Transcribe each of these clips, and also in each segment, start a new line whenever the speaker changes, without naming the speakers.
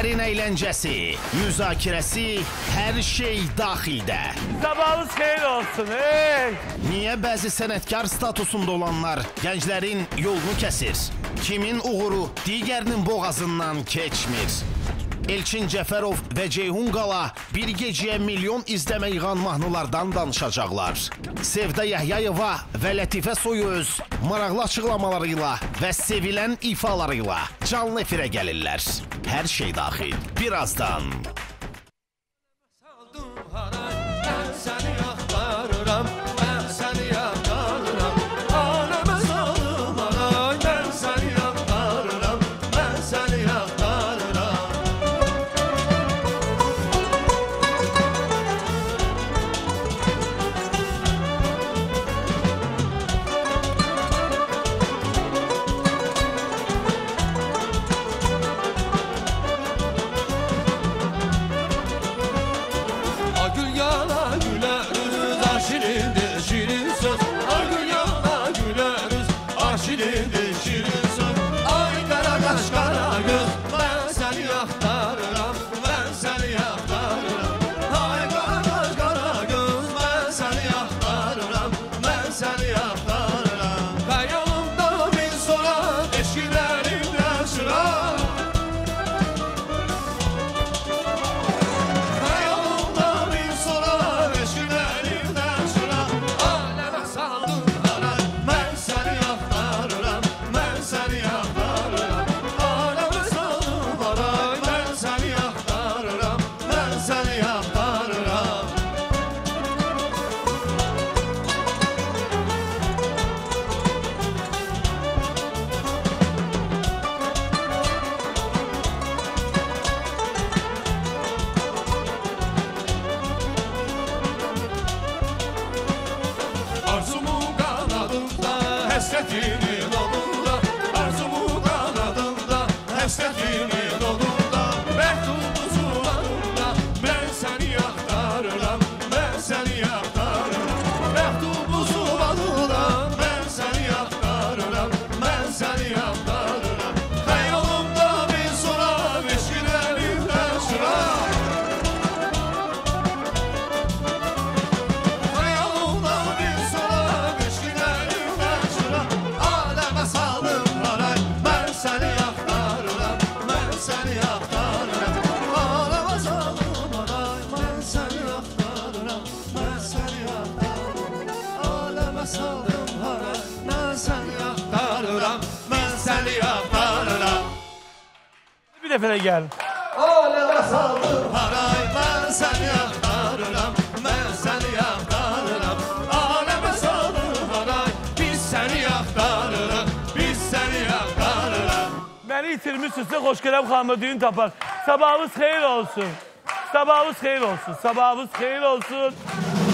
Gənclərin əyləncəsi, müzakirəsi, hər şey daxildə.
Sabahınız xeyir olsun. Ey!
Niyə bəzi sənətkar statusunda olanlar gənclərin yolunu kəsir? Kimin uğuru digərinin boğazından keçmir? Elçin Cəfərov və Ceyhun Qala bir gecəyə milyon izləmə yığan mahnılardan danışacaqlar. Sevda Yahyayeva və Lətifə Soyuz maraqlı açıqlamaları ilə və sevilən ifaları ilə canlı efirə gəlirlər. Hər şey daxil. Birazdan.
Də gəl.
Aleme saldım haray ben seni aktarıram Ben seni aktarıram Aleme saldım haray Biz seni aktarırıq Biz seni aktarırıq
Məni itirmişsinizsə Xoşgörəm xanımla düyün tapar. Sabahınız xeyir olsun. Sabahınız xeyir olsun. Sabahınız xeyir olsun.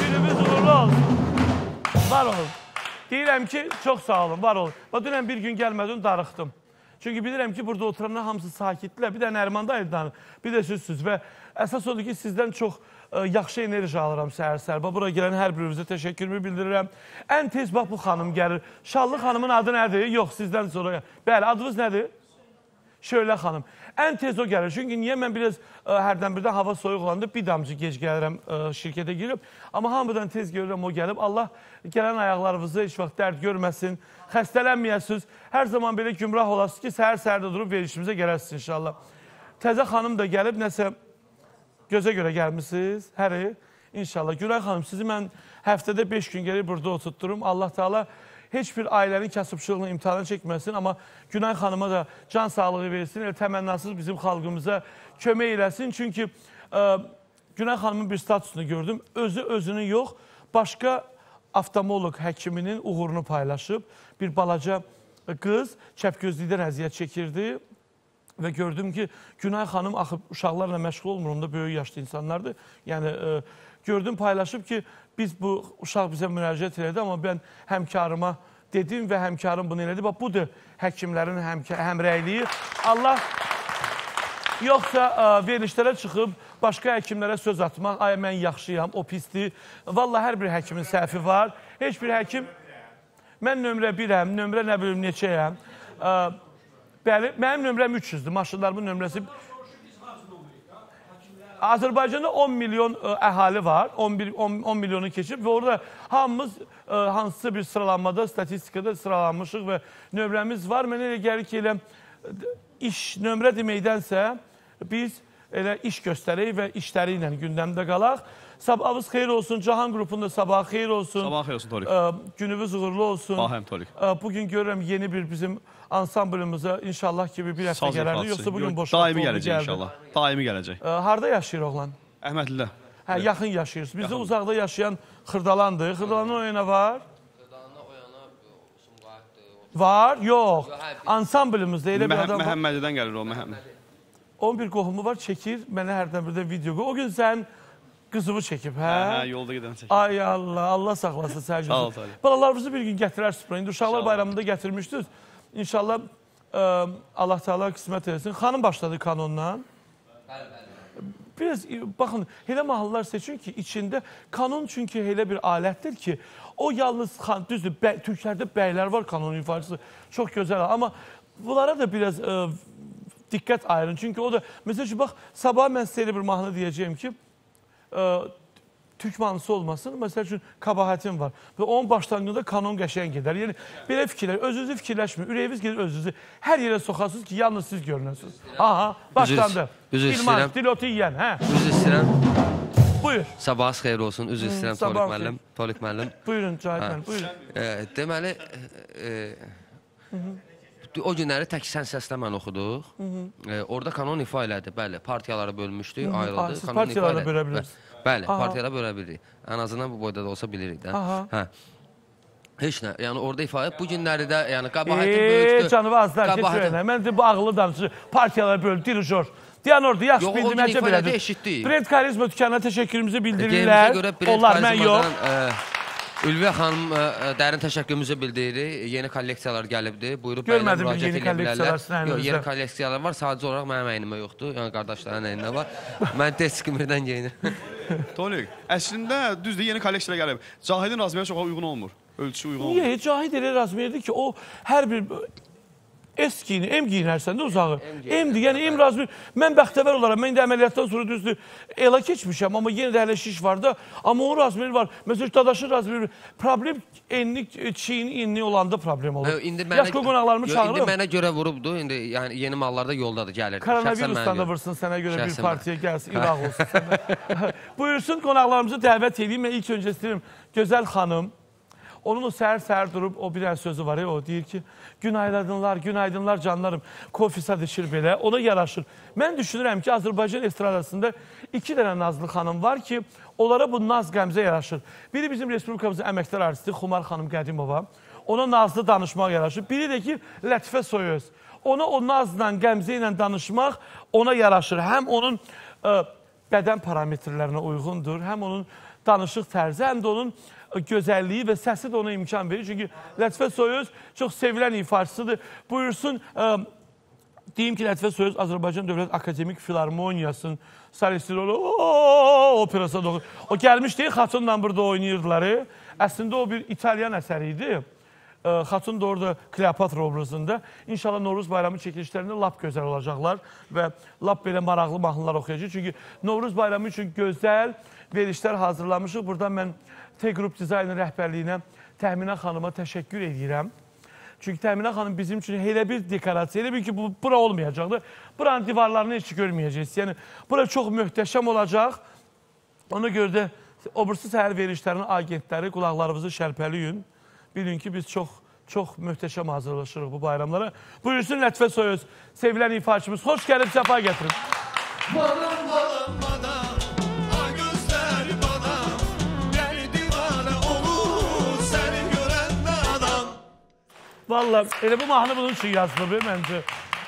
Günümüz uğurlu olsun. Var olun. Deyirəm ki, çox sağ olun, var olun. Bax, dünən bir gün gəlmədim, darıxdım. Çünki bilirəm ki, burada oturanlar hamısı sakitdirlər. Bir də Nərman dayıdan, bir də sizsiniz və əsas odur ki, sizdən çox ə, yaxşı enerji alıram səhər-səhər. Bura gələn hər birinizə təşəkkürümü bildirirəm. Ən tez bax bu xanım gəlir. Şallı xanımın adı nədir? Yox, sizdən sonra. Bəli, adınız nədir? Şöyle xanım. Ən tez o gəlir. Çünki niyə mən biraz ə, hərdən birdən hava soyuq olanda bir damcı gec gəlirəm ə, şirkətə girib. Amma hamıdan tez görürəm o gəlib. Allah gələn ayaqlarınızı heç vaxt dərd görməsin. Xəstələnməyəsiniz. Hər zaman belə gümrah olasınız ki, səhər-səhərdə durub verişimizə gələrsiniz inşallah. Təzə xanım da gəlib nəsə gözə görə gəlmisiniz. Həri. İnşallah. Güray xanım, sizi mən həftədə 5 gün gəlib burada oturtdurum. Allah Taala heç bir ailənin kasıbçılığını imtihana çəkməsin, amma Günay xanıma da can sağlığı versin. Elə təmənnasız bizim xalqımıza kömək eləsin. Çünki ə, Günay xanımın bir statusunu gördüm. Özü özünü yox, başqa oftalmoloq həkiminin uğurunu paylaşıb. Bir balaca qız çəpgözlükdən əziyyət çəkirdi. Və gördüm ki, Günay xanım axı uşaqlarla məşğul olmur, onda böyük yaşlı insanlardır. Yəni e, gördüm paylaşıb ki, biz bu uşaq bizə müraciət elədi, amma mən həmkarıma dedim və həmkarım bunu elədi. Bax budur həkimlərin həmrəyliyi. Allah Yoxsa ə, verilişlərə çıxıb başqa həkimlərə söz atmaq, ay mən yaxşıyam, o pisdir. Vallahi hər bir həkimin səhvi var. Heç bir həkim mən nömrə 1-əm, nömrə nə bilim neçəyəm. Bəli, mənim nömrəm 300-dür. Maşınlarımın nömrəsi Azərbaycanda 10 milyon ə, əhali var. 11 10, 10 milyonu keçib və orada hamımız ə, hansısa bir sıralanmada, statistikada sıralanmışıq və nömrəmiz var. Mənə elə gəlir ki, elə iş nömrə deməkdənsə biz elə iş göstərək və işləri ilə gündəmdə qalaq. Sabahınız xeyir olsun. Cahan qrupunda sabah xeyir olsun.
Sabah xeyir olsun Tolik.
Ə, gününüz uğurlu olsun.
Bahəm Tolik.
Ə, Bugün görürəm yeni bir bizim ansamblımıza inşallah kimi bir həftə gələrdi. Yoxsa bugün boş
Daimi gələcək inşallah. Daimi gələcək.
Ə, Harda yaşayır oğlan?
Əhmədlidə.
Hə, yaxın yaşayırsınız. Bizdə uzaqda yaşayan Xırdalandır. Xırdalanın o yana var? Var? Yox. Ansamblımızda elə bir adam var.
Məhəmmədidən gəlir o Məhəmməd.
11 qohumu var, çəkir. Mənə hərdən bir də video. qoy. O gün sən qızıvı çəkib, hə?
Hə, yolda gedən çək.
Ay Allah, Allah saxlasın
Sağ ol,
sərgüzü.
Salih.
Balalarınızı bir gün gətirər süpürə. İndi uşaqlar bayramında gətirmişdiniz. İnşallah ə, Allah Teala qismət eləsin. Xanım başladı kanondan. Biraz e, baxın, elə mahallar seçin ki, içində kanon çünki elə bir alətdir ki, o yalnız xan, düzdür, bə, türklərdə bəylər var kanon ifaçısı. Çox gözəl, amma bunlara da biraz ə, diqqət ayırın. Çünki o da məsəl üçün bax, sabah mən sizə elə bir mahnı deyəcəyim ki, türk mahnısı olmasın. Məsəl üçün kabahatim var və onun başlanğıcında kanon qəşəng gedər. Yəni belə fikirlər, özünüzü fikirləşməyin. Ürəyiniz gedir özünüzü hər yerə soxasınız ki, yalnız siz görünəsiniz. Aha, başlandı.
üzr istəyirəm.
dilotu yeyən, hə?
Üzr istəyirəm.
Buyur.
Sabahınız xeyir olsun. Üzr istəyirəm Tolik müəllim. Tolik müəllim.
Buyurun Cahit
Hə.
müəllim, buyurun.
E, deməli e, e, o günləri tək sən səslə mən oxuduq. E, orada kanon ifa elədi. Bəli, partiyalara bölmüşdük,
Aa,
ayrıldı.
siz
kanon ifa
partiyalara
elədi.
bölə bilirsiniz.
Bəli,
Aha.
partiyalara bölə bilirik. Ən azından bu boyda da olsa bilirik də. Hə. Heç nə. Yəni orada ifa bu günləri də yəni qabahatim
Eee,
böyükdür.
canı azlar,
Qabahatim-
keçiyor. Mən də bu ağıllı danışır. Partiyalara böl, dirijor. Deyən orada yaxşı necə
ifadə
belədir. Brend Karizma dükanına təşəkkürümüzü
Gəlimizə
bildirirlər.
Brent
Onlar mən yox.
E, Ülviyə xanım e, e, dərin təşəkkürümüzü bildiririk. Yeni kolleksiyalar gəlibdi. Buyurub
bir
müraciət edə
kolleksiyalar
bilərlər. Yox, yeni kolleksiyalar var. Sadəcə olaraq mənim əynimə yoxdur. Yəni qardaşların əynində var. Mən tez skimirdən geyinirəm.
Tolik, əslində düzdür, yeni kolleksiya gəlib. Cahidin razımiyə çox uyğun olmur. Ölçüsü uyğun olmur.
Niyə? Cahid elə razmiyədir ki, o hər bir S giyini, M giyinərsən də uzağı. M-dir. Yəni M razmir. Mən bəxtəvər olaram. Mən indi əməliyyatdan sonra düzdür elə keçmişəm, amma yenə də hələ şiş var da. Amma onun razmiri var. Məsələn, dadaşın razmiri. Problem enli, çiyini enli olanda problem olur.
İndi
Yaşlı qonaqlarımı
Yox,
çağırıram.
İndi mənə görə vurubdu. İndi yəni yeni mallarda yoldadır, gəlir.
Koronavirusdan
mənə
da vursun sənə görə bir
Şəxsən
partiya gəlsin, İraq olsun sənə. Buyursun qonaqlarımızı dəvət edeyim. Mən ilk öncə istəyirəm gözəl xanım. Onun o səhər-səhər durub o bir sözü var ya, o deyir ki, günaydınlar, günaydınlar canlarım. Kofisa dişir belə, ona yaraşır. Mən düşünürəm ki, Azərbaycan estradasında iki dənə nazlı xanım var ki, onlara bu naz qəmzə yaraşır. Biri bizim Respublikamızın əməkdar artisti Xumar xanım Qədimova. Ona nazlı danışmaq yaraşır. Biri də ki, Lətifə Soyöz. Ona o nazla, qəmzə ilə danışmaq ona yaraşır. Həm onun ə, bədən parametrlərinə uyğundur, həm onun danışıq tərzi, həm də onun gözəlliyi və səsi də ona imkan verir. Çünki Lətifə Soyöz çox sevilən ifaçısıdır. Buyursun, ə, deyim ki, Lətifə Soyöz Azərbaycan Dövlət Akademik Filarmoniyasının solisti rolu operasına doğru. O gəlmişdi, Xatunla burada oynayırdılar. Əslində o bir İtalyan əsəri idi. Ə, Xatun da orada Kleopatra obrazında. İnşallah Novruz bayramı çəkilişlərində lap gözəl olacaqlar və lap belə maraqlı mahnılar oxuyacaq. Çünki Novruz bayramı üçün gözəl verişlər hazırlamışıq. Buradan mən T-Group dizayner rəhbərliyinə Təminə xanıma təşəkkür edirəm. Çünki Təminə xanım bizim üçün elə bir dekorasiya, elə bir ki, bu bura olmayacaqdı. Buranın divarlarını heç görməyəcəksiniz. Yəni, bura çox möhtəşəm olacaq. Ona görə də o birisi səhər verişlərinin agentləri qulaqlarınızı şərpəliyin. Bilin ki, biz çox çox möhtəşəm hazırlaşırıq bu bayramlara. Buyursun Lətifə Soyöz, sevilən ifaçımız. Xoş gəlib, səfa gətirin.
Balam balam
Vallahi elə bu mahnı bunun üçün yazılıb, məncə.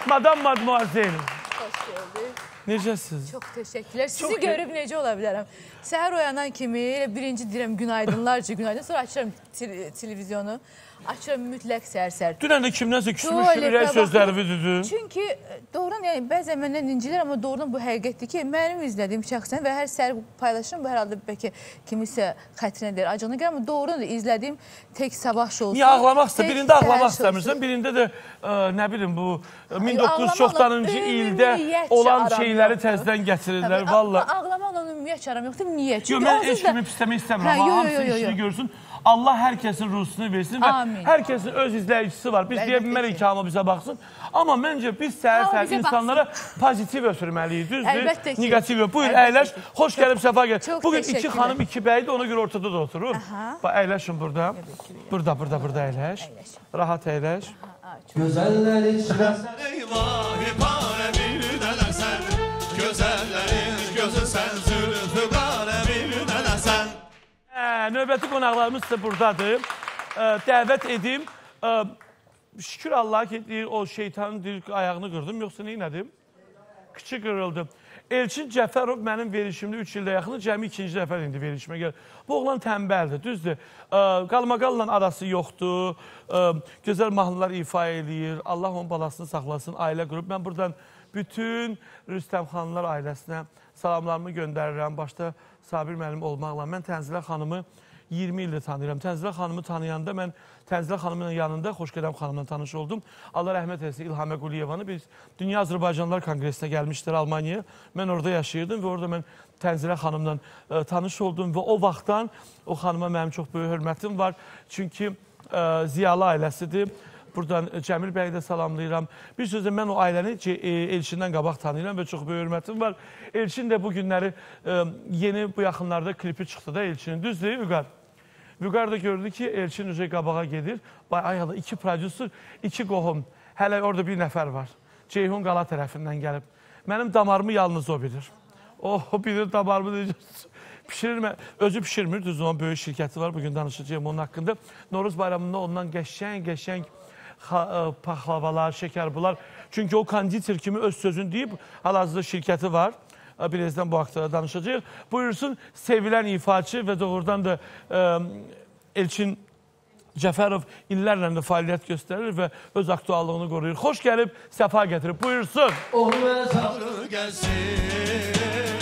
Madam Mademoiselle,
Xoş gördük.
necəsiz?
Çox təşəkkürlər. Sizi
Çox-
görüb necə ola bilərəm? Səhər oyanan kimi elə birinci deyirəm günaydınlarca günaydın. Sonra açıram te- televizyonu. Açıram mütləq sərsər.
Dünən də kimdənsə küsmüş ürək sözlərimi dedin.
Çünki e, doğrudan yəni bəzən məndən incilir, amma doğrudan bu həqiqətdir ki, mənim izlədiyim şəxsən və hər səhər paylaşım bu hər halda bəlkə kimisə xətrinə deyir, acığına gəlir, amma doğrudan da izlədiyim tək sabah şousu.
Niyə ağlamaq istə? Birində ağlamaq istəmirsən, birində də ə, nə bilim bu ə, 1900
ağlamaqla
çoxdanıncı ildə olan şeyləri təzədən gətirirlər. Valla.
ağla- Ağlamaqla ümumiyyətcə aram yoxdur. Niyə?
Yox, mən kimi pisləmək istəmirəm,
Hə,
hamısı işini görsün. Allah hər kəsin ruhsunu versin və
Amin.
hər kəsin öz izləyicisi var. Biz deyə bilmərik
ki.
hamı bizə baxsın. Amma məncə biz səhər-səhər insanlara pozitiv ötürməliyik, düzdür? Negativ yox. Buyur, əyləş. Xoş gəlib, səfa gəl.
Çox
Bugün iki xanım, iki bəydir, ona görə ortada da oturur. Bax, əyləşin burada. Burada, burada, burada əyləş. Rahat əyləş.
Gözəller içrə
Eyvah pare
növbəti qonaqlarımız da buradadır. Ə, dəvət edim. Ə, şükür Allah ki, deyir, o şeytanın deyir, ayağını qırdım, yoxsa nə elədim? Kıçı qırıldı. Elçin Cəfərov mənim verişimdə 3 ildə yaxını cəmi ikinci dəfə indi verişimə gəlir. Bu oğlan tənbəldir, düzdür. Qalmaqalla arası yoxdur. Ə, gözəl mahnılar ifa eləyir. Allah onun balasını saxlasın, ailə qurub. Mən buradan bütün Rüstəm xanımlar ailəsinə salamlarımı göndərirəm. Başda Sabir müəllim olmaqla. Mən Tənzilə xanımı 20 ildir tanıyıram. Tənzilə xanımı tanıyanda mən Tənzilə xanımın yanında Xoşgədəm xanımla tanış oldum. Allah rəhmət etsin İlhamə Quliyevanı. Biz Dünya Azərbaycanlılar Konqresinə gəlmişdir Almaniyaya. Mən orada yaşayırdım və orada mən Tənzilə xanımla ə, tanış oldum və o vaxtdan o xanıma mənim çox böyük hörmətim var. Çünki ə, ziyalı ailəsidir. Buradan Cəmil bəyi də salamlayıram. Bir sözlə mən o ailəni Ce- e, Elçindən qabaq tanıyıram və çox böyük hörmətim var. Elçin də bu günləri e, yeni bu yaxınlarda klipi çıxdı da Elçinin. Düzdür, Vüqar? Vüqar da gördü ki, Elçin üzrə qabağa gedir. Bay ayada iki prodüser, iki qohum. Hələ orada bir nəfər var. Ceyhun Qala tərəfindən gəlib. Mənim damarımı yalnız o bilir. O bilir damarımı necə pişirir. Mən- Özü pişirmir, düzdür, onun böyük şirkəti var. Bugün danışacağım onun haqqında. Noruz bayramında ondan qəşəng-qəşəng xa- ə, paxlavalar, şəkər bunlar. Çünki o konditer kimi öz sözünü deyib, hal-hazırda şirkəti var. Ə, Birazdan bu haqda danışacağıq. Buyursun, sevilən ifaçı və doğrudan da ə, Elçin Cəfərov illərlə də fəaliyyət göstərir və öz aktuallığını qoruyur. Xoş gəlib, səfa gətirib. Buyursun.
Onu mənə sağ
Çağrı gəlsin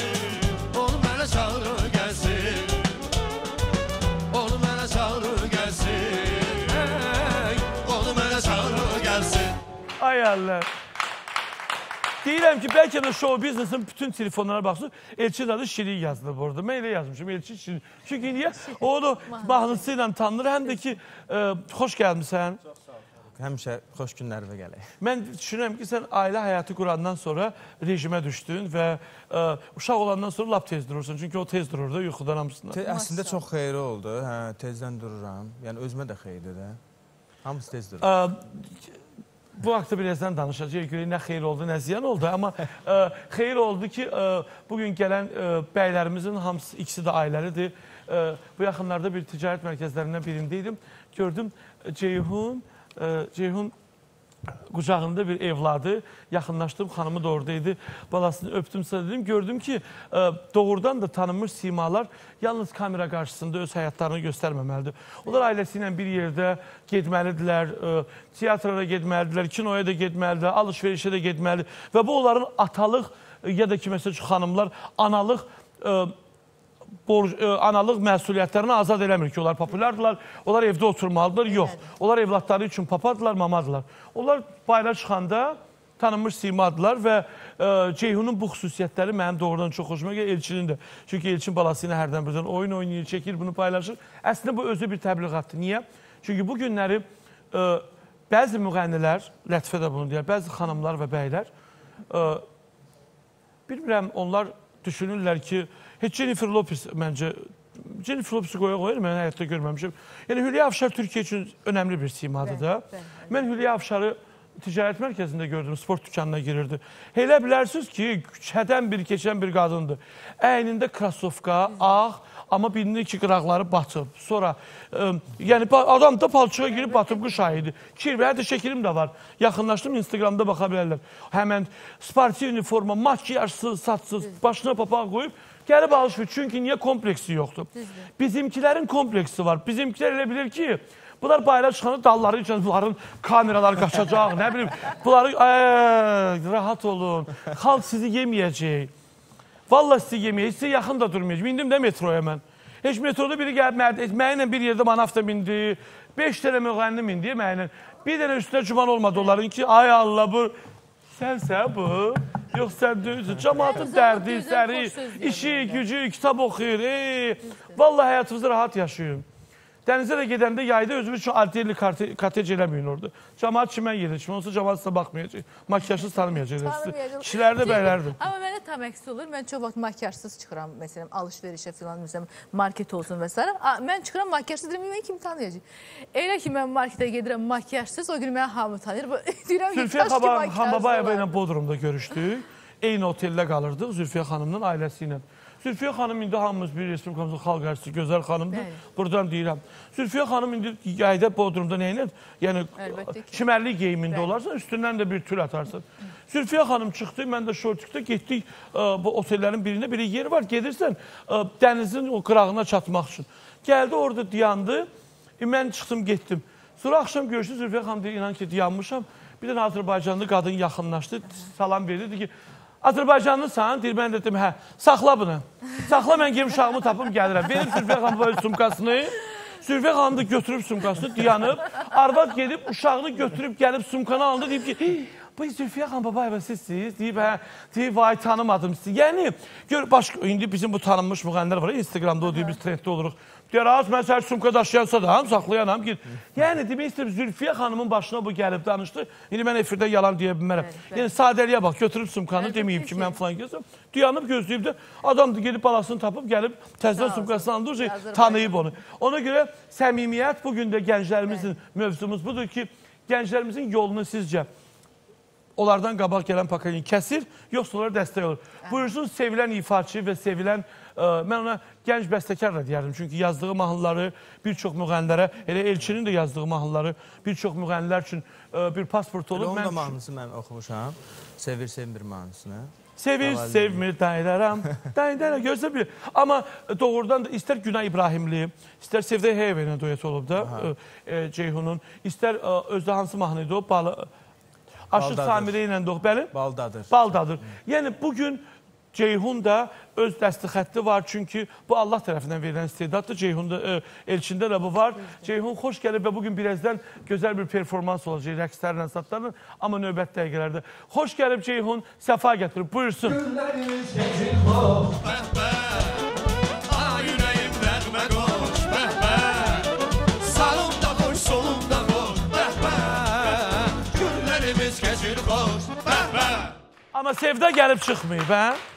Allah. Deyirəm ki, bəlkə də show biznesin bütün telefonlara baxsın. Elçin adı Şirin yazılıb orada. Mən elə yazmışım, Elçin Şirin. Çünki niyə? O onu mahnısı ilə tanınır. Həm də ki, ə, xoş gəlmisən.
Həmişə xoş günlərimə gələk.
Mən düşünürəm ki, sən ailə həyatı qurandan sonra rejimə düşdün və ə, uşaq olandan sonra lap tez durursun. Çünki o tez durur da yuxudan hamısından.
Te əslində çox xeyri oldu. Hə, tezdən dururam. Yəni özümə də xeyirdir də. Hamısı tez durur.
Ə, bu haqda birazdan danışacağıq. Görək nə xeyir oldu, nə ziyan oldu. Amma ə, xeyir oldu ki, ə, bugün gələn ə, bəylərimizin hamısı ikisi də ailəlidir. Ə, bu yaxınlarda bir ticarət mərkəzlərindən birində idim. Gördüm Ceyhun, ə, Ceyhun qucağında bir evladı. Yaxınlaşdım, xanımı da oradaydı. Balasını öpdüm, sonra dedim. Gördüm ki, ə, doğrudan da tanınmış simalar yalnız kamera qarşısında öz həyatlarını göstərməməlidir. Onlar ailəsi ilə bir yerdə getməlidirlər, ə, teatra da getməlidirlər, kinoya da getməlidirlər, alış-verişə də getməlidir. Və bu onların atalıq ə, ya da ki, məsəl üçün xanımlar analıq ə, borc, ə, analıq məsuliyyətlərini azad eləmir ki, onlar populyardılar, onlar evdə oturmalıdırlar. Yox, onlar evlatları üçün papadılar, mamadılar. Onlar bayra çıxanda tanınmış simadılar və ə, Ceyhunun bu xüsusiyyətləri mənim doğrudan çox xoşuma gəlir, Elçinin də. Çünki Elçin balası ilə hərdən birdən oyun oynayır, çəkir, bunu paylaşır. Əslində bu özü bir təbliğatdır. Niyə? Çünki bu günləri ə, bəzi müğənnilər, Lətifə də bunu deyər, bəzi xanımlar və bəylər ə, bilmirəm onlar düşünürlər ki, heç Jennifer Lopez məncə Jennifer Lopez-i qoya qoyur, mən həyatda görməmişəm. Yəni Hülya Avşar Türkiyə üçün önəmli bir simadır da. Mən Hülya Avşarı ticarət mərkəzində gördüm, sport dükanına girirdi. Elə bilərsiniz ki, küçədən bir keçən bir qadındır. Əynində krasovka, ağ, amma birinin iki qıraqları batıb. Sonra, ə, yəni adam da palçığa girib batıb qış ayı idi. Kirbi, hətta şəkilim də var. Yaxınlaşdım, Instagramda baxa bilərlər. Həmən sportiv uniforma, makiyajsız, saçsız, başına papaq qoyub, gəlib alışveriş. Çünki niyə kompleksi yoxdur? Bizimkilərin kompleksi var. Bizimkilər elə bilir ki, Bunlar bayıra çıxanda dalları üçün bunların kameralar qaçacaq, nə bilim. Bunları ə, rahat olun. Xalq sizi yeməyəcək. Vallahi sizi yeməyəcək. Sizə yaxın da durmayacaq. Mindim də metroya mən. Heç metroda biri gəlib mənimlə bir yerdə manavda mindi. 5 dənə müğənni mindi mənimlə. Bir dənə üstünə cuman olmadı onların ki, ay Allah bu sənsə bu. Yox sən deyilsən. Cəmaatın dərdi, səri, işi, gücü, kitab oxuyur. Ey, vallahi həyatınızı rahat yaşayın. Dənizə də gedəndə yayda özünüz üçün alterli kotej eləməyin orada. Cəmaat kimə gedir, kimə olsa cəmaat sizə baxmayacaq. Makyajsız tanımayacaqlar sizi.
Tanımayacaq.
Kişilər də bəylərdir.
Amma mənə tam əksi olur. Mən çox vaxt makyajsız çıxıram. Məsələn, alış-verişə filan, məsələn, market olsun və s. A, Mən çıxıram makyajsız deyirəm, mən kim tanıyacaq? Elə ki mən marketə gedirəm makyajsız, o gün məni hamı tanıyır. Bu- Deyirəm ki,
Zülfiyə
kaş ki
xanım
makyajlı
Xanbabayeva ilə
olardım.
Bodrumda görüşdük. Eyni oteldə qalırdıq Zülfiyə xanımla ailəsi ilə. Zülfiyə xanım indi hamımız bir Respublikamızın xalq ərçisi gözəl xanımdır.
Bəli.
Buradan deyirəm. Zülfiyə xanım indi yayda Bodrumda nə edir? Yəni çimərlik geyimində
Bəli.
olarsan, üstündən də bir tül atarsan. Zülfiyə xanım çıxdı, mən də şortikdə getdik ə, bu otellərin birində bir yer var. Gedirsən ə, dənizin o qırağına çatmaq üçün. Gəldi orada dayandı. E, mən çıxdım, getdim. Sonra axşam görüşdük Zülfiyə xanım deyir, inan ki, dayanmışam. Bir dənə Azərbaycanlı qadın yaxınlaşdı, salam verdi, dedi ki, Azərbaycanlısan? Deyir, mən dedim, hə, saxla bunu. Saxla, mən gerim uşağımı tapım, gəlirəm. Verir Zülfiyə xanım böyle sumkasını. Zülfiyə xanım da götürüb sumkasını, dayanıb. Arvad gedib, uşağını götürüb, gəlib sumkanı aldı, deyib ki, "Hey, bu Zülfiyə xanım babayeva sizsiniz? Deyib, hə, deyib, vay tanımadım sizi. Yəni, gör, başqa, indi bizim bu tanınmış müğənnilər var, Instagramda o deyib, biz trenddə oluruq. Deyər, az mən sənə sumka daşıyansa da, ham saxlayanam. Yəni, demək istəyirəm, Zülfiyə xanımın başına bu gəlib danışdı. İndi mən efirdə yalan deyə bilmərəm. Yəni, sadəliyə bax, götürüb sumkanı, deməyim ki, mən falan gözəm. Dayanıb gözləyib də, adam da gedib balasını tapıb, gəlib təzədən sumkasını
Azərbaycan.
tanıyıb onu. Ona görə səmimiyyət bugün də gənclərimizin mövzumuz budur ki, gənclərimizin yolunu sizcə onlardan qabaq gələn pakalin kəsir, yoxsa onlara dəstək olur. Buyursun sevilən ifaçı və sevilən mən ona gənc bəstəkar da deyərdim. Çünki yazdığı mahnıları bir çox müğənnilərə, elə Elçinin də yazdığı mahnıları bir çox müğənnilər üçün bir pasport olub.
onun da mahnısını mən oxumuşam. Sevir, sevmir mahnısını.
sevir, sevmir, dayılaram, dayılaram, görsə bir. Amma doğrudan da istər Günay İbrahimli, istər Sevdə Heyevə ilə duet olub da ə, Ceyhunun, istər ə, özdə hansı mahnı idi o? Balı, Aşıq. Samirə ilə o, bəli?
Baldadır.
baldadır. Yəni bugün Ceyhun da öz dəsti xətti var çünki bu Allah tərəfindən verilən istedaddır. Ceyhunda e, Elçində də bu var. Ceyhun xoş gəlib və bu gün birazdan gözəl bir performans olacaq rəqslərlə, satlarla, amma növbət dəqiqələrdə. Xoş gəlib Ceyhun, səfa gətirib. Buyursun.
Geçir hoş Beh beh
Amma Sevda gəlib çıxmayıb, hə?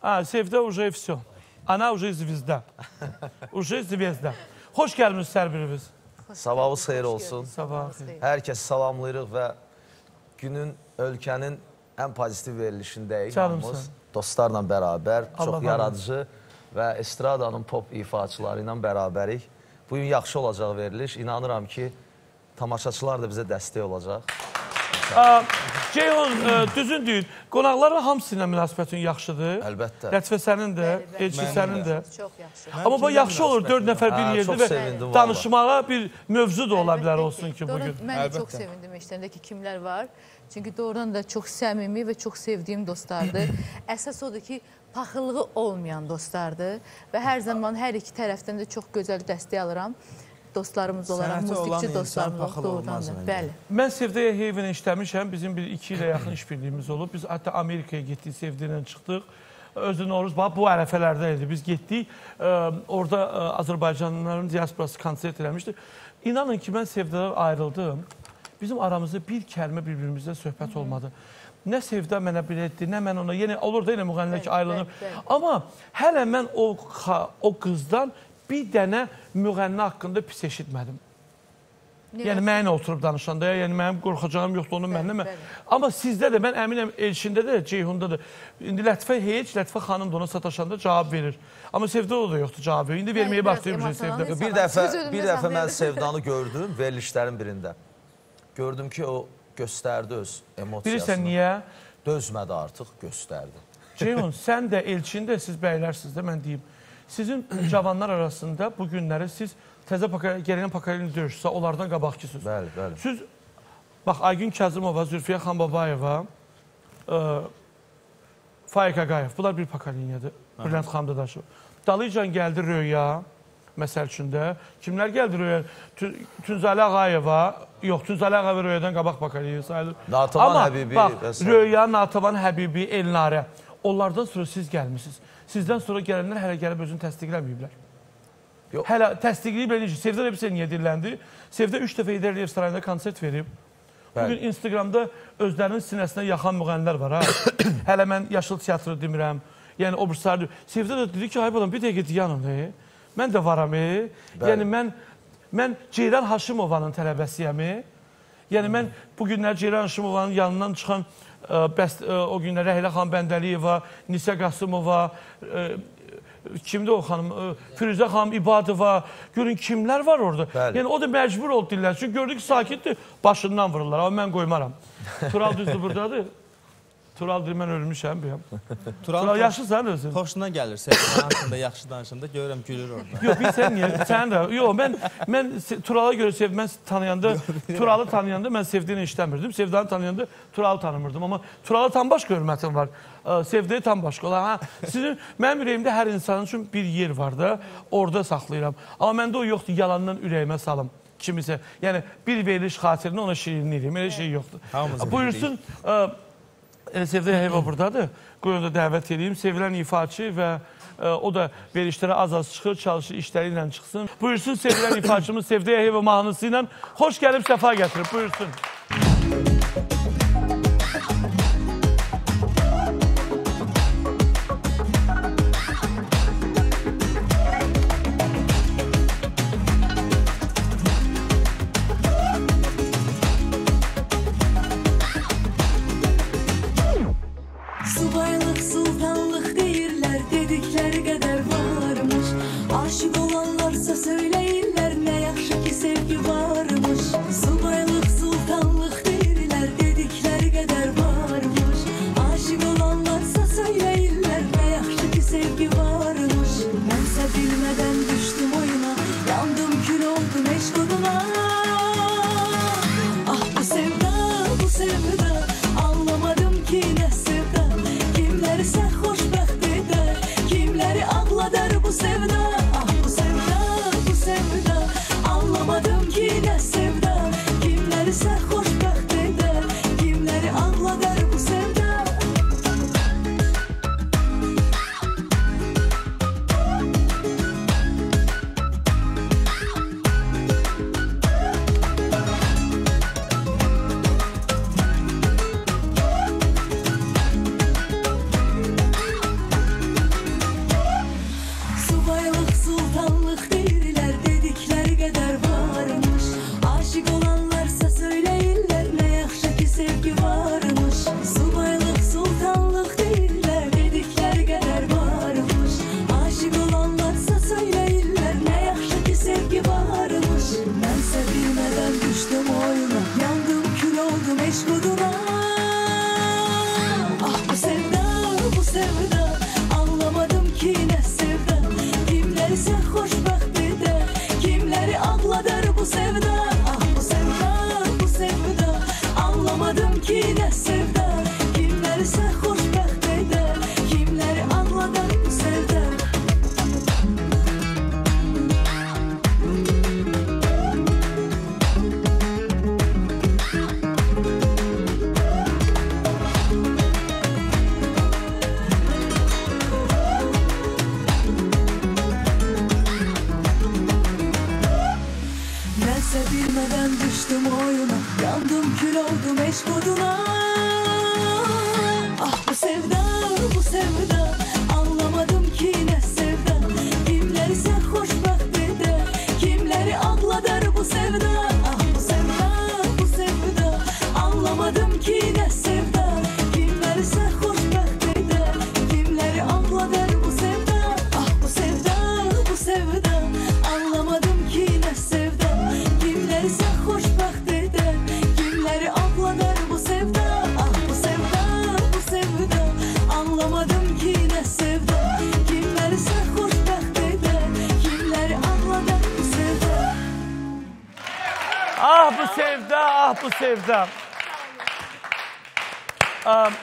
Ha, Sevda уже все. Ana уже звезда. Уже звезда. Xoş gəlmisiniz hər biriniz.
Sabahınız xeyir olsun.
Sabah.
Hər kəsi salamlayırıq və günün ölkənin ən pozitiv verilişindəyik
Canımsan.
hamımız. Dostlarla bərabər,
Allah
çox
var
yaradıcı və estradanın pop ifaçıları ilə bərabərik. Bu gün yaxşı olacaq veriliş. İnanıram ki, tamaşaçılar da bizə dəstək olacaq.
Ceyhun, e, düzün deyil. Qonaqların hamısı ilə münasibətin yaxşıdır.
Əlbəttə.
Lətifə sənin də. Elçi sənin də.
Çox yaxşı.
Amma bu yaxşı olur, dörd nəfər bir yerdə və danışmağa bir mövzu da ola bilər olsun ki bugün.
Mən çox sevindim eşidəndə ki, kimlər var. Çünki doğrudan da çox səmimi və çox sevdiyim dostlardır. Əsas odur ki, paxıllığı olmayan dostlardır və hər zaman hər iki tərəfdən də çox gözəl dəstək alıram. Dostlarımız olaraq, musiqiçi dostlarımız
paxıl
doğrudan. Bəli.
Mən Sevdəyə Heyvənə işləmişəm. Bizim bir iki ilə yaxın işbirliyimiz olub. Biz hətta Amerikaya getdik, Sevdə ilə çıxdıq. Özü Noruz, bax bu ərəfələrdə idi. Biz getdik, ə, orada ə, Azərbaycanlıların diasporası konsert eləmişdi. İnanın ki, mən Sevdədən ayrıldım. Bizim aramızda bir kəlmə bir-birimizlə söhbət olmadı. Nə Sevda mənə belə etdi, nə mən ona. Yenə olur da yenə müğənnilər ki, ayrılır. Amma hələ mən o o qızdan bir dənə müğənni haqqında pis eşitmədim. Yəni mənə oturub danışanda, yəni mənim qorxacağım yoxdur onun məndən.
bəli.
Amma sizdə də mən əminəm Elçində də, Ceyhunda da. İndi Lətifə heç, Lətifə xanım da ona sataşanda cavab verir. Amma Sevdə o da yoxdur cavab verir. İndi verməyə başlayıb
insan.
Bir dəfə bir dəfə mən. Sevdanı gördüm verilişlərin birində. Gördüm ki, o göstərdi öz emosiyasını.
Bilirsən niyə?
Dözmədi artıq, göstərdi.
Ceyhun, sən də Elçində siz bəylərsiniz də mən deyim.
Sizin cavanlar arasında bu günləri siz təzə paka, gələn pakalini döyüşsə, onlardan qabaqçısınız.
Bəli, bəli.
Siz bax Aygün Kazımova, Zülfiyə Xanbabayeva, ə, Faik Ağayev, bunlar bir pakaliniyadır. Bülent xan Dadaşov. Dalıcan gəldi Röya, məsəl üçün də. Kimlər gəldi Röya? Tün- Tünzalə Ağayeva, yox, Tünzalə Ağayeva Röyadan qabaq pakaliniya sayılır.
Natavan
Amma
Həbibi
bax. Röya, Natavan Həbibi, Elnarə. Onlardan sonra siz gəlmisiniz. Sizdən sonra gələnlər hələ gəlib özünü təsdiqləməyiblər.
Yox.
Hələ təsdiqləyib elə necə? Sevdə də bir niyə dilləndi? Sevdə 3 dəfə İdər Əliyev sarayında konsert verib. Bugün Instagramda özlərinin sinəsinə yaxan müğənnilər var ha. Hələ mən yaşıl teatrı demirəm. Yəni o bursardı. Sevdə də dedi ki, ay balam bir dəqiqə dayanın. E. Mən də varam. E. Yəni mən mən Ceyran Haşimovanın tələbəsiyəm. E. Yəni mən bu günlər Ceyran Haşimovanın yanından çıxan bəs o günlər Rəhlə xan Bəndəliyeva, Nisə Qasımova, kimdir o xanım? Firuzə xanım İbadova. Görün kimlər var orada.
Bəli.
Yəni o da məcbur oldu dillər. Çünki gördük ki, sakitdir. Başından vururlar. Amma mən qoymaram. Tural düzdür burdadır. Tural deyir mən ölmüşəm.
Tural,
Tural yaşlısan özün.
Xoşuna gəlir sənin haqqında yaxşı danışanda görürəm gülür orada.
Yox, bilsən niyə? Sən də. Yox, mən mən Turala görə sev, mən tanıyanda, Turalı tanıyanda mən Sevdəni işləmirdim. Sevdanı tanıyanda Turalı tanımırdım. Amma Turala tam başqa hörmətim var. Sevdəyə tam başqa olar. Ha, sizin mənim ürəyimdə hər insanın üçün bir yer var da, orada saxlayıram. Amma məndə o yoxdur, yalandan ürəyimə salım kimisə. Yəni bir veriliş xatirinə ona şirinlik eləyim. Elə şey yoxdur.
Hamımızın
Buyursun, ə, Sevdə Həyva buradadır. Qoyun da dəvət edeyim. Sevilən ifaçı və ə, o da verişlərə az-az çıxır, çalışır, işləri ilə çıxsın. Buyursun sevilən ifaçımız Sevdə Həyva mahnısı ilə xoş gəlib səfa gətirib. Buyursun.
Ah bu sevda, ah bu sevda.
Am,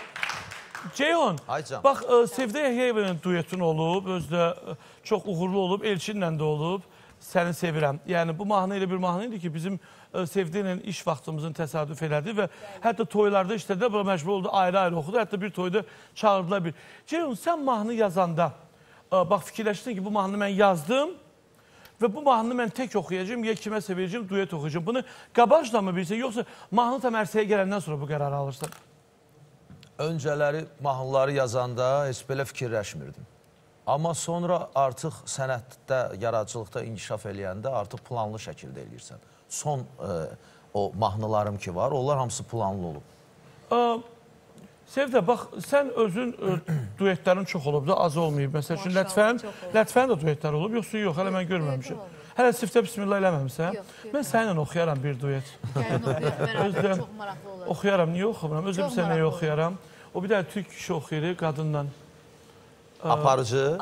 Ceyhun,
Aycan.
bax ə, Sevda Yəhiyevin duetin olub, özü də ə, çox uğurlu olub, Elçinlə də olub. Səni sevirəm. Yəni bu mahnı elə bir mahnı idi ki, bizim ə, Sevda ilə iş vaxtımızın təsadüf elədi və hətta toylarda işlədə bura məcbur oldu ayrı-ayrı oxudu. Hətta bir toyda çağırdılar bir. Ceyhun, sən mahnı yazanda ə, bax fikirləşdin ki, bu mahnını mən yazdım və bu mahnını mən tək oxuyacağam, ya kimə sevəcəm, duet oxuyacağam. Bunu qabaqla mı bilirsən, yoxsa mahnı tam ərsəyə gələndən sonra bu qərarı alırsan?
Öncələri mahnıları yazanda heç belə fikirləşmirdim. Amma sonra artıq sənətdə, yaradıcılıqda inkişaf eləyəndə artıq planlı şəkildə eləyirsən. Son ə, o mahnılarım ki var, onlar hamısı planlı olub.
Ə, Sevdə, bax, sən özün ə, duetlərin çox olub da, az olmayıb. Məsəl üçün Lətifənin, Lətifənin də duetləri olub, yoxsa yox, hələ mən görməmişəm. Hələ siftə bismillah eləməmsən. Mən səninlə oxuyaram bir duet. Özdə-
çox maraqlı olur.
Oxuyaram, niyə oxumuram? Özüm
olur.
oxuyaram. O bir dənə türk kişi oxuyur qadınla.
Aparıcı,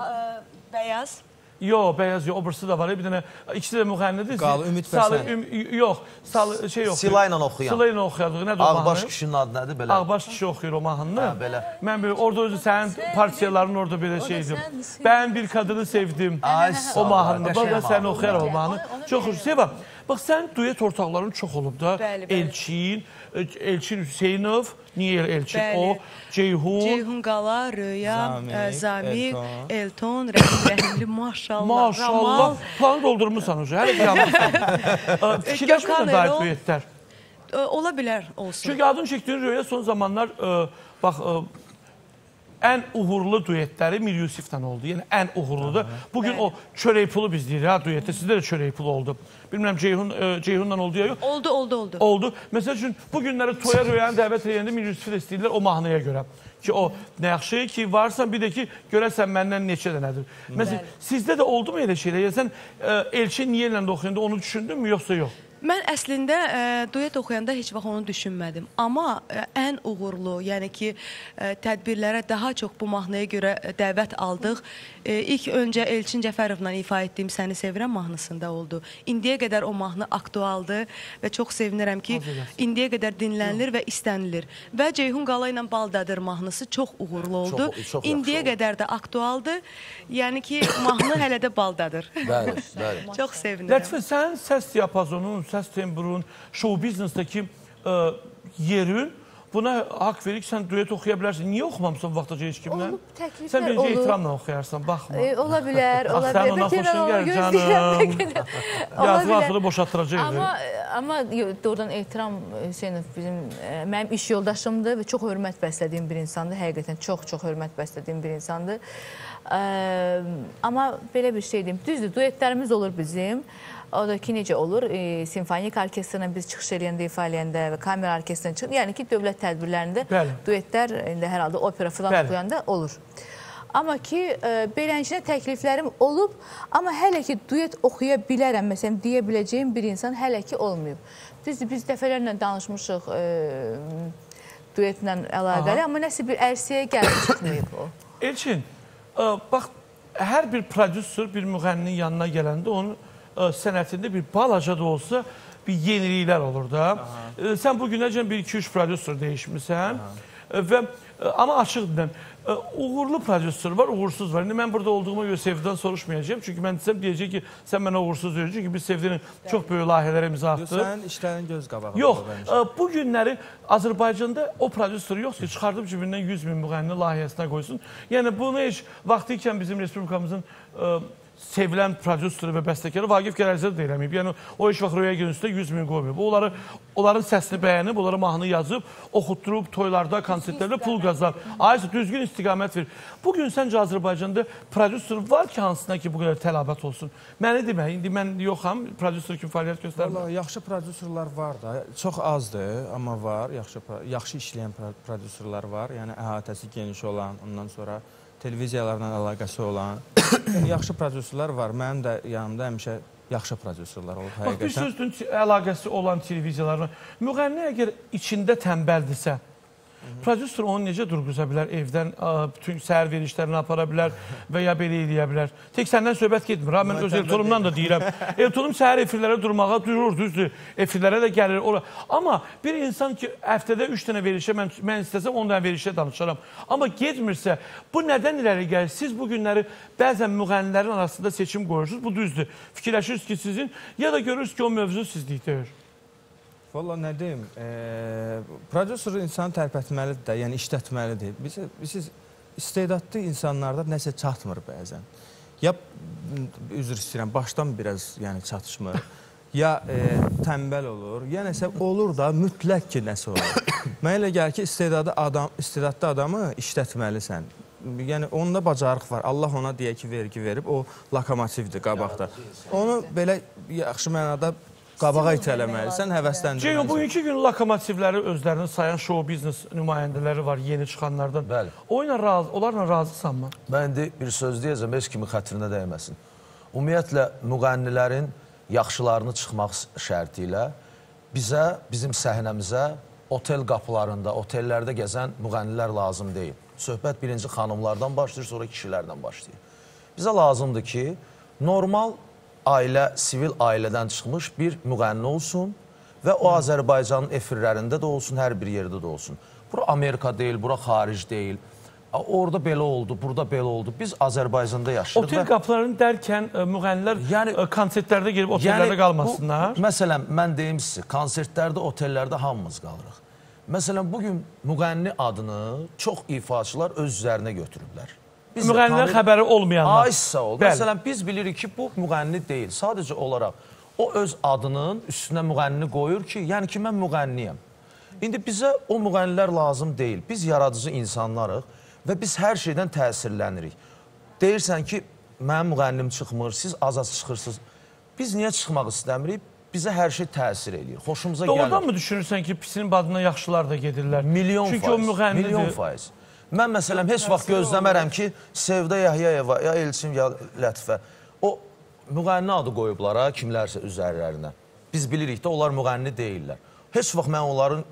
Bəyaz.
Yox, bəyaz yox, o birisi də var. Bir dənə ikisi də müğənnidir.
Qalı, Ümid
Salı,
Bəsən.
üm, yox, salı şey oxuyur.
Sila ilə oxuyan.
Sila ilə oxuyardı. Nədir o
Ağbaş
mahnı?
kişinin adı nədir belə?
Ağbaş kişi oxuyur o mahnını.
Hə, belə.
Mən bir orada özü sənin partiyaların orada belə
sənsin.
Ben bir kadını sevdim.
Ay,
O mahnını. Bax sən
mahnı.
oxuyar o mahnını. Çox xoş. Sevəm. Bax sən duet ortaqların çox olub da.
Bəli, bəli.
Elçin, Elçin Hüseynov, niyə Elçin?
Bəli.
O, Ceyhun.
Ceyhun Qala, Röya,
Zamiq,
Zamiq,
Elton.
Elton, Rəhim Rəhimli, maşallah,
Maşallah.
Ramal.
Planı doldurmuşsan hocam. Hələ qiyamətsən. Fikirləşmirsən
Gökhan
dair.
Ə, Ola bilər olsun.
Çünki adın çəkdiyin röyə son zamanlar ə, bax ə, ən uğurlu duetləri Mir Yusiflə oldu. Yəni ən uğurludur. Bu gün o çörək pulu biz deyirik ha duetdə. Sizdə də çörək pulu oldu. Bilmirəm Ceyhun ə, Ceyhunla oldu ya yox.
Oldu, oldu, oldu.
Oldu. Məsəl üçün bu günləri toya röyanı dəvət edəndə Mir Yusifi də istəyirlər o mahnıya görə. Ki o nə yaxşı ki varsan bir də ki görəsən məndən neçə dənədir. Məsələn sizdə də oldu mu elə şeylər? Yəni sən ə, Elçin niyə ilə də oxuyanda onu düşündünmü yoxsa yox?
Mən əslində ə, duet oxuyanda heç vaxt onu düşünmədim. Amma ə, ən uğurlu, yəni ki, ə, tədbirlərə daha çox bu mahnıya görə dəvət aldıq. Ə, ilk öncə Elçin Cəfərovla ifa etdiyim Səni sevirəm mahnısında oldu. İndiyə qədər o mahnı aktualdır və çox sevinirəm ki, indiyə qədər dinlənilir və istənilir. Və Ceyhun Qala ilə Baldadır mahnısı çox uğurlu oldu.
Çox- çox
indiyə qədər də aktualdır. Yəni ki, mahnı hələ də Baldadır.
Bəli, bəli.
çox sevinirəm.
Lətifə, sənin səs diapazonun, səs tembrun, show biznesdəki ə, yerin buna haqq verir ki, sən duet oxuya bilərsən. Niyə oxumamısan vaxtaca heç kimlə?
Olub, təkliflər
Sən birinci
olub.
ehtiramla oxuyarsan, baxma.
E, ola bilər, ola
sən
bilər.
ona
Bəlkə mən
xoşun
gözləyirəm.
canım.
bilər.
axırı boşaltdıracaq.
Amma amma doğrudan ehtiram Hüseynov bizim e, mənim iş yoldaşımdır və çox hörmət bəslədiyim bir insandır. Həqiqətən çox-çox hörmət bəslədiyim bir insandır. Amma belə bir şey deyim. Düzdür, duetlərimiz olur bizim. O da ki necə olur? E, simfonik orkestrla biz çıxış eləyəndə, ifa eləyəndə və kamera orkestrına çıxır. Yəni ki, dövlət tədbirlərində
Bəli.
duetlər indi hər halda opera falan
Bəli.
oxuyanda olur. Amma ki, e, beləncə təkliflərim olub, amma hələ ki duet oxuya bilərəm, məsələn, deyə biləcəyim bir insan hələ ki olmayıb. Düzdür, biz dəfələrlə danışmışıq e, duetlə əlaqəli, amma nəsə bir ərsəyə gəlib çıxmayıb o.
Elçin, ə, bax, hər bir prodüser bir müğənninin yanına gələndə onun ə, sənətində bir balaca da olsa bir yeniliklər olur da. Ə, sən bu günəcən bir 2-3 prodüser dəyişmisən Ə, və amma açıq deyirəm, uğurlu prodüser var, uğursuz var. İndi mən burada olduğuma görə Sevdidən soruşmayacağam. Çünki mən desəm deyəcək ki, sən mənə uğursuz deyirsən. Çünki biz Sevdinin çox böyük layihələrə imza atdıq.
Sən işlərin göz qabağında.
Yox, bu günləri Azərbaycanda o prodüser yoxdur ki, çıxardıb cibindən 100 min müğənni layihəsinə qoysun. Yəni bunu heç vaxtı ikən bizim respublikamızın ə, sevilən prodüseri və bəstəkarı Vaqif Gərəzdə də eləməyib. Yəni o heç vaxt Röya günündə 100 min qoymayıb. Onları onların səsini bəyənib, onlara mahnı yazıb, oxutdurub toylarda, konsertlərdə pul qazanır. Aysə düzgün istiqamət verir. Bu gün səncə Azərbaycanda prodüser var ki, hansına ki bu qədər tələbat olsun? Məni demə, indi mən yoxam, prodüser kimi fəaliyyət göstərmirəm.
Vallahi yaxşı prodüserlər var da. Çox azdır, amma var. Yaxşı yaxşı işləyən pro- prodüserlər var. Yəni əhatəsi geniş olan, ondan sonra televiziyalarla əlaqəsi olan. yəni yaxşı prodüserlər var. Mənim də yanımda həmişə yaxşı prodüserlər olub
Bax, bir
həqiqətən.
sözdün əlaqəsi olan televiziyalarla. Müğənni əgər içində tənbəldirsə, Prodüser onu necə durğuza bilər evdən, bütün səhər verişlərini apara bilər və ya belə eləyə bilər. Tək səndən söhbət getmir. Ha, mən öz Eltonumdan da deyirəm. Eltonum səhər efirlərə durmağa durur, düzdür. Efirlərə də gəlir. Ora. Amma bir insan ki, həftədə 3 dənə verişə mən mən istəsəm 10 dənə verişə danışaram. Amma getmirsə, bu nədən irəli gəlir? Siz bu günləri bəzən müğənnilərin arasında seçim qoyursunuz. Bu düzdür. Fikirləşirsiniz ki, sizin ya da görürsünüz ki, o mövzu sizlikdir.
Valla nə deyim, e, prodüser insanı tərpətməlidir də, yəni işlətməlidir. Biz, biz istedadlı insanlarda nəsə çatmır bəzən. Ya üzr istəyirəm, başdan biraz yəni çatışmır. Ya e, tənbəl olur, ya nəsə olur da mütləq ki, nəsə olur. Mənə elə gəlir ki, istedadlı adam, istedadlı adamı işlətməlisən. Yəni onda bacarıq var. Allah ona deyə ki, vergi verib, o lokomotivdir qabaqda. Onu belə yaxşı mənada qabağa itələməlisən,
Ceyhun,
həvəsləndirməlisən.
bugünkü gün lokomotivləri özlərini sayan show biznes nümayəndələri var, yeni çıxanlardan.
Bəli.
Oyla razı, onlarla razısanmı?
Mən indi bir söz deyəcəm, heç kimi xətrinə dəyməsin. Ümumiyyətlə, müğənnilərin yaxşılarını çıxmaq şərti ilə bizə, bizim səhnəmizə otel qapılarında, otellərdə gəzən müğənnilər lazım deyil. Söhbət birinci xanımlardan başlayır, sonra kişilərdən başlayır. Bizə lazımdır ki, normal ailə, sivil ailədən çıxmış bir müğənni olsun və o Azərbaycanın efirlərində də olsun, hər bir yerdə də olsun. Bura Amerika deyil, bura xaric deyil. Orada belə oldu, burada belə oldu. Biz Azərbaycanda yaşayırıq.
Otel qapılarını dərkən ə, müğənnilər yəni,
Yəni-
konsertlərdə gelib otellərdə qalmasınlar.
Bu, məsələn, mən deyim sizə, konsertlərdə, otellərdə hamımız qalırıq. Məsələn, bugün müğənni adını çox ifaçılar öz üzərinə götürüblər. Biz tanı-
xəbəri olmayanlar.
Ay sağ ol.
Bəli.
Məsələn, biz bilirik ki, bu müğənni deyil. Sadəcə olaraq o öz adının üstünə müğənni qoyur ki, yəni ki, mən müğənniyəm. İndi bizə o müğənnilər lazım deyil. Biz yaradıcı insanlarıq və biz hər şeydən təsirlənirik. Deyirsən ki, mənim müğənnim çıxmır, siz az-az çıxırsınız. Biz niyə çıxmaq istəmirik? Bizə hər şey təsir eləyir. Xoşumuza gəlir.
Doğrudan mı düşünürsən ki, pisinin badına yaxşılar da gedirlər?
Milyon
Çünki
faiz.
o müğənnidir.
Milyon faiz. Mən məsələn heç vaxt gözləmərəm ki, Sevda Yahyayeva ya Elçin ya Lətifə o müğənni adı qoyublar ha kimlərsə üzərlərinə. Biz bilirik də onlar müğənni deyillər. Heç vaxt mən onların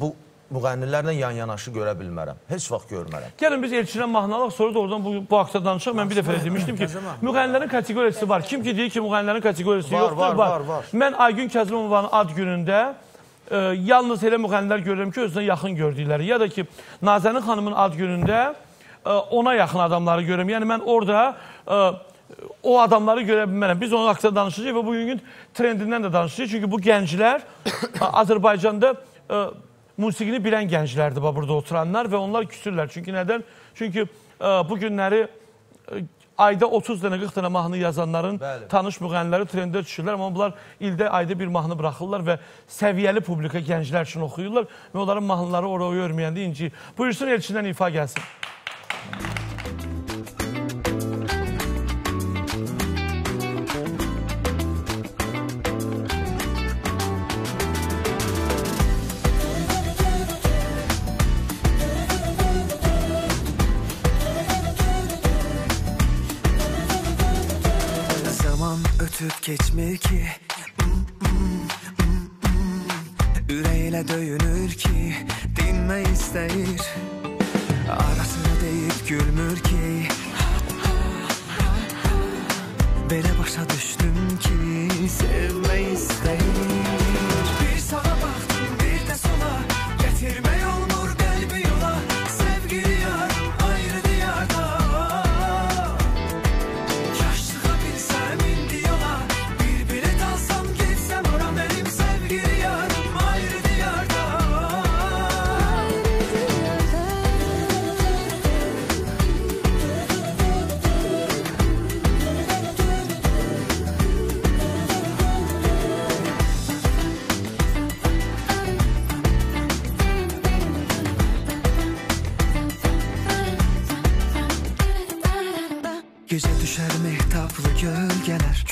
bu müğənnilərlə yan-yanaşı görə bilmərəm. Heç vaxt görmərəm.
Gəlin biz Elçinə mahnı alaq, sonra da oradan bu, bu haqda danışaq. Mən bir dəfə də demişdim ki, müğənnilərin kateqoriyası var. Kim ki deyir ki, müğənnilərin kateqoriyası
Var,
yoxdur,
var, var, var.
Mən Aygün Kəzimovanın ad günündə e, yalnız elə müğənnilər görürəm ki, özünə yaxın gördükləri. Ya da ki, Nazənin xanımın ad günündə e, ona yaxın adamları görürəm. Yəni mən orada e, o adamları görə bilmərəm. Biz onun haqqında danışacağıq və bugünkü gün trendindən də danışacağıq. Çünki bu gənclər e, Azərbaycanda e, musiqini bilən gənclərdir burada oturanlar və onlar küsürlər. Çünki nədən? Çünki ə, bu günləri ə, ayda 30 dənə 40 dənə mahnı yazanların
Bəli.
tanış müğənniləri trendə düşürlər, amma bunlar ildə ayda bir mahnı buraxırlar və səviyyəli publika gənclər üçün oxuyurlar və onların mahnıları oraya örməyəndə inci. Buyursun Elçindən ifa gəlsin.
Zaman geçmir ki. Yüreğiyle döyünür ki. Dinme isteyir Arasını deyip gülmür ki. Belə başa düştüm ki. Sevme isteyir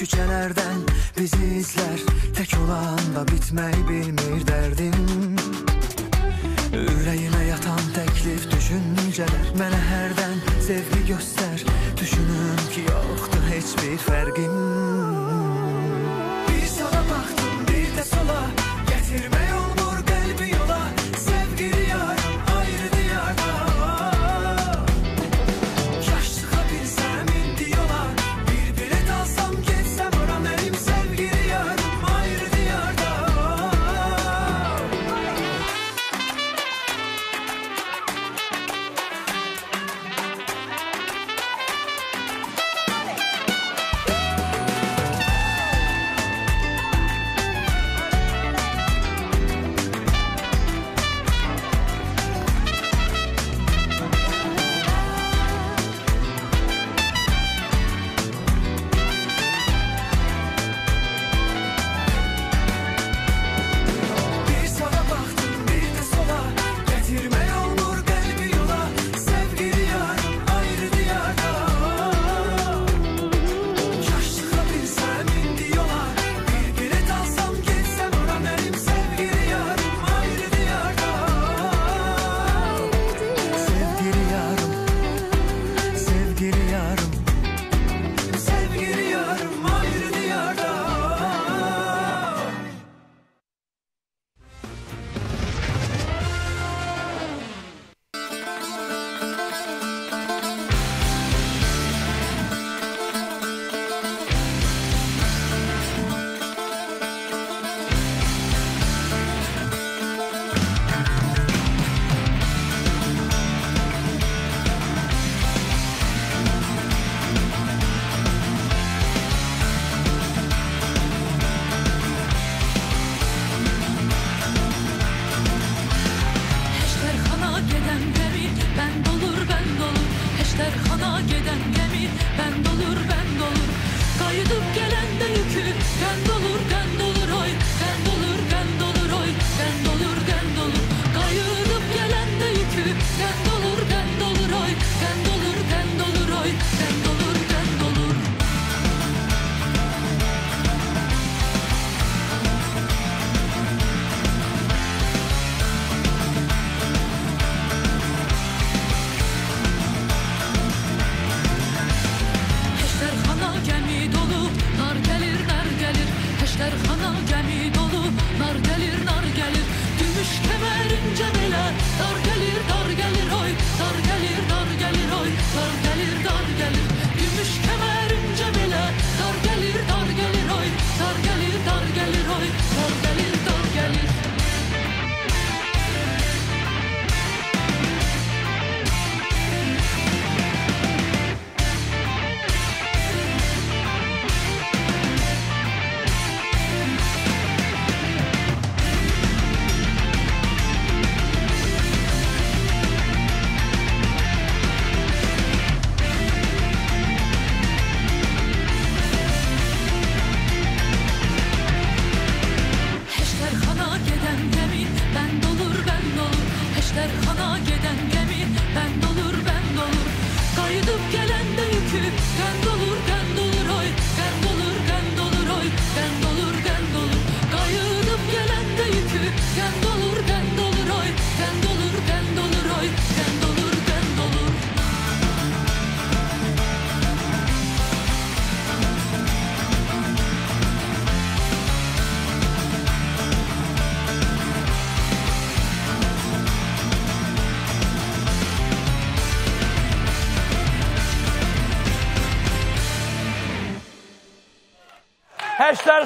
Küçelerden bizi izler. Tek olan da bitmeyi bilmir derdim Yüreğime yatan teklif düşünceler Mənə hərdən sevgi göster. Düşünün ki yoktu hiçbir fərqim Bir sağa baktım bir de sola. Getirme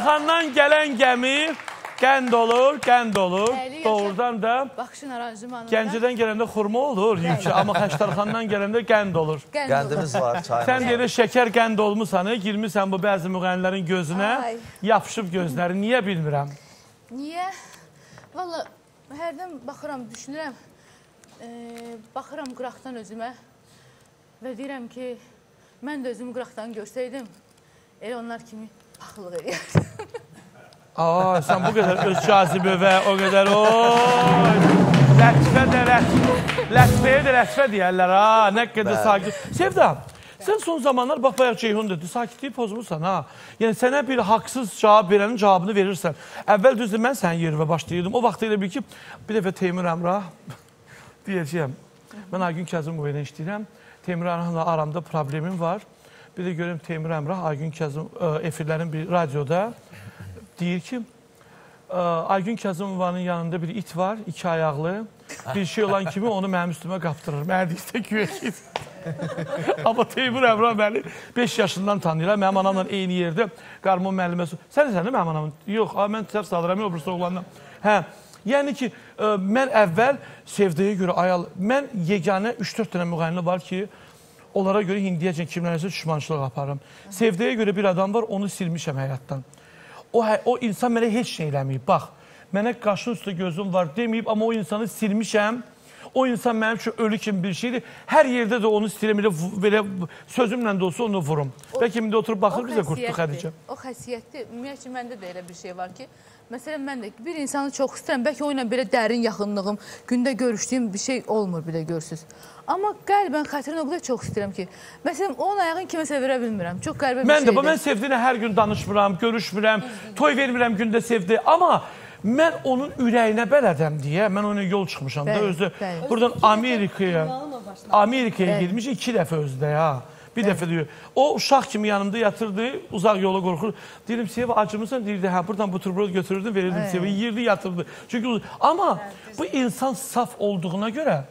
Həştərxandan gələn gəmi qənd olur, qənd olur. Doğrudan da
Baxışın aranjmanında.
Gəncədən gələndə xurma olur, yükü, amma Xəştərxandan gələndə qənd olur.
Qənd
Qəndimiz var, çayımız
Sən
var.
deyir şəkər qənd olmusan, girmisən bu bəzi müğənnilərin gözünə,
Ay.
yapışıb gözləri. Niyə bilmirəm.
Niyə? Valla hərdən baxıram, düşünürəm. E, baxıram qıraqdan özümə və deyirəm ki, mən də özümü qıraqdan görsəydim, elə onlar kimi paxıllıq eləyərdim.
Aa, sən bu qədər öz cazibə və o qədər oy. Lətifə də lətifə. Lətifəyə də lətifə deyərlər ha. Nə qədər sakit. Sevdam, sən son zamanlar bax bayaq Ceyhun dedi, sakitliyi pozmursan ha. Yəni sənə bir haqsız cavab verənin cavabını verirsən. Əvvəl düzdür mən sənin yerinə başlayırdım. O vaxt elə bil ki, bir dəfə Teymur Əmrah deyəcəyəm. Mən Aygün Kəzimovla işləyirəm. Teymur Əmrahla aramda problemim var. Bir də görüm Teymur Əmrah Aygün Kəzim ə, efirlərin bir radioda deyir ki, ə, Aygün Kəzimovanın yanında bir it var, iki ayaqlı. Bir şey olan kimi onu mənim üstümə qapdırır. Mənə deyirsə güya ki. Amma Teymur Əmrah məni 5 yaşından tanıyırlar. Mənim anamla eyni yerdə qarmon müəlliməsi. Sən sən mənim anamın? Yox, a, mən səhv salıram, birisi oğlandan. Hə. Yəni ki, ə, mən əvvəl sevdiyə görə ayal, mən yeganə 3-4 dənə müğənni var ki, onlara görə indiyəcən kimlərəsə düşmançılıq aparıram. Sevdiyə görə bir adam var, onu silmişəm həyatdan. O, hə- o insan mənə heç şey eləməyib. Bax, mənə qaşın üstə gözüm var deməyib, amma o insanı silmişəm. O insan mənim üçün ölü kimi bir şeydir. Hər yerdə də onu istəyirəm, elə, belə sözümlə də olsa onu vurum. Bəlkə indi oturub baxır bizə qurtdu Xədicə.
O xəsiyyətdir. Ümumiyyətlə məndə də elə bir şey var ki, məsələn mən də bir insanı çox istəyirəm, bəlkə o ilə belə dərin yaxınlığım, gündə görüşdüyüm bir şey olmur belə görürsüz. Amma qəlbən xətrini o qədər çox istəyirəm ki, məsələn onun ayağını kiməsə verə bilmirəm. Çox qəribə bir
Mən də,
şeydir.
bu, mən sevdiyinə hər gün danışmıram, görüşmürəm, toy vermirəm gündə sevdi. Amma mən onun ürəyinə bələdəm deyə, mən ona yol çıxmışam da
Bəli,
özü.
bəli.
Buradan Amerikaya, Amerikaya girmiş iki dəfə özdə ya. Bir dəfə deyir. O uşaq kimi yanımda yatırdı, uzaq yola qorxur. Deyirəm, Seva acımısan? Deyirdi, hə, buradan buterbrod götürürdüm, verirdim Seva. Yiyirdi, yatırdı. Çünki amma bu insan saf olduğuna görə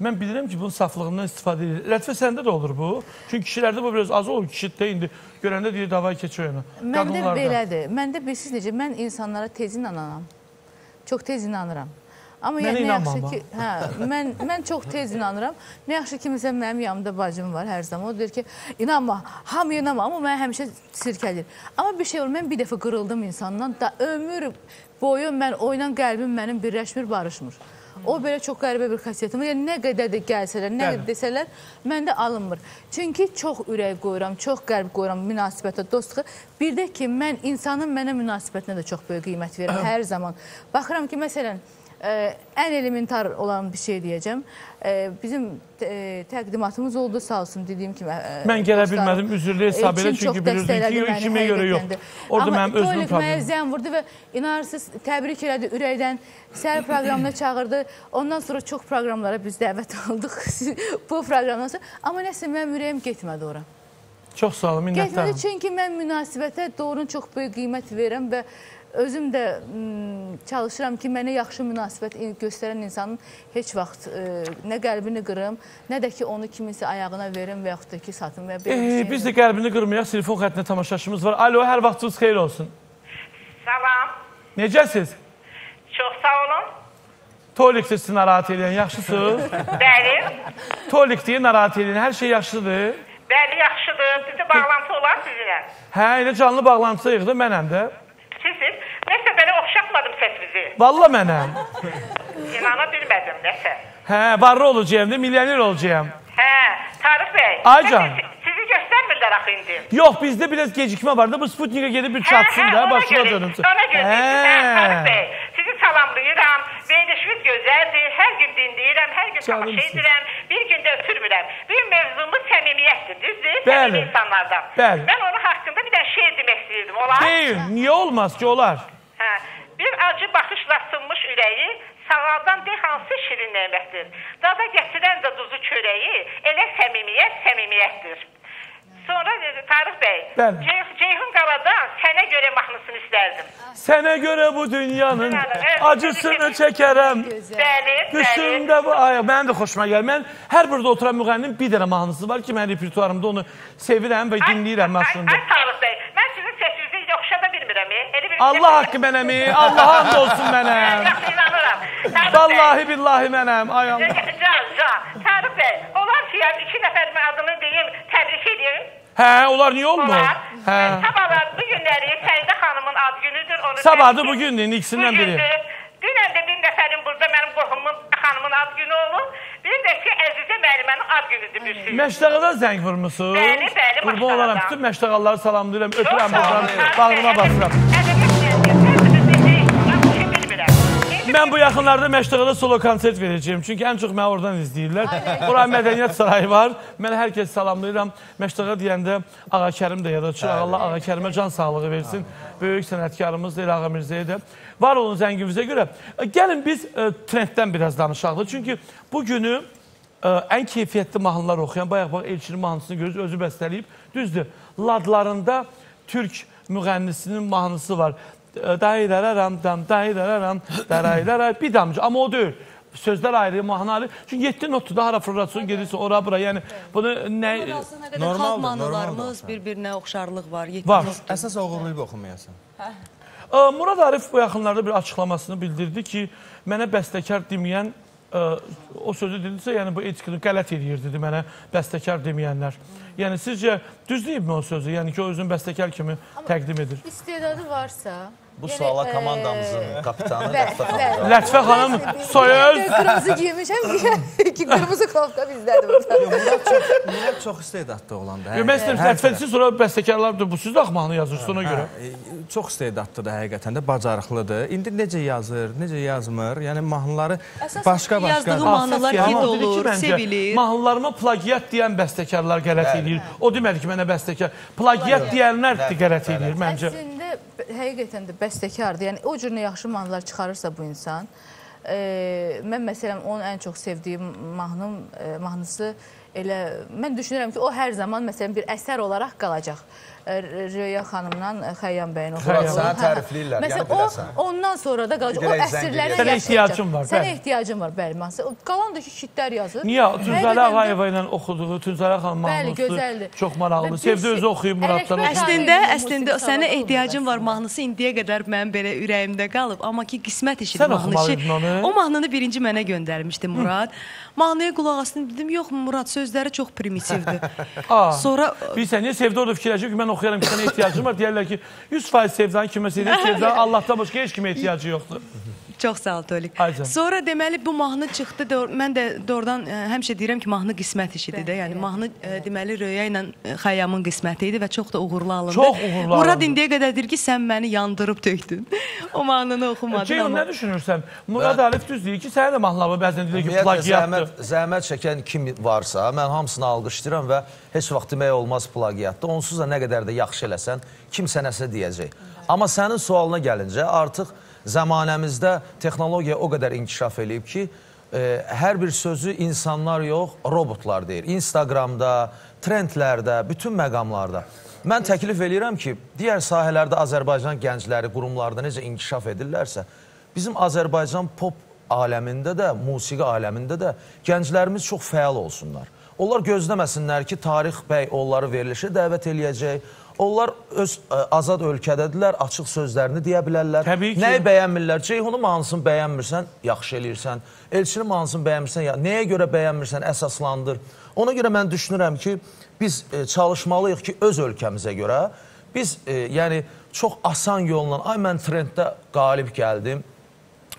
Mən bilirəm ki, bunun saflığından istifadə edir. Lətifə səndə də olur bu. Çünki kişilərdə bu biraz az olur. Kişi də indi görəndə deyir, davay keç oyunu.
Məndə belədir. Məndə bilirsiniz necə, mən insanlara tez inananam. Çox tez inanıram. Amma yəni, yaxşı ki, hə, mən mən çox tez inanıram. Nə yaxşı ki, məsələn mənim yanımda bacım var hər zaman. O deyir ki, inanma, hamı inanma, amma mən həmişə sirkələyir. Amma bir şey olur, mən bir dəfə qırıldım insandan, da ömür boyu mən oynan qəlbim mənim birləşmir, barışmır. O belə çox qəribə bir xəssiyyətim var. Yəni nə qədər də gəlsələr, nə qədər desələr, məndə alınmır. Çünki çox ürək qoyuram, çox qəlb qoyuram münasibətə, dostluğa. Bir də ki, mən insanın mənə münasibətinə də çox böyük qiymət verirəm hər zaman. Baxıram ki, məsələn, ən elementar olan bir şey deyəcəm. Bizim ə, təqdimatımız oldu, sağ olsun dediyim kimi.
Mən gələ
dostlarım
bilmədim, üzr diləyirəm hesab elə, çünki bilirdim ki,
məni,
kimə görə yox. Orada
Amma
mənim özümün
Tolik mənə
problemi.
zəng vurdu və inanırsınız, təbrik elədi ürəkdən. Səhər proqramına çağırdı. Ondan sonra çox proqramlara biz dəvət aldıq bu proqramdan sonra. Amma nəsə mənim ürəyim getmədi ora.
Çox sağ olun,
Getmədi
minnətdaram.
çünki mən münasibətə doğrudan çox böyük qiymət verirəm və özüm də çalışıram ki, mənə yaxşı münasibət göstərən insanın heç vaxt nə qəlbini qırım, nə də ki onu kiminsə ayağına verim və yaxud da ki satım və belə bir şey.
biz də qəlbini qırmayaq, telefon xəttinə tamaşaçımız var. Alo, hər vaxtınız xeyir olsun.
Salam,
Necəsiz?
çox sağ olun.
Tolikdir sizi narahat edən, yaxşısınız?
Bəli,
Tolik deyə narahat edən, hər şey yaxşıdır.
bəli yaxşıdır. Bizdə bağlantı olar sizinlə.
Hə, elə canlı bağlantısıyıq da mənəm də.
Səsinizi.
Valla mənəm.
İnana bilmədim nəsə.
Hə, varlı olacağım da, milyoner olacağım.
Hə, Tarık bəy.
Ay can.
nəsə Sizi göstərmirlər axı indi.
Yox, bizdə biraz gecikmə var da, bu Sputnikə gedib bir çatsın
hə,
da,
ona
başına dönümsün.
Ona görə. Hə, Tarık bəy.
Hə.
Sizi salamlayıram. Verilişiniz gözəldir. Hər gün dinləyirəm, hər gün tamaşa edirəm. Bir gün də ötürmürəm. Bir mövzumuz səmimiyyətdir, düzdür?
Bəli.
Səmimi insanlardan.
Bəli.
Mən onun haqqında bir dənə şeir demək istəyirdim. Olar?
Deyil, niyə olmaz ki, olar?
Hə, bir acı baxışla sınmış ürəyi sağaldan de hansı şirin nemətdir. Dada gətirən də duzu çörəyi elə səmimiyyət səmimiyyətdir. Sonra e, Tarık bəy. Cey Ceyhun Qaladan sənə görə mahnısını istərdim.
Sənə görə bu dünyanın
Evet.
acısını çəkərəm.
Bəli, bəli.
Qışında bu ay mənim də xoşuma gəlir. Mən hər burada oturan müğənninin bir dənə mahnısı var ki, mənim repertuarımda onu sevirəm və dinləyirəm
Ay,
maşında.
ay Tarık bəy, mən sizin səsinizi yoxşa
Allah haqqı mənəmi, Allah hamd olsun mənəm.
Yaxşı inanıram.
Vallahi billahi mənəm. Ay Allah.
Can, can. Tarık bəy, olar ki, yəni iki nəfərimin adını deyim, təbrik edeyim.
Hə, onlar niyə olmur? Hə.
Sabahlar bu günləri Səidə xanımın ad günüdür.
Sabahdır bugündür, ikisindən biri.
Bugündür. Dünən də bir nəfərin burada mənim qohumumun xanımın ad günü olub. Bir də ki, Əzizə müəllimənin ad günüdür bir şey.
Məştəqadan zəng vurmusunuz.
Bəli, bəli,
Qurban olaram, bütün məştəqaları salamlayıram, öpürəm buradan, bağrına basıram. Mən bu yaxınlarda Məştəqada solo konsert verəcəyim. Çünki ən çox məni oradan izləyirlər. Bura mədəniyyət sarayı var. Mən hər kəs salamlayıram. Məştəqa deyəndə Ağa Kərim də yada çıxır. Allah Ağa Kərimə can sağlığı versin. Böyük sənətkarımız Leyla Ağa Mirzəyə də. Var olun zəngimizə görə. E, Gəlin biz e, trenddən biraz danışaq. Çünki bu günü e, ən keyfiyyətli mahnılar oxuyan, bayaq bax Elçinin mahnısını görürüz, özü bəstələyib. Düzdür, ladlarında türk müğənnisinin mahnısı var. Dayrararam dam dayrararam darayraray bir damcı amma o deyil. Sözlər ayrı, mahnı ayrı. Çünki 7 notdur da hara fırlatıyorsun, gedirsən ora bura. Yəni bunu nə
qədər xalq mahnılarımız bir-birinə oxşarlıq var. yetdi
Var.
notdur.
Əsas oğurlayıb oxumayasan.
Murad Arif bu yaxınlarda bir açıqlamasını bildirdi ki, mənə bəstəkar deməyən o sözü dedisə, yəni bu etikini qələt edir dedi mənə bəstəkar deməyənlər. Yəni sizcə düzdürmü o sözü? Yəni ki, o özünü bəstəkar kimi təqdim edir.
İstedadı varsa...
Bu
yəni,
suala
e,
komandamızın kapitanı
bə-
xanım.
Lətifə xanım soyuz.
Qırmızı giymişəm ki, qırmızı kofta bizdədir burada.
Murad çox, Murad çox istedadlı oğlandı.
Yo, Mən istəyirəm Lətifə sonra bəstəkarlar bu siz də mahnı yazırsınız ona görə.
E, çox istedadlıdır həqiqətən də, bacarıqlıdır. İndi necə yazır, necə yazmır, yəni mahnıları başqa-başqa.
yazdığı mahnılar hit olur, sevilir.
Mahnılarıma plagiat deyən bəstəkarlar qələt edir. O demədi ki, mənə bəstəkar. Plagiat deyənlər də qələt edir məncə.
Əslində həqiqətən də bəstəkardır. Yəni o cür nə yaxşı mahnılar çıxarırsa bu insan, e, mən məsələn onun ən çox sevdiyim mahnım e, mahnısı elə mən düşünürəm ki, o hər zaman məsələn bir əsər olaraq qalacaq. E, Röya xanımla Xəyyam bəyin Hə, hə.
tərifləyirlər,
Məsələn,
yəni biləsən.
o ondan sonra da qalacaq. O
eləyəsən.
Sənə ehtiyacın var,
Sənə ehtiyacın var, bəli. Məsələn, qalan da ki, şitlər yazır.
Niyə? Tünzələ Ağayeva ilə oxuduğu Tünzələ xanım mahnısı çox maraqlı. Sevdi özü oxuyub Muraddan.
Əslində, əslində sənə ehtiyacın var mahnısı indiyə qədər mənim belə ürəyimdə qalıb, amma ki qismət işidir mahnısı. O mahnını birinci mənə göndərmişdi Murad. Mahnıya qulaq asdım dedim, yox Murad sözləri çox primitivdir. Sonra
Bilirsən, niyə Sevdi orada fikirləşib ki, mən oxuyaram ki, sənə ehtiyacın var. Deyərlər ki, 100% Sevdanı kiməsə edir, Sevdan Allahdan başqa heç kimə ehtiyacı yoxdur.
Çox sağ ol Tolik. Sonra deməli bu mahnı çıxdı. Mən də doğrudan ə, həmişə deyirəm ki, mahnı qismət işidir də. Yəni mahnı ə, deməli Röya ilə ə, Xəyyamın qisməti idi və çox da uğurlu alındı.
Çox uğurlu
Murad
alındı.
indiyə qədər deyir ki, sən məni yandırıb tökdün. o mahnını oxumadın
Ceyhun,
amma.
nə düşünürsən? Murad Arif düz deyir ki, sənin də mahnıları bəzən deyir ki, plagiatdır.
zəhmət, zəhmət çəkən kim varsa, mən hamısını alqışlayıram və heç vaxt demək olmaz plagiatda. Onsuz da nə qədər də yaxşı eləsən, kimsə nəsə deyəcək. Amma sənin sualına gəlincə, artıq zəmanəmizdə texnologiya o qədər inkişaf eləyib ki, e, hər bir sözü insanlar yox, robotlar deyir. Instagramda, trendlərdə, bütün məqamlarda. Mən təklif eləyirəm ki, digər sahələrdə Azərbaycan gəncləri, qurumlarda necə inkişaf edirlərsə, bizim Azərbaycan pop aləmində də, musiqi aləmində də gənclərimiz çox fəal olsunlar. Onlar gözləməsinlər ki, Tarix bəy onları verilişə dəvət eləyəcək. Onlar öz ə, azad ölkədədirlər, açıq sözlərini deyə bilərlər.
Təbii ki.
Nəyi bəyənmirlər? Ceyhunun mahnısını bəyənmirsən, yaxşı eləyirsən. Elçinin mahnısını bəyənmirsən, ya nəyə görə bəyənmirsən, əsaslandır. Ona görə mən düşünürəm ki, biz e, çalışmalıyıq ki, öz ölkəmizə görə biz e, yəni çox asan yolla, ay mən trenddə qalib gəldim.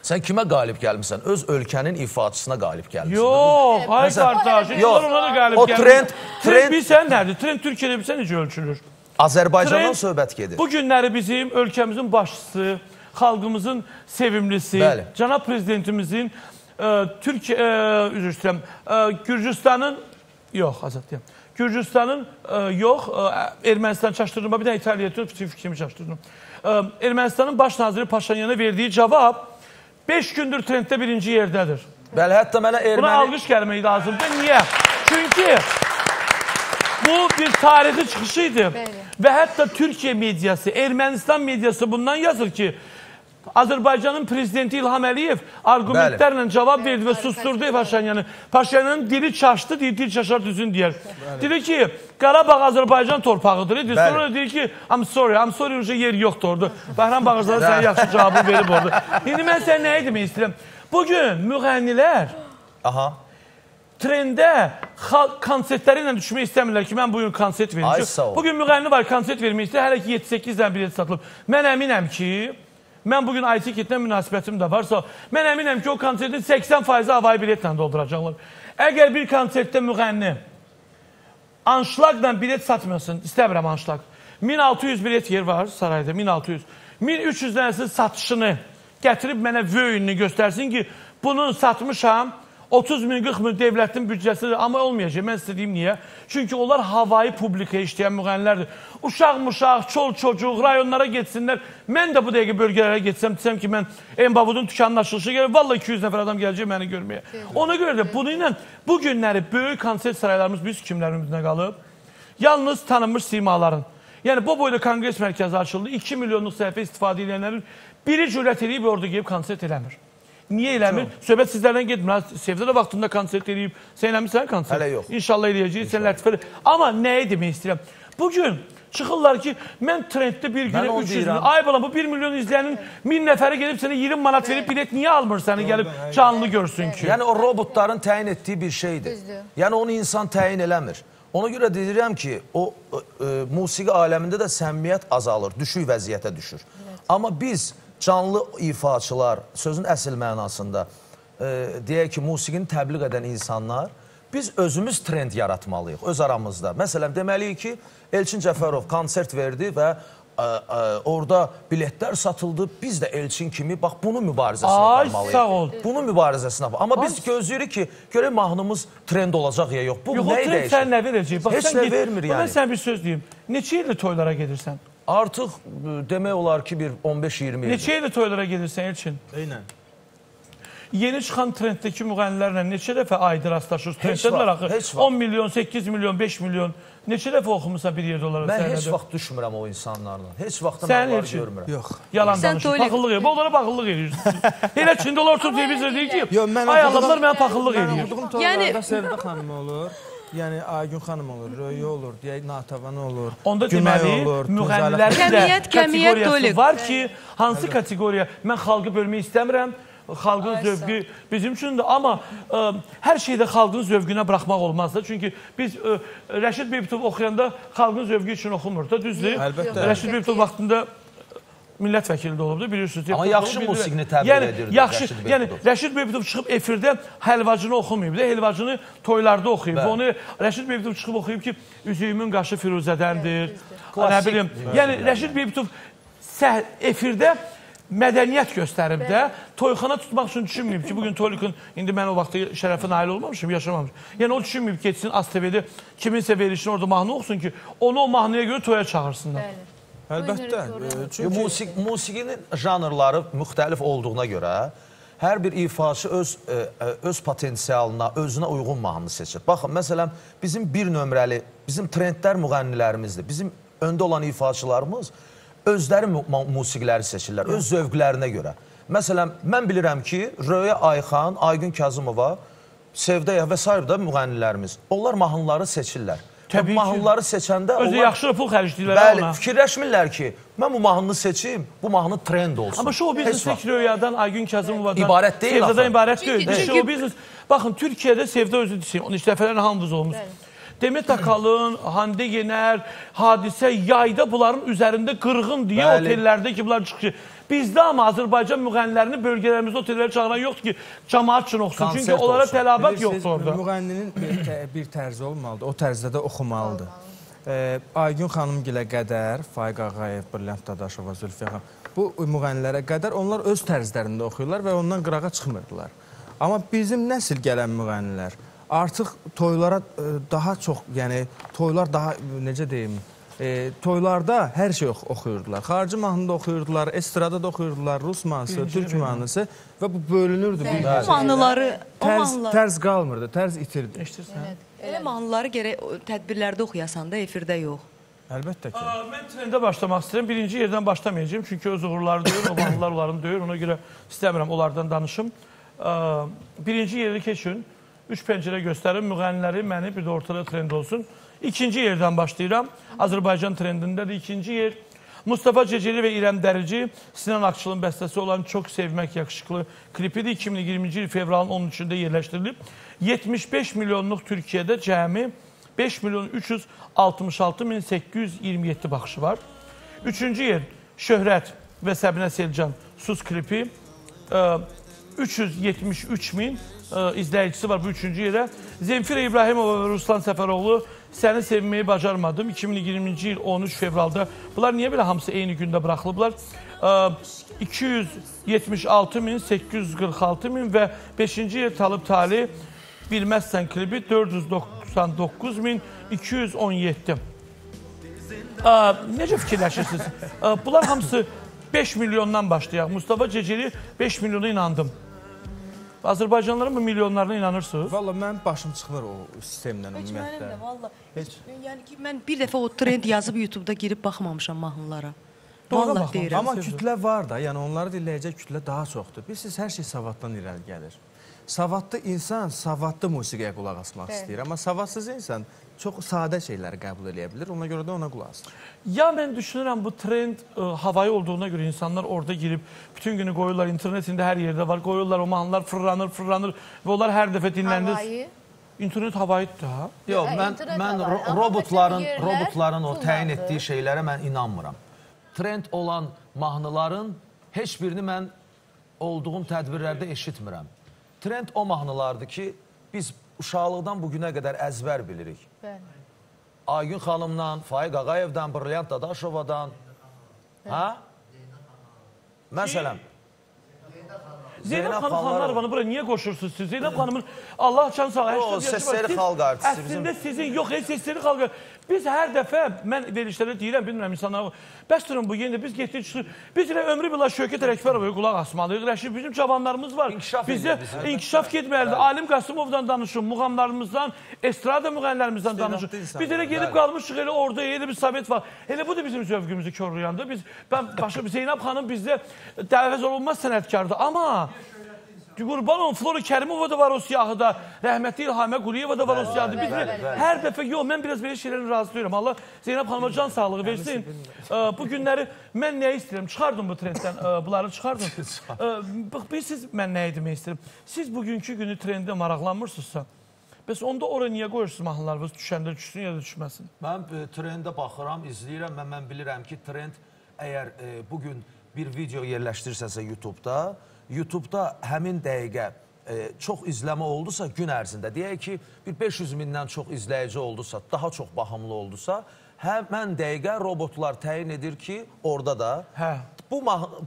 Sən kimə qalib gəlmisən? Öz ölkənin ifaçısına qalib gəlmisən.
Yox, ay qardaş, heç
yox,
onlar ona da qalib
o
gəlmir.
trend- trend-
bilsən nədir? Trend Türkiyədə bilsən necə ölçülür?
Azərbaycandan söhbət gedir.
Bu günləri bizim ölkəmizin başçısı, xalqımızın sevimlisi,
Bəli.
cənab prezidentimizin ə, Türkiyə ə, üzr istəyirəm, ə, Gürcüstanın yox, azad deyəm. Gürcüstanın ə, yox, ə, Ermənistan çaşdırdım, bir də İtaliya fikrimi çaşdırdım. Ə, Ermənistanın baş naziri Paşinyana verdiyi cavab 5 gündür trenddə birinci yerdədir.
Bəli, hətta mənə
Buna
erməni
alqış gəlmək lazımdır. Niyə? Çünki bu bir tarixi çıxışı idi. Və hətta Türkiyə mediası, Ermənistan mediası bundan yazır ki, Azərbaycanın prezidenti İlham Əliyev arqumentlərlə cavab verdi və susturdu Paşinyanı. Paşinyanın dili çaşdı, deyir, dil çaşar düzün deyər. Dedi ki, Qarabağ Azərbaycan torpağıdır. Dedi.
Bəli.
Sonra deyir ki, I'm sorry, I'm sorry, uje yer yoxdur orada. Bəhram Bağırzada sənə yaxşı cavabı verib orada. İndi mən sənə nə demək istəyirəm? Bugün müğənnilər
Aha.
Trendə xalq konsertləri ilə düşmək istəmirlər ki, mən bu gün konsert
ol.
Bu gün müğənni var, konsert istəyir. Hələ ki 7-8 dənə bilet satılıb. Mən əminəm ki, mən bu gün IT-kitlə münasibətim də varsa, mən əminəm ki, o konsertin 80% havayı biletlə dolduracaqlar. Əgər bir konsertdə müğənni anşlaqla bilet satmıyorsun, istəmirəm anşlaq. 1600 bilet yer var sarayda, 1600. 1300 dənəsi satışını gətirib mənə vöyününü göstərsin ki, bunun satmışam, 30 min, 40 min devlətin büdcəsidir, amma olmayacaq. Mən sizə deyim niyə? Çünki onlar havayı publikaya işləyən müğənnilərdir. Uşaq muşaq, çol çocuq, rayonlara getsinlər. Mən də bu dəqiqə bölgələrə getsəm, desəm ki, mən Embabudun dükanının açılışı gəlir, valla 200 nəfər adam gələcək məni görməyə. Ona görə də bunu ilə bu günləri böyük konsert saraylarımız biz kimlərimizdə qalıb? Yalnız tanınmış simaların. Yəni bu boyda konqres mərkəzi açıldı. 2 milyonluq səhifə istifadə edənlərin biri cürət edib orada gəlib konsert eləmir. Niyə eləmir? Söhbət sizlərdən getmir. Sevdə də vaxtında konsert eləyib. Sən eləmirsən konsert?
Hələ yox.
İnşallah eləyəcəyik. Sən lətifə. Amma nəyi demək istəyirəm? Bu gün çıxırlar ki, mən trenddə bir günə
onu
300 min. Ay bala bu 1 milyon izləyənin 1000 nəfəri gəlib sənə 20 manat verib bilet niyə almır səni gəlib canlı görsün ki?
Yəni o robotların təyin etdiyi bir şeydir. Yəni onu insan təyin eləmir. Ona görə deyirəm ki, o ə, ə, musiqi aləmində də səmimiyyət azalır, düşük vəziyyətə düşür. Amma biz canlı ifaçılar, sözün əsl mənasında ə, deyək ki, musiqini təbliğ edən insanlar biz özümüz trend yaratmalıyıq öz aramızda. Məsələn, deməliyik ki, Elçin Cəfərov konsert verdi və ə, ə, orada biletlər satıldı. Biz də Elçin kimi bax bunu mübarizəsinə
Ay,
aparmalıyıq.
sağ ol.
Bunun mübarizəsinə apar. Amma biz gözləyirik ki, görək mahnımız trend olacaq ya yox. Bu
Yox, o
nəyi
trend
dəyişir?
sən nə verəcək? Bax,
Heç
sən
nə vermir
Bax, Mən
yəni.
sənə bir söz deyim. Neçə ildir toylara gedirsən?
Artıq ə, demək olar ki, bir 15-20 il.
Neçə ildir toylara gedirsən Elçin?
Eynən.
Yeni çıxan trenddəki müğənnilərlə neçə dəfə ayda rastlaşırsınız?
Heç
Trenddədirlər
vaxt,
axı.
heç vaxt.
10 milyon, 8 milyon, 5 milyon. Neçə dəfə oxumusan bir yerdə onlara
Mən heç
səhnədə?
vaxt düşmürəm o insanlarla. Heç vaxt mən onları görmürəm.
Yox.
Yalan danışır, paxıllıq edir. Onlara paxıllıq edirsiniz. Elə Çində onlar oturub televizor deyir ki,
Yox, mən
ay adamlar mənə paxıllıq
Mən
edir.
oxuduğum
Yəni-
toylarda Sevdə xanım olur. Yəni Aygün xanım olur, Röyə olur, deyək Natavan olur.
Onda deməli
olur,
müğənnilərin də
Kəmiyyət, kəmiyyət
kateqoriyası var ki, hansı kateqoriya? Mən xalqı bölmək istəmirəm. Xalqın
Ay,
zövqü bizim üçündür, amma ə, hər şeydə xalqın zövqünə buraxmaq olmaz da. Çünki biz ə, Rəşid Beytov oxuyanda xalqın zövqü üçün oxumur da, düzdür?
Əlbəttə.
Rəşid Beytov vaxtında millət vəkili də olubdu, bilirsiniz.
Amma yaxşı musiqini təbliğ
yəni,
edirdi
Yaxşı,
Rəşid
yəni. Rəşid Beytov çıxıb efirdə həlvacını oxumayıb da, həlvacını toylarda oxuyub.
Bəli.
Onu Rəşid Beytov çıxıb oxuyub ki, üzüyümün qaşı Firuzədəndir. Nə bilim. Yəni Rəşid səh efirdə mədəniyyət göstərib də toyxana tutmaq üçün düşünməyib ki, bugün Tolikun indi mən o vaxtda şərəfə nail olmamışım, yaşamamışım. Yəni o düşünməyib getsin ASTV-də kiminsə verilişini orada mahnı oxusun ki, onu o mahnıya görə toya çağırsınlar.
Bəli.
Əlbəttə. E, Çünki
Musiq, musiqinin janrları müxtəlif olduğuna görə hər bir ifaçı öz ə, ə, öz potensialına, özünə uyğun mahnı seçir. Baxın, məsələn, bizim bir nömrəli, bizim trendlər müğənnilərimizdir. Bizim öndə olan ifaçılarımız özləri mu musiqiləri seçirlər, öz zövqlərinə görə. Məsələn, mən bilirəm ki, Röya Ayxan, Aygün Kazımova, Sevdəyə və sair də müğənnilərimiz. Onlar mahnıları seçirlər.
Təbii
mahnıları seçəndə
Özü
onlar
yaxşı pul xərcləyirlər
Bəli,
ona.
fikirləşmirlər ki, mən bu mahnını seçim, bu mahnı trend olsun.
Amma show
Heç
biznes
vaxt.
tek rüyadan, Aygün Kazımovadan,
İbarət deyil
Sevdadan ibarət deyil.
Çünki-
Show biznes. Baxın, Türkiyədə Sevda özü deseyim, onu işte dəfələrlə hamımız olmuş. Demet Akalın, Hande Yener, Hadisə yayda bunların üzərində qırğın deyə
Bəli.
otellərdə ki, bunlar çıxır. Bizdə amma Azərbaycan müğənnilərini bölgələrimizdə otellərə çağıran yoxdur ki, cəmaat üçün oxusun.
Konsert
Çünki onlara
olsun.
tələbat
Bilirsiniz,
yoxdur orada.
Müğənninin bir, tə- bir tərzi olmalıdır. O tərzdə də oxumalıdır. Ee, Aygün xanım gilə qədər, Faiq Ağayev, Brilliant Dadaşova, Zülfiyə xanım, bu müğənnilərə qədər onlar öz tərzlərində oxuyurlar və ondan qırağa çıxmırdılar. Amma bizim nəsil gələn müğənnilər artıq toylara e, daha çox, yəni toylar daha e, necə deyim, e, toylarda hər şey ox oxuyurdular. Xarici mahnıda oxuyurdular, estrada da oxuyurdular, rus mahnısı, türk mahnısı və bu bölünürdü
O mahnıları, o
tərz,
mahnılar.
tərz qalmırdı, tərz itirdi.
Eşidirsən?
Elə mahnıları gərək tədbirlərdə oxuyasan da, efirdə yox.
Əlbəttə ki.
Aa, Mən trendə başlamaq istəyirəm. Birinci yerdən başlamayacağım. Çünki öz uğurları deyir, o mahnılar onların deyir. Ona görə istəmirəm onlardan danışım. Aa, Birinci yeri keçin. Üç pəncərə göstərin. Müğənniləri məni bir də ortada trend olsun. İkinci yerdən başlayıram. Azərbaycan trendindədir ikinci yer. Mustafa Ceceli və İrəm Dərici Sinan Akçılın bəstəsi olan Çox Sevmək Yaxşıqlı klipidir. 2020-ci il fevralın 13-də yerləşdirilib. 75 milyonluq Türkiyədə cəmi 5 milyon 366 min 827 baxışı var. Üçüncü yer Şöhrət və Səbinə Selcan Sus klipi. Ə, 373 min izləyicisi var bu üçüncü yerə. Zemfira İbrahimova və Ruslan Səfəroğlu Səni sevməyi bacarmadım. 2020-ci il 13 fevralda. Bunlar niyə belə hamısı eyni gündə buraxılıblar? Ə, 276 min, 846 min və 5-ci yer Talib Tali Bilməzsən klibi 499 min 217. Ə, necə fikirləşirsiniz? Bunlar hamısı 5 milyondan başlayaq. Mustafa Ceceli 5 milyona inandım. Azərbaycanlıların bu milyonlarına inanırsınız?
Valla mənim başım çıxmır o sistemdən
Heç mənim
ümumiyyətlə.
də valla. Yəni ki, mən bir dəfə o trend yazıb YouTube-da girib baxmamışam mahnılara.
Doğru
Valla deyirəm.
Amma kütlə var da, yəni onları dinləyəcək kütlə daha çoxdur. Bilirsiniz, hər şey savaddan irəli gəlir. Savadlı insan savadlı musiqiyə qulaq asmaq
Bəli.
istəyir, amma savadsız insan çox sadə şeyləri qəbul edə bilər. Ona görə də ona qulaq asır.
Ya mən düşünürəm bu trend ə, havayı olduğuna görə insanlar orada girib bütün günü qoyurlar internetində hər yerdə var. Qoyurlar o mahnılar fırlanır, fırlanır və onlar hər dəfə dinləndə
Havayı.
internet havayıdır da.
Yox, mən mən ro robotların robotların o təyin etdiyi şeylərə mən inanmıram. Trend olan mahnıların heç birini mən olduğum tədbirlərdə eşitmirəm. Trend o mahnılardır ki, biz uşaqlıqdan bu günə qədər əzbər bilirik.
Bəli.
Aygün xanımdan, Faiq Ağayevdən, Brilliant Dadaşovadan. Hə? Məsələn,
Zeynəb xanım
Xanlarova.
Xanlarovanı bura niyə qoşursunuz siz? Zeynəb xanımın Allah can sağ
O, səsləri xalq artisti,
Əslində
bizim-
sizin yox, heç səsləri xalq Biz hər dəfə mən verilişlərdə deyirəm, bilmirəm insanlara. Bəs durun bu yeni biz getdik çıxır. Biz elə ömrü bila Şövkət Ələkbərovaya qulaq asmalıyıq. Rəşid bizim cavanlarımız var.
İnkişaf
Bizə inkişaf getməlidir. Alim Qasımovdan danışın, muğamlarımızdan, estrada müğənnilərimizdən danışın. Biz elə gedib qalmışıq elə orada elə bir sovet var. Elə bu da bizim zövqümüzü korlayandı. Biz ben başa Zeynəb xanım bizdə dəvəz olunmaz sənətkardır. Amma Qurban olun, Flora Kərimova da var o siyahıda, rəhmətli İlhamə Quliyeva da var o siyahıda. Biz
bəli, bəli.
hər dəfə, yox, mən biraz belə şeylərlə razı deyirəm. Allah Zeynəb xanıma can sağlığı versin. Ə, Bu günləri mən nə istəyirəm? Çıxardın bu trenddən, bunları çıxardın. Ə, Bax, bilirsiniz, mən nə demək istəyirəm? Siz bugünkü günü trendə maraqlanmırsınızsa, bəs onda ora niyə qoyursunuz mahnılarınız düşəndə düşsün ya da düşməsin?
Mən e, trendə baxıram, izləyirəm və mən bilirəm ki, trend əgər e, bu gün bir video yerləşdirsəsə YouTube-da, YouTube-da həmin dəqiqə e, çox izləmə oldusa gün ərzində, deyək ki, bir 500 mindən çox izləyici oldusa, daha çox baxımlı oldusa, həmən dəqiqə robotlar təyin edir ki, orada da
Hə.
Bu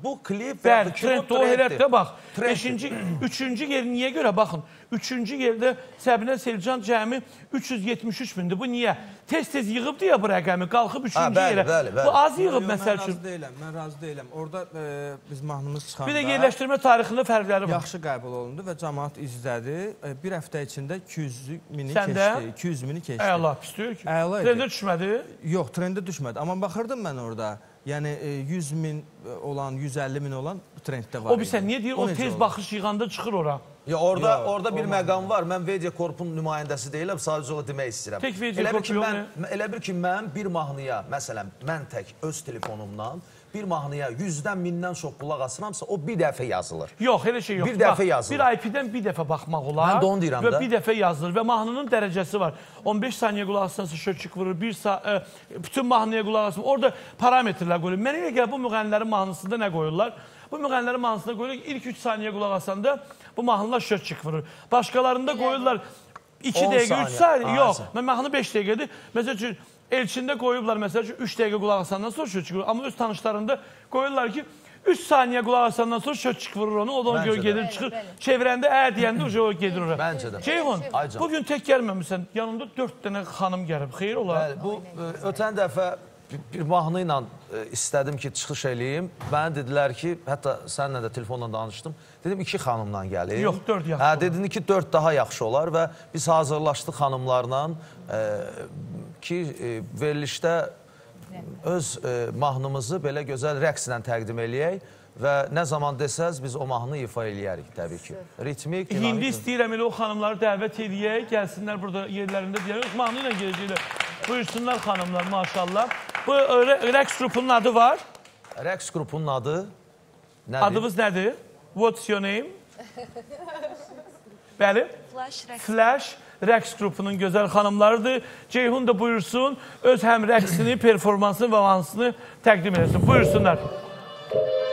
bu klip
Bəli, trend o elətdə bax.
Trenddir.
Beşinci, üçüncü yer niyə görə baxın? Üçüncü yerdə Səbinə Selcan cəmi 373 mindir. Bu niyə? Tez-tez yığıbdı ya bu rəqəmi, qalxıb üçüncü
bəli,
yerə.
bəli, bəli.
Bu az yığıb məsəl
Mən
üçün.
razı deyiləm, mən razı deyiləm. Orada e, biz mahnımız çıxanda
Bir də yerləşdirmə tarixində fərqləri var.
yaxşı qəbul olundu və cəmaət izlədi. E, bir həftə içində 200 mini
Səndə?
keçdi. 200 mini keçdi.
Əla, pis deyil ki.
Əla idi.
Trendə düşmədi.
Yox, trendə düşmədi. Amma baxırdım mən orada. Yəni e, 100 min e, olan, 150 min olan trenddə var.
O bilsən niyə deyir? O
necə
tez
oldu?
baxış yığanda çıxır ora.
Ya orada
Yox,
orada bir məqam var. Mən Media Corp-un nümayəndəsi deyiləm, sadəcə olaraq demək istəyirəm.
Tək Media
elə bil
Corp
ki, mən elə bil ki, mən bir mahnıya, məsələn, mən tək öz telefonumdan bir mahnıya 100-dən 1000-dən çox qulaq asıramsa, o bir dəfə yazılır.
Yox, elə şey yox.
Bir dəfə yazılır.
Bir IP-dən bir dəfə baxmaq olar.
Mən də onu deyirəm
və
də.
bir dəfə yazılır və mahnının dərəcəsi var. 15 saniyə qulaq assansa şöçük vurur, bir sa ə, bütün mahnıya qulaq asın. Orada parametrlər qoyulur. Mənə elə gəlir bu müğənnilərin mahnısında nə qoyurlar? Bu müğənnilərin mahnısında qoyurlar ilk 3 saniyə qulaq asanda bu mahnılar şöçük vurur. Başqalarında qoyurlar 2
10
dəqiqə, 3
saniyə.
Yox, mən mahnı 5 dəqiqədir. Məsəl üçün Elçində qoyublar məsəl üçün 3 dəqiqə qulaq asandan sonra şöçük vurur. Amma öz tanışlarında qoyurlar ki 3 saniyə qulaq asandan sonra şöçük vurur onu. O da ona görə gedir çıxır. Çevirəndə ə deyəndə o gedir ora.
Məncə də.
Ceyhun,
Aycan.
bu gün tək gəlməmisən. Yanında 4 dənə xanım gəlib. Xeyir olar.
Bəli, bu ə, ötən dəfə bir, mahnı ilə ə, istədim ki, çıxış eləyim. Mənə dedilər ki, hətta səninlə də telefonla danışdım. Dedim iki xanımla gəlim.
Yox, dörd yaxşı
Hə,
olar.
dedin ki, 4 daha yaxşı olar və biz hazırlaşdıq xanımlarla ə, ki, ə, verilişdə
öz e, mahnımızı belə gözəl rəqslə təqdim eləyək və nə zaman desəz biz o mahnını ifa eləyərik təbii ki. Ritmik,
İndi
dinamik.
istəyirəm elə o xanımları dəvət edək, gəlsinlər burada yerlərində deyək. Yox, mahnı ilə gələcəklər. Buyursunlar xanımlar, maşallah. Bu rəqs qrupunun adı var.
Rəqs qrupunun adı nədir?
Adınız nədir? What's your name? Bəli.
Flash rəqs.
Flash rəqs qrupunun gözəl xanımlarıdır. Ceyhun da buyursun, öz həm rəqsini, performansını və avansını təqdim etsin. Buyursunlar.
Ritmik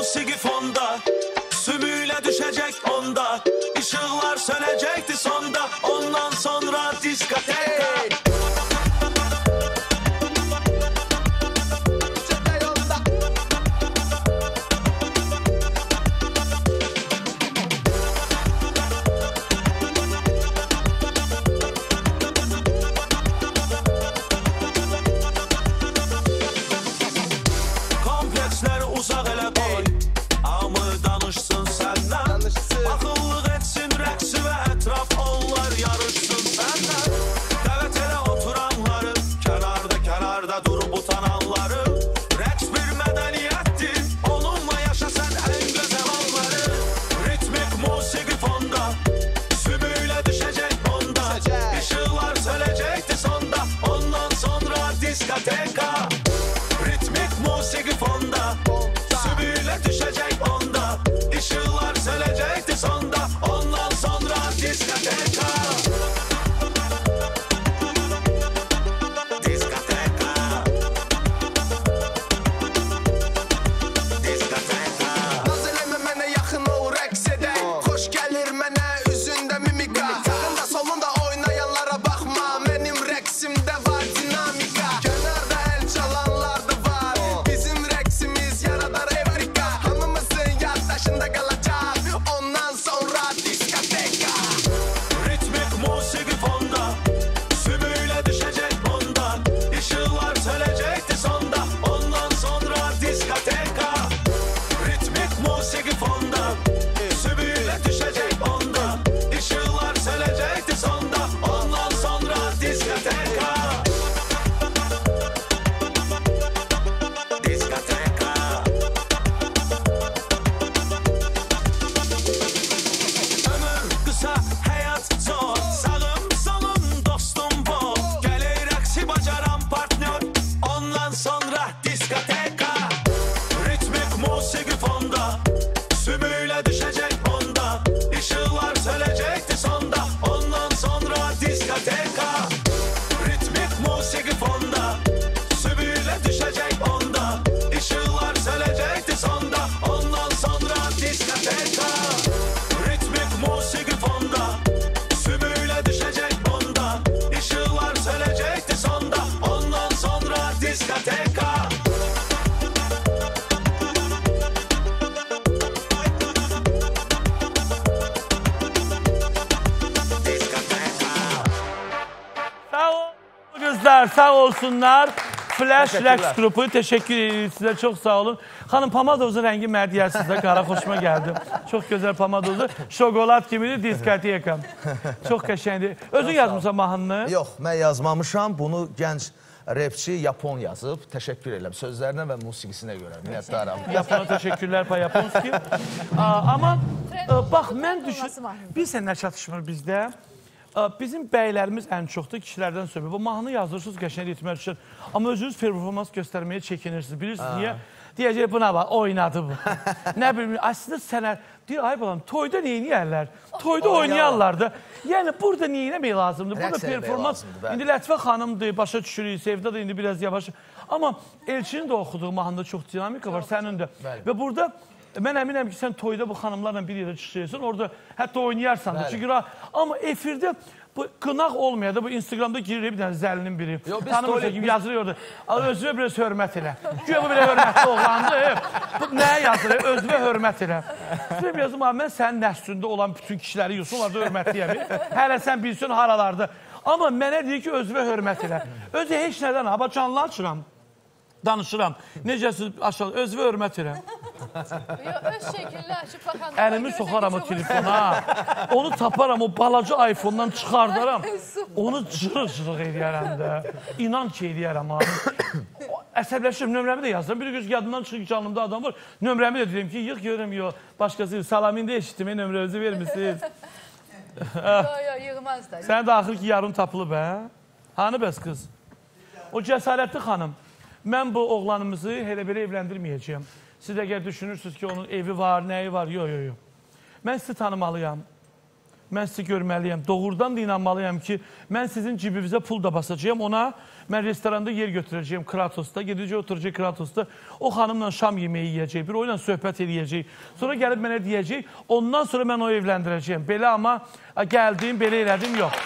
musiki fonda Sümüyle düşecek onda. Işıklar sönecekti sonda Ondan sonra diskoteka. Kompleksler
olsunlar. Flash rəqs qrupu təşəkkür edirik sizə. Çox sağ olun. Xanım Pamadozun rəngi mənə deyərsiniz də qara xoşuma gəldi. Çox gözəl Pamadozu. Şokolad kimidir diskoteka. Çox qəşəngdir. Özün yazmısan mahnını?
Yox, mən yazmamışam. Bunu gənc repçi Yapon yazıb. Təşəkkür edirəm sözlərinə və musiqisinə görə. Minnətdaram.
Yapona təşəkkürlər pa Yaponski. Amma ə, bax mən düşün, bilsən nə çatışmır bizdə? Bizim bəylərimiz ən çoxdur kişilərdən söhbət. Bu mahnı yazırsınız qəşəng ritmlər üçün. Amma özünüz performans göstərməyə çəkinirsiniz. Bilirsiniz niyə? Deyəcək buna bax, oynadı bu. nə bilim, əslində sənət deyir ay balam, toyda nə edirlər? Toyda oynayarlar da. Yəni burada nə etmək lazımdır? Burada performans indi Lətifə xanımdır, başa düşürük, Sevda da indi biraz yavaş. Amma Elçinin də oxuduğu mahnıda çox dinamika var, sənin də. Və burada mən əminəm ki, sən toyda bu xanımlarla bir yerə çıxacaqsan, orada hətta oynayarsan da. Çünki amma efirdə bu qınaq olmaya da bu Instagramda girir bir dənə zəlinin biri.
Yox, biz
Tanımırsan
toy-
kim yazır orada. "Al, Özünə biraz hörmət elə. Güya bu belə hörmətli oğlandır. Bu nəyə yazır? Özünə hörmət elə. Mən yazım, "Ay, mən sənin nəslində olan bütün kişiləri yusun, onlarda hörmətliyəm. Hələ sən bilsin haralarda. Amma mənə deyir ki, özünə hörmət elə. Özü heç nədən, hava canlı açıram. Danışıram. Necəsiz aşağı özünə hörmət edirəm.
Yo, öz şəkillə açıb baxanda.
Əlimi soxaram o telefona. Onu taparam, o balaca iPhone-dan çıxardaram. Onu cırıq-cırıq eləyərəm də. İnan ki, eləyərəm ha. Əsəbləşirəm, nömrəmi də yazıram. Bir göz yadımdan çıxır ki, canımda adam var. Nömrəmi də deyirəm ki, yığ görürəm, yo. Başqası, salamində eşitdim, e, nömrənizi vermişsiniz.
Yo, yo, yığmaz da.
Sənin də axır ki, yarım tapılıb, hə? Hanı bəs qız? O cəsarətli xanım. Mən bu oğlanımızı elə belə evləndirməyəcəyəm. Siz əgər düşünürsünüz ki, onun evi var, nəyi var, yox, yox, yox. Mən sizi tanımalıyam. Mən sizi görməliyəm. Doğrudan da inanmalıyam ki, mən sizin cibinizə pul da basacağam. Ona mən restoranda yer götürəcəyim Kratosda. Gedəcək oturacaq Kratosda. O xanımla şam yeməyi yeyəcək. Bir o ilə söhbət eləyəcək. Sonra gəlib mənə deyəcək. Ondan sonra mən o evləndirəcəyəm. Belə amma gəldim, belə elədim, yox.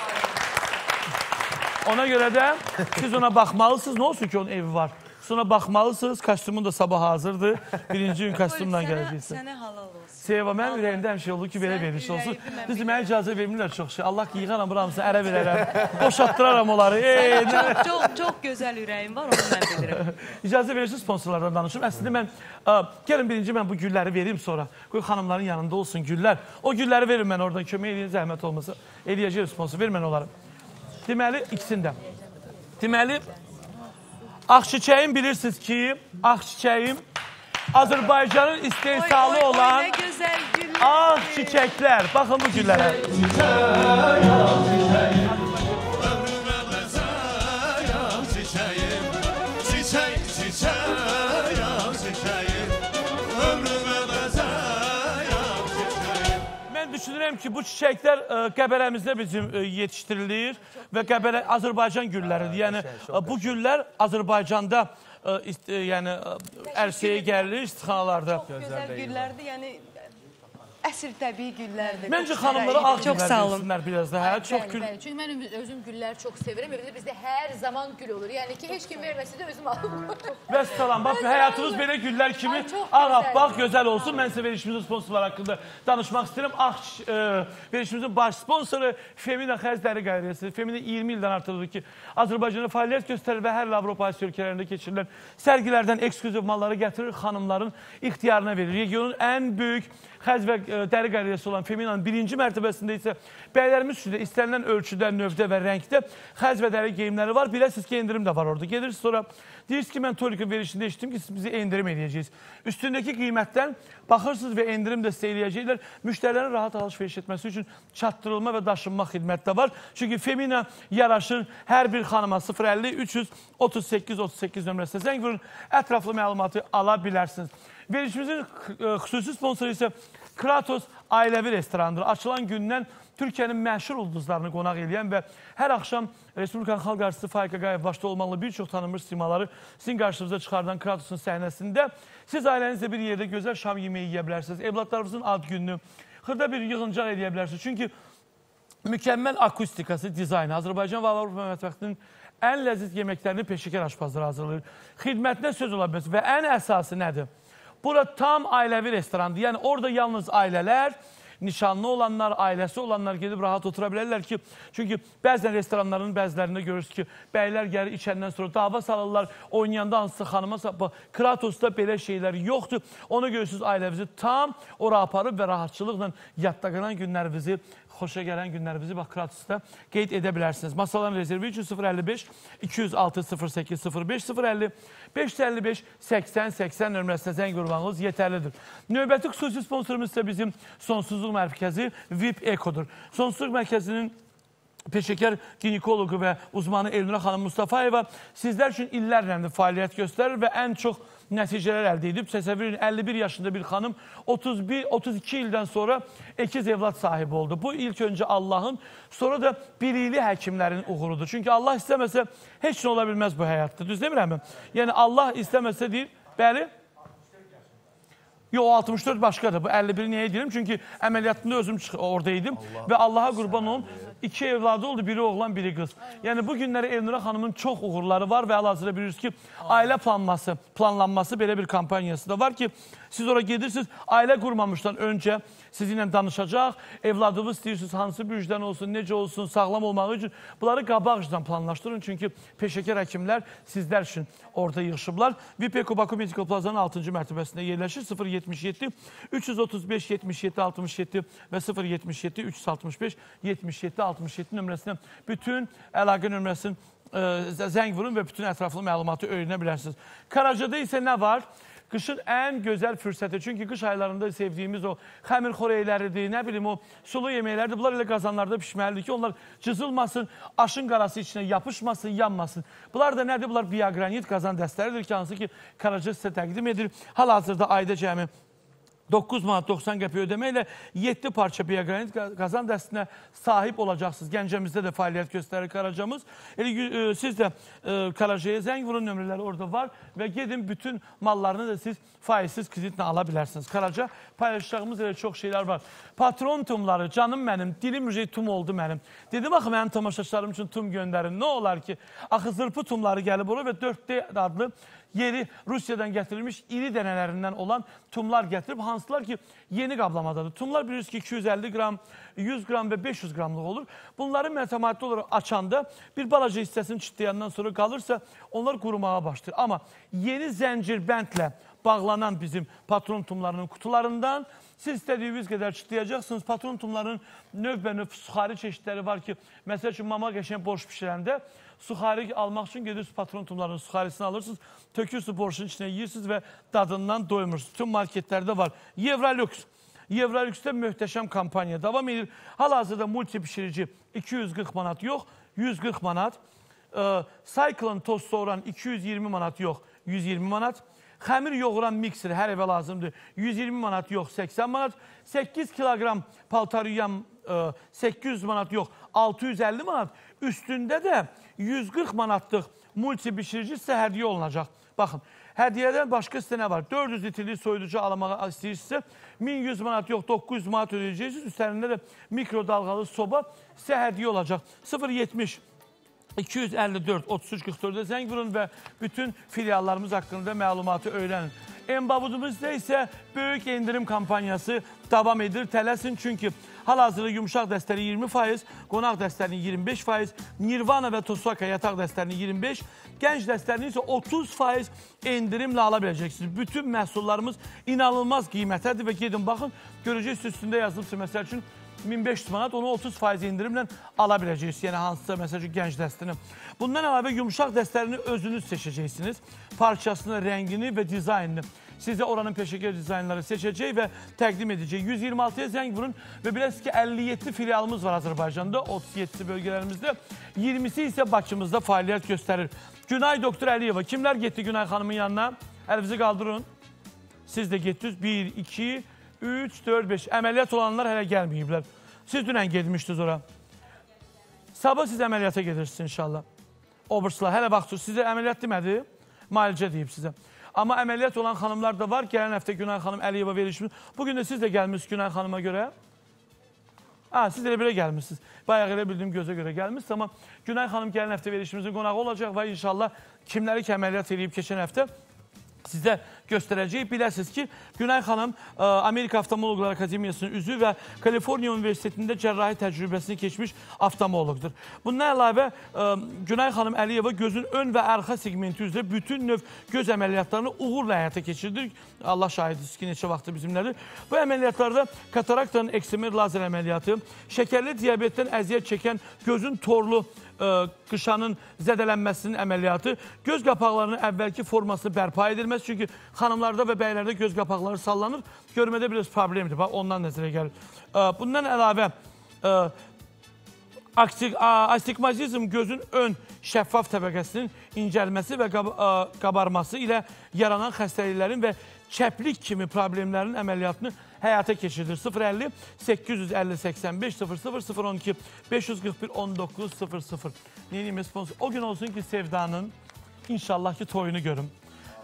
Ona görə də siz ona baxmalısınız. Nə olsun ki, onun evi var. Sonra baxmalısınız. Kostyumun da sabah hazırdır. Birinci gün kostyumla gələcəksən.
Sənə halal olsun.
Seva, mənim ürəyimdə həmişə olur ki, belə veriş olsun. Düzdür, mənə icazə vermirlər çox şey. Allah ki, yığaram buramısını, ərə verərəm. Boşatdıraram onları. Ey,
Çox, çox, çox gözəl ürəyim var, onu mən bilirəm.
İcazə verirsiniz sponsorlardan danışım. Əslində mən ə, gəlin birinci mən bu gülləri verim sonra. Qoy xanımların yanında olsun güllər. O gülləri verin mən oradan kömək edin zəhmət olmasa. Eləyəcəyəm sponsor. Ver mən onları. Deməli ikisində. Deməli Ağçiçəyin bilirsiniz ki, Ağçiçəyin Azərbaycanın istehsalı olan
Oy, nə gözəl güllər.
ağ çiçəklər. Baxın bu güllərə.
Ömrümə
düşünürəm ki, bu çiçəklər ə, Qəbərəmizdə bizim ə, yetişdirilir və Qəbərə Azərbaycan gülləridir. Yəni ə, bu güllər Azərbaycanda ə, ist, ə, yəni ə, ərsəyə gəlir istixanalarda.
Gözəl güllərdir, yəni əsl təbii güllərdir.
Məncə xanımlara ağ güllər versinlər biraz da. Hə, çox
Bəli,
gül.
bəli. Çünki mən öz- özüm gülləri çox sevirəm. Evdə bizdə hər zaman gül olur. Yəni ki, heç kim verməsə də özüm alıb.
Bəs salam, bax həyatınız belə güllər kimi ağappaq, gözəl olsun. Mən sizə verişimizin sponsorları haqqında danışmaq istəyirəm. Ağ e, verişimizin baş sponsoru Femina Xəzdəri Qayrəsi. Femina 20 ildən artıqdır ki, Azərbaycanda fəaliyyət göstərir və hər Avropa Asiya ölkələrində keçirilən sərgilərdən ekskluziv malları gətirir, xanımların ixtiyarına verir. Regionun ən böyük xəz və e, dəri qayrəsi olan Feminanın birinci mərtəbəsində isə bəylərimiz üçün də istənilən ölçüdə, növdə və rəngdə xəz və dəri geyimləri var. Biləsiniz ki, endirim də var orada. Gedirsiniz sonra deyirsiniz ki, mən Tolikin verişində eşitdim ki, siz bizi endirim edəcəksiniz. Üstündəki qiymətdən baxırsınız və endirim də sizə eləyəcəklər. Müştərilərin rahat alış-veriş etməsi üçün çatdırılma və daşınma xidməti də var. Çünki Femina yaraşır hər bir xanıma 050 338 38 nömrəsinə zəng vurun. Ətraflı məlumatı ala bilərsiniz. Verişimizin e, xüsusi sponsoru isə Kratos ailəvi restorandır. Açılan gündən Türkiyənin məşhur ulduzlarını qonaq edən və hər axşam Respublikanın xalq artisti Faik Ağayev başda olmaqla bir çox tanınmış simaları sizin qarşınıza çıxardan Kratos'un səhnəsində siz ailənizlə bir yerdə gözəl şam yeməyi yeyə bilərsiniz. Evladlarınızın ad gününü xırda bir yığıncaq edə bilərsiniz. Çünki mükəmməl akustikası, dizaynı Azərbaycan və Avropa mətbəxtinin ən ləziz yeməklərini peşəkar aşpazlar hazırlayır. Xidmətinə söz ola bilməz və ən əsası nədir? Bura tam ailəvi restorandır. Yəni orada yalnız ailələr, nişanlı olanlar, ailəsi olanlar gedib rahat otura bilərlər ki, çünki bəzən restoranların bəzilərində görürsünüz ki, bəylər gəlir içəndən sonra dava salırlar, oynayanda hansısa xanıma sapı. Kratosda belə şeylər yoxdur. Ona görürsünüz ailəvizi tam ora aparıb və rahatçılıqla yadda qalan günlərinizi xoşa gələn günlərimizi bax Kratosda qeyd edə bilərsiniz. Masaların rezervi üçün 055 206 08 05 050 555 80 80 nömrəsinə zəng vurmağınız yetərlidir. Növbəti xüsusi sponsorumuz isə bizim Sonsuzluq Mərkəzi VIP Ekodur. Sonsuzluq Mərkəzinin peşəkar ginekoloqu və uzmanı Elnura xanım Mustafayeva sizlər üçün illərlə fəaliyyət göstərir və ən çox nəticələr əldə edib. Təsəvvür edin, 51 yaşında bir xanım 31 32 ildən sonra əkiz evlad sahibi oldu. Bu ilk öncə Allahın, sonra da bilikli həkimlərin uğurudur. Çünki Allah istəməsə heç nə ola bilməz bu həyatda. Düz demirəmmi? Yəni Allah istəməsə deyir, bəli, Yox, 64 başqadır. Bu 51 niyə deyirəm? Çünki əməliyyatında özüm çıx- orada idim və Allaha qurban olum. İki evladı oldu, biri oğlan, biri qız. Yəni bu günləri Elnura xanımın çox uğurları var və hal-hazırda bilirsiniz ki, ailə planlaması, planlanması belə bir kampaniyası da var ki, Siz ora gedirsiniz, ailə qurmamışdan öncə sizinlə danışacaq. Evladınız istəyirsiniz, hansı bücdən olsun, necə olsun, sağlam olmağı üçün bunları qabaqcadan planlaşdırın. Çünki peşəkar həkimlər sizlər üçün orada yığışıblar. Vipeko Baku Medical Plazanın 6-cı mərtəbəsində yerləşir. 077 335 77 67 və 077 365 77 67 nömrəsinə bütün əlaqə nömrəsinin ə, zəng vurun və bütün ətraflı məlumatı öyrənə bilərsiniz. Karacada isə nə var? Qışın ən gözəl fürsəti. Çünki qış aylarında sevdiyimiz o xəmir xörəkləridir, nə bilim o sulu yeməklərdir. Bunlar elə qazanlarda pişməlidir ki, onlar cızılmasın, aşın qarası içinə yapışmasın, yanmasın. Bunlar da nədir? Bunlar biogranit qazan dəstəridir ki, hansı ki Karaca sizə təqdim edir. Hal-hazırda ayda cəmi 9 manat 90 qəpik ödəməklə 7 parça biogranit qazan dəstinə sahib olacaqsınız. Gəncəmizdə də fəaliyyət göstərir Qaracamız. Elə e, siz də e, Qaracaya zəng vurun, nömrələri orada var və gedin bütün mallarını da siz faizsiz kreditlə ala bilərsiniz. Qaraca paylaşacağımız elə çox şeylər var. Patron tumları, canım mənim, dilim ücret tum oldu mənim. Dedim axı mənim tamaşaçılarım üçün tum göndərin. Nə olar ki, axı zırpı tumları gəlib ora və 4D adlı yeri Rusiyadan gətirilmiş iri dənələrindən olan tumlar gətirib, hansılar ki, yeni qablamadadır. Tumlar bilirsiniz ki, 250 qram, 100 qram və 500 qramlıq olur. Bunları mətamaddi olaraq açanda bir balaca hissəsini çitlayandan sonra qalırsa, onlar qurumağa başlayır. Amma yeni zəncirbəndlə bağlanan bizim patron tumlarının kutularından siz istədiyiniz qədər çitlayacaqsınız. Patron tumlarının növbə-növ suxari çeşidləri var ki, məsəl üçün mama qəşən borş bişirəndə suxari almaq üçün gedirsiniz patron tumlarının suxarisini alırsınız, tökürsünüz borşun içinə yiyirsiniz və dadından doymursunuz. Bütün marketlərdə var. Evrolüks. Evrolüksdə möhtəşəm kampaniya davam edir. Hal-hazırda multi bişirici 240 manat yox, 140 manat. Ee, Cyclone tost soğuran 220 manat yox, 120 manat. Xəmir yoğuran mikser hər evə lazımdır. 120 manat yox, 80 manat. 8 kiloqram paltar yuyan e, 800 manat yox, 650 manat. Üstündə də 140 manatlıq multi bişirici sizə hədiyyə olunacaq. Baxın, hədiyyədən başqa sizə nə var? 400 litrlik soyuducu almağa istəyirsinizsə 1100 manat yox, 900 manat ödəyəcəksiniz. Üstlərində də mikrodalğalı soba sizə hədiyyə olacaq. 070 254 33 44-də zəng vurun və bütün filiallarımız haqqında məlumatı öyrənin. Embabudumuzda isə böyük endirim kampaniyası davam edir. Tələsin çünki hal-hazırda yumuşaq dəstəri 20%, qonaq dəstərinin 25%, Nirvana və Tosaka yataq dəstərinin 25%, gənc dəstərinin isə 30% endirimlə ala biləcəksiniz. Bütün məhsullarımız inanılmaz qiymətədir və gedin baxın, görəcəksiniz üstündə yazılıbsa məsəl üçün 1500 manat, onu 30% endirimlə ala biləcəksiniz. Yəni hansısa məsəl üçün gənc. Bundan əlavə yumuşaq dəstərini özünüz seçəcəksiniz. Parçasını, rəngini və dizaynını. Sizə oranın peşəkar dizaynları seçəcək və təqdim edəcək. 126-ya zəng vurun və biləsiniz ki, 57 filialımız var Azərbaycanda, 37-si bölgələrimizdə, 20-si isə Bakımızda fəaliyyət göstərir. Günay Doktor Əliyeva. Kimlər getdi Günay xanımın yanına? Əlinizi qaldırın. Siz də getdiniz. 1, 2, 3, 4, 5. Əməliyyat olanlar hələ gəlməyiblər. Siz dünən getmişdiniz ora. Sabah siz əməliyyata gedirsiniz inşallah. Obrslar, hələ vaxt sizə əməliyyat demədi, müalicə deyib sizə. Amma əməliyyat olan xanımlar da var. Gələn həftə Günay xanım Əliyeva verişimiz. Bugün də siz də gəlmişsiniz Günay xanıma görə. Ha, siz elə belə gəlmişsiniz. Bayaq elə bildiyim gözə görə gəlmişsiniz. Amma Günay xanım gələn həftə verişimizin qonağı olacaq və inşallah kimləri ki əməliyyat edib keçən həftə sizə göstərəcək. Biləsiniz ki, Günay xanım ə, Amerika Avtomologlar Akademiyasının üzvü və Kaliforniya Universitetində cərrahi təcrübəsini keçmiş avtomologdur. Bundan əlavə ə, Günay xanım Əliyeva gözün ön və arxa segmenti üzrə bütün növ göz əməliyyatlarını uğurla həyata keçirdir. Allah şahididir ki, neçə vaxtı bizimlədir. Bu əməliyyatlarda kataraktanın eksimer lazer əməliyyatı, şəkərli diabetdən əziyyət çəkən gözün torlu ə, qışanın zədələnməsinin əməliyyatı, göz qapaqlarının əvvəlki formasını bərpa edilməsi. Çünki xanımlarda və bəylərdə göz qapaqları sallanır. Görmədə biraz problemdir. Bax, ondan nəzərə gəlir. Ə, bundan əlavə Aktik, astigmatizm gözün ön şəffaf təbəqəsinin incəlməsi və ə, qabarması ilə yaranan xəstəliklərin və çəplik kimi problemlərin əməliyyatını həyata keçirilir. 050 850 85 00 012 541 19 00. Neyini sponsor? O gün olsun ki Sevdanın inşallah ki toyunu görüm.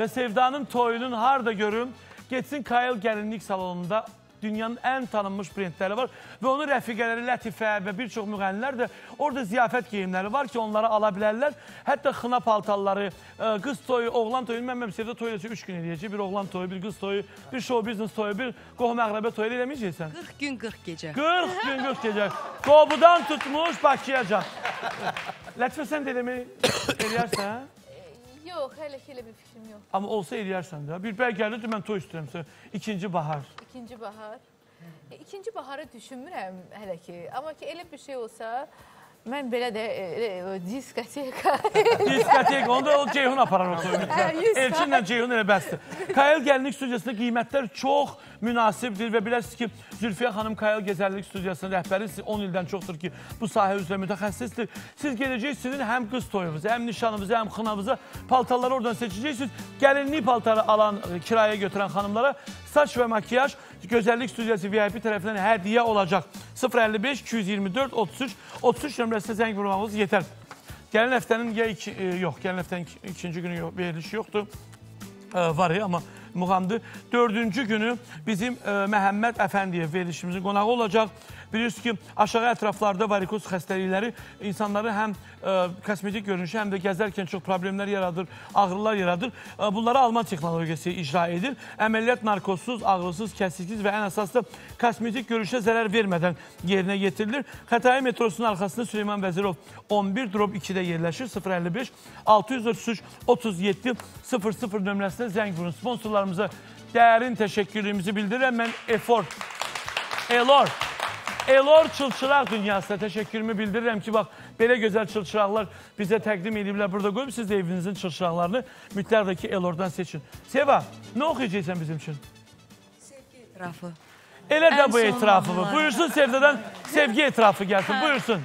Və Sevdanın toyunun harda görüm? Getsin Kayıl gəlinlik salonunda dünyanın ən tanınmış brendləri var və onun rəfiqələri Lətifə və bir çox müğənnilər də orada ziyafət geyimləri var ki, onları ala bilərlər. Hətta xına paltarları, ə, qız toyu, oğlan toyu, mən mən sevdə toy eləyəcək 3 gün eləyəcək. Bir oğlan toyu, bir qız toyu, bir show business toyu, bir qohum əqrəbə toyu eləməyəcəksən.
40 gün 40 gecə.
40 gün 40 gecə. Qobudan tutmuş Bakıyacan. Lətifə sən də eləmək eləyərsən?
Yox, hələ ki elə bir fikrim yox.
Amma olsa eləyərsən də. Bir bəy gəldi, mən toy istəyirəm sən. İkinci bahar.
İkinci bahar. E, İkinci baharı düşünmürəm hələ ki. Amma ki elə bir şey olsa, mən belə də e, e, diskoteka.
Diskotek, onda o Ceyhun aparar o toyu. Elçinlə Ceyhun elə bəsdir. Kayel Gəlinlik studiyasında qiymətlər çox münasibdir və bilirsiniz ki, Zülfiyə xanım Kayel Gezərlik studiyasının rəhbəri siz 10 ildən çoxdur ki, bu sahə üzrə mütəxəssisdir. Siz gedəcəksiniz sizin həm qız toyunuza, həm nişanınıza, həm xınavıza paltarları oradan seçəcəksiniz. Gəlinlik paltarı alan, e, kiraya götürən xanımlara saç və makiyaj Gözəllik studiyası VIP tərəfindən hədiyyə olacaq. 055 224 33 33 nömrəsinə zəng vurmağınız yetər. Gələn həftənin ya iki, e, yox, gələn həftənin iki- ikinci günü yox, veriliş yoxdur. E, var ya, amma muğamdır. Dördüncü günü bizim e, Məhəmməd Əfəndiyev verilişimizin qonağı olacaq. Bilirsiniz ki, aşağı ətraflarda varikoz xəstəlikləri insanları həm e, kosmetik görünüşü, həm də gəzərkən çox problemlər yaradır, ağrılar yaradır. E, bunları Alman texnologiyası icra edir. Əməliyyat narkozsuz, ağrısız, kəsiksiz və ən əsas da kosmetik görünüşə zərər vermədən yerinə yetirilir. Xətai metrosunun arxasında Süleyman Vəzirov 11 drop 2-də yerləşir. 055 633 37 00 nömrəsinə zəng vurun. Sponsorlarımıza dərin təşəkkürümüzü bildirirəm. Mən Efor, Elor, Elor çılçıraq dünyasına təşəkkürümü bildirirəm ki, bax, belə gözəl çılçıraqlar bizə təqdim ediblər burada qoyub. Siz də evinizin çılçıraqlarını mütləq də ki, Elordan seçin. Seva, nə oxuyacaqsan bizim üçün?
Ətrafı.
Elə də
Ən
bu
son
etrafı bu.
mahnılar.
Buyursun Sevdədən sevgi etrafı gəlsin. Buyursun.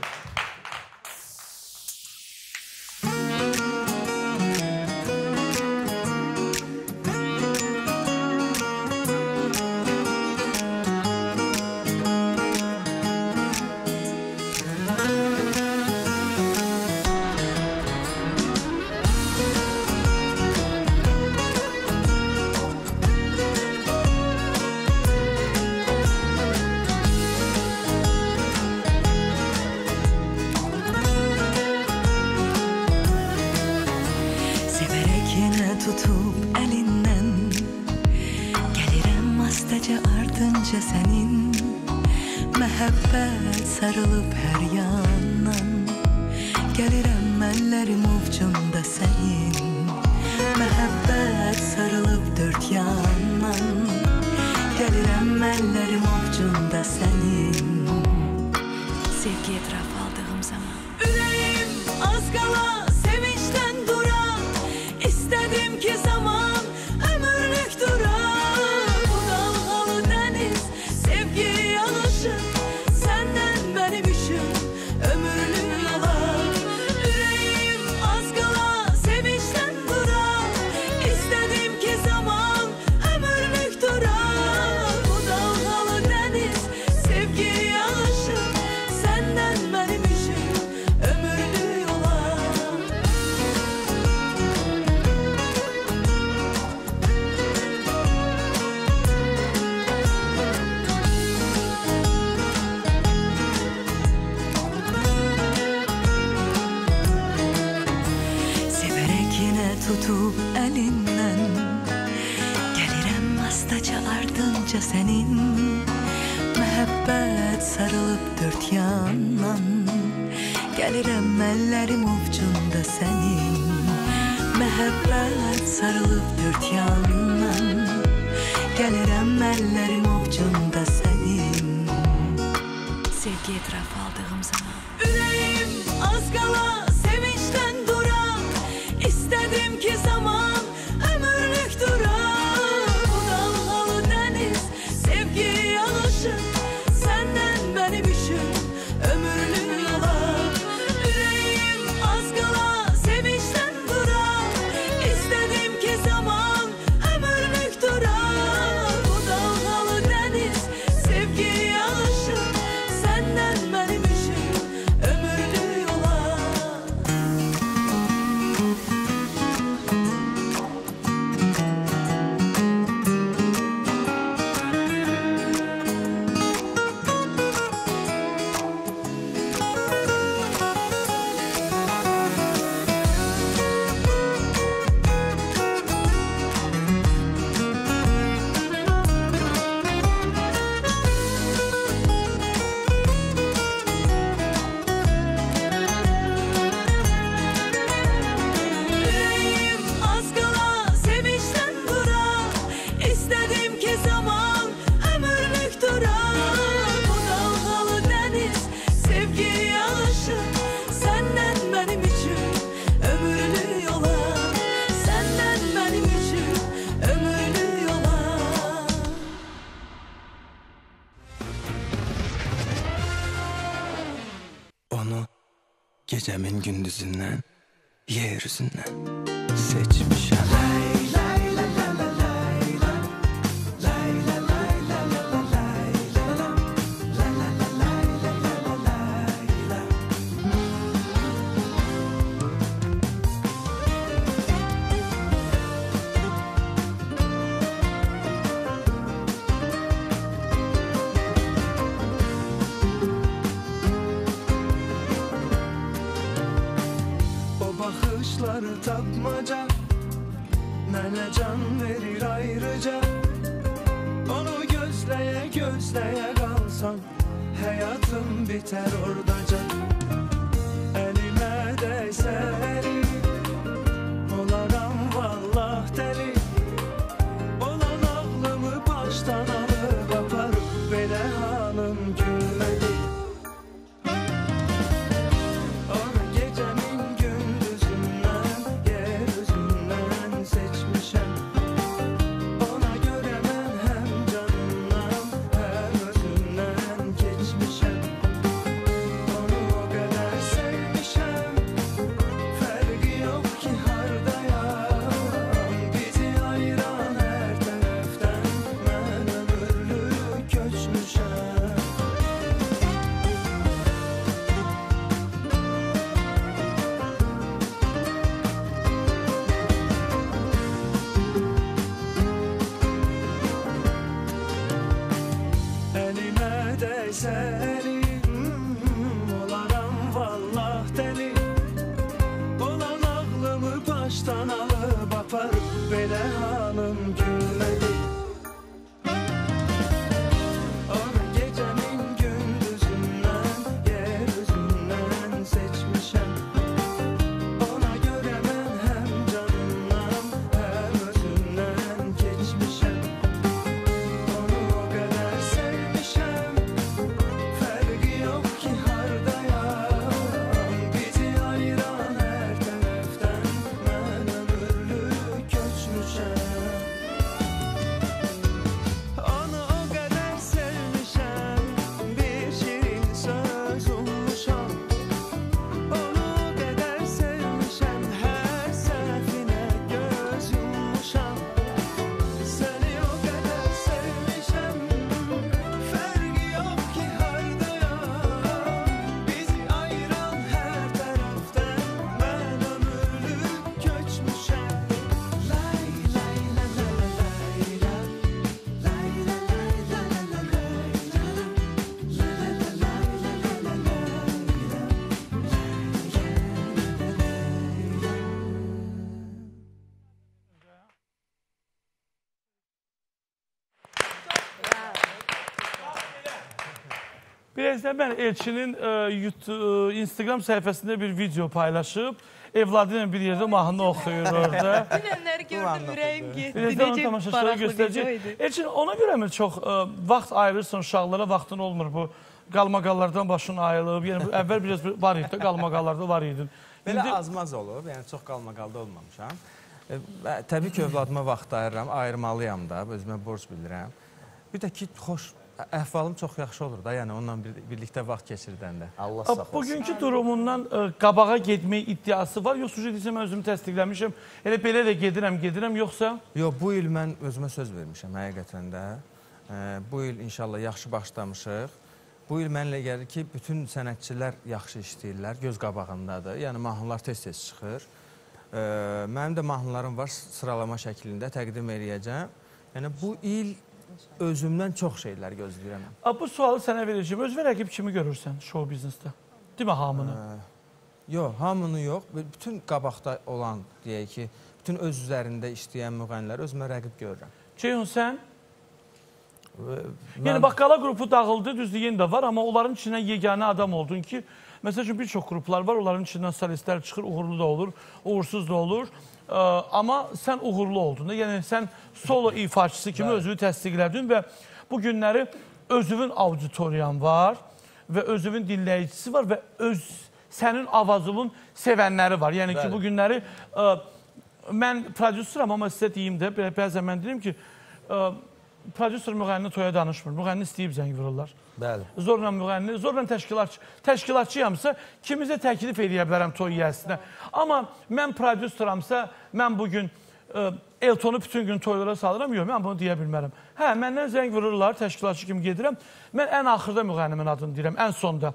Yer
Birazdan mən Elçinin e, YouTube, e, Instagram səhifəsində bir video paylaşıb. Evladı ilə bir yerdə mahnı oxuyur orada.
Dünənləri gördüm, ürəyim getdi. Necə
tamaşaçılara göstərəcək. Elçin, ona görə mi çox ə, vaxt ayırırsan uşaqlara, vaxtın olmur bu qalmaqallardan başın ayılıb. Yəni əvvəl biraz var idi, qalmaqallarda var idin.
Belə
İndi-
azmaz olub, yəni çox qalmaqalda olmamışam. E, və təbii ki, övladıma vaxt ayırıram, ayırmalıyam da, özümə borc bilirəm. Bir də ki, xoş əhvalım çox yaxşı olur da, yəni onunla bir, birlikdə vaxt keçirdəndə.
Allah
Ə, Bugünkü durumundan ə, qabağa getmək iddiası var, yoxsa desə mən özümü təsdiqləmişəm. Elə belə də gedirəm, gedirəm, yoxsa
Yox, bu il mən özümə söz vermişəm həqiqətən də. E, bu il inşallah yaxşı başlamışıq. Bu il mənlə gəlir ki, bütün sənətçilər yaxşı işləyirlər, göz qabağındadır. Yəni mahnılar tez-tez çıxır. E, mənim də mahnılarım var, sıralama şəklində təqdim eləyəcəm. Yəni bu il özümdən çox şeylər gözləyirəm.
Ə, bu sualı sənə verəcəm. Özünə rəqib kimi görürsən show biznesdə? Demə hamını.
Yox, hamını yox. Bütün qabaqda olan, deyək ki, bütün öz üzərində işləyən müğənnilər özümə rəqib görürəm.
Ceyhun sən? Yəni bax qala qrupu dağıldı, düzdür yenə də var, amma onların içindən yeganə adam oldun ki, məsəl üçün bir çox qruplar var, onların içindən solistlər çıxır, uğurlu da olur, uğursuz da olur. Ə, amma sən uğurlu oldun. Yəni sən solo ifaçısı kimi
Bəli.
özünü təsdiqlədin və bu günləri özünün auditoriyan var və özünün dinləyicisi var və öz sənin avazının sevənləri var. Yəni ki,
Bəli.
bu günləri ə, mən prodüseram, amma sizə deyim də, bəzən mən deyirəm ki, ə, prodüser müğənni toya danışmır. Müğənni istəyib zəng vururlar.
Bəli.
Zorla müğənni, zorla təşkilatçı, təşkilatçıyamsa kimizə təklif edə bilərəm toy yiyəsinə. Amma mən prodüsteramsa, mən bu gün ə, Eltonu bütün gün toylara salıram. Yox, mən bunu deyə bilmərəm. Hə, məndən zəng vururlar, təşkilatçı kimi gedirəm. Mən ən axırda müğənnimin adını deyirəm, ən sonda.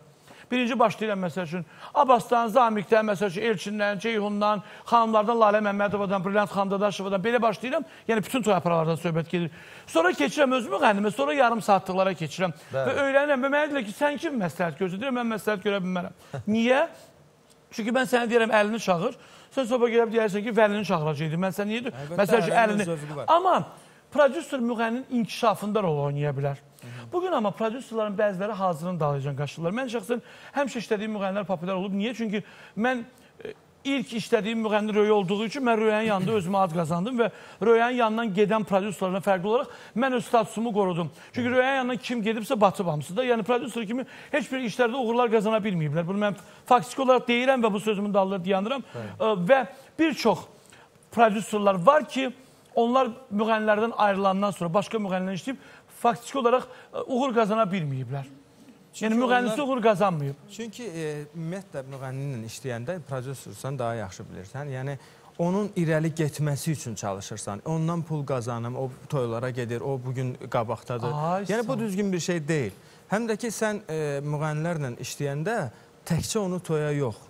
Birinci başlayıram məsəl üçün Abbasdan, Zamiqdən, məsəl üçün Elçindən, Ceyhundan, xanımlardan Lalə Məmmədovadan, Brilliant xan Dadaşovadan belə başlayıram. Yəni bütün toy aparalardan söhbət gedir. Sonra keçirəm öz müğənnimə, sonra yarım saatlıqlara keçirəm
Bəli.
və öyrənirəm. Və mənə deyirlər ki, sən kim məsləhət gözləyirəm? Mən məsləhət görə bilmərəm. Niyə? Çünki mən sənə deyirəm əlini çağır. Sən sonra gəlib deyərsən ki, vəlini çağıracaqdı. Mən sənə niyə deyirəm?
Əlbəttə,
Məsəl üçün
əlinin
əlini. Amma prodüser müğənninin inkişafında rol oynaya bilər. Bugün amma prodüserlərin bəziləri hazırın dalıcan qaçırlar. Mən şəxsən həmişə işlədiyim müğənnilər populyar olub. Niyə? Çünki mən e, ilk işlədiyim müğənni Röya olduğu üçün mən Röyənin yanında özümə ad qazandım və Röyənin yanından gedən prodüserlərdən fərqli olaraq mən öz statusumu qorudum. Çünki Röyənin yanından kim gedibsə batıb hamısı da. Yəni prodüser kimi heç bir işlərdə uğurlar qazana bilməyiblər. Bunu mən faktiki olaraq deyirəm və bu sözümün dalları dayanıram. Ə, Və bir çox prodüserlər var ki, onlar müğənnilərdən ayrılandan sonra başqa müğənnilərlə işləyib faktiki olaraq ə, uğur qazana bilməyiblər. Yəni müğənnisi uğur qazanmayıb.
Çünki e, ümumiyyətlə müğənni ilə işləyəndə prodüsersən daha yaxşı bilirsən. Yəni onun irəli getməsi üçün çalışırsan. Ondan pul qazanım, o toylara gedir, o bu gün qabaqdadır.
Ay,
yəni bu düzgün bir şey deyil. Həm də ki sən e, müğənnilərlə işləyəndə təkcə onu toya yox.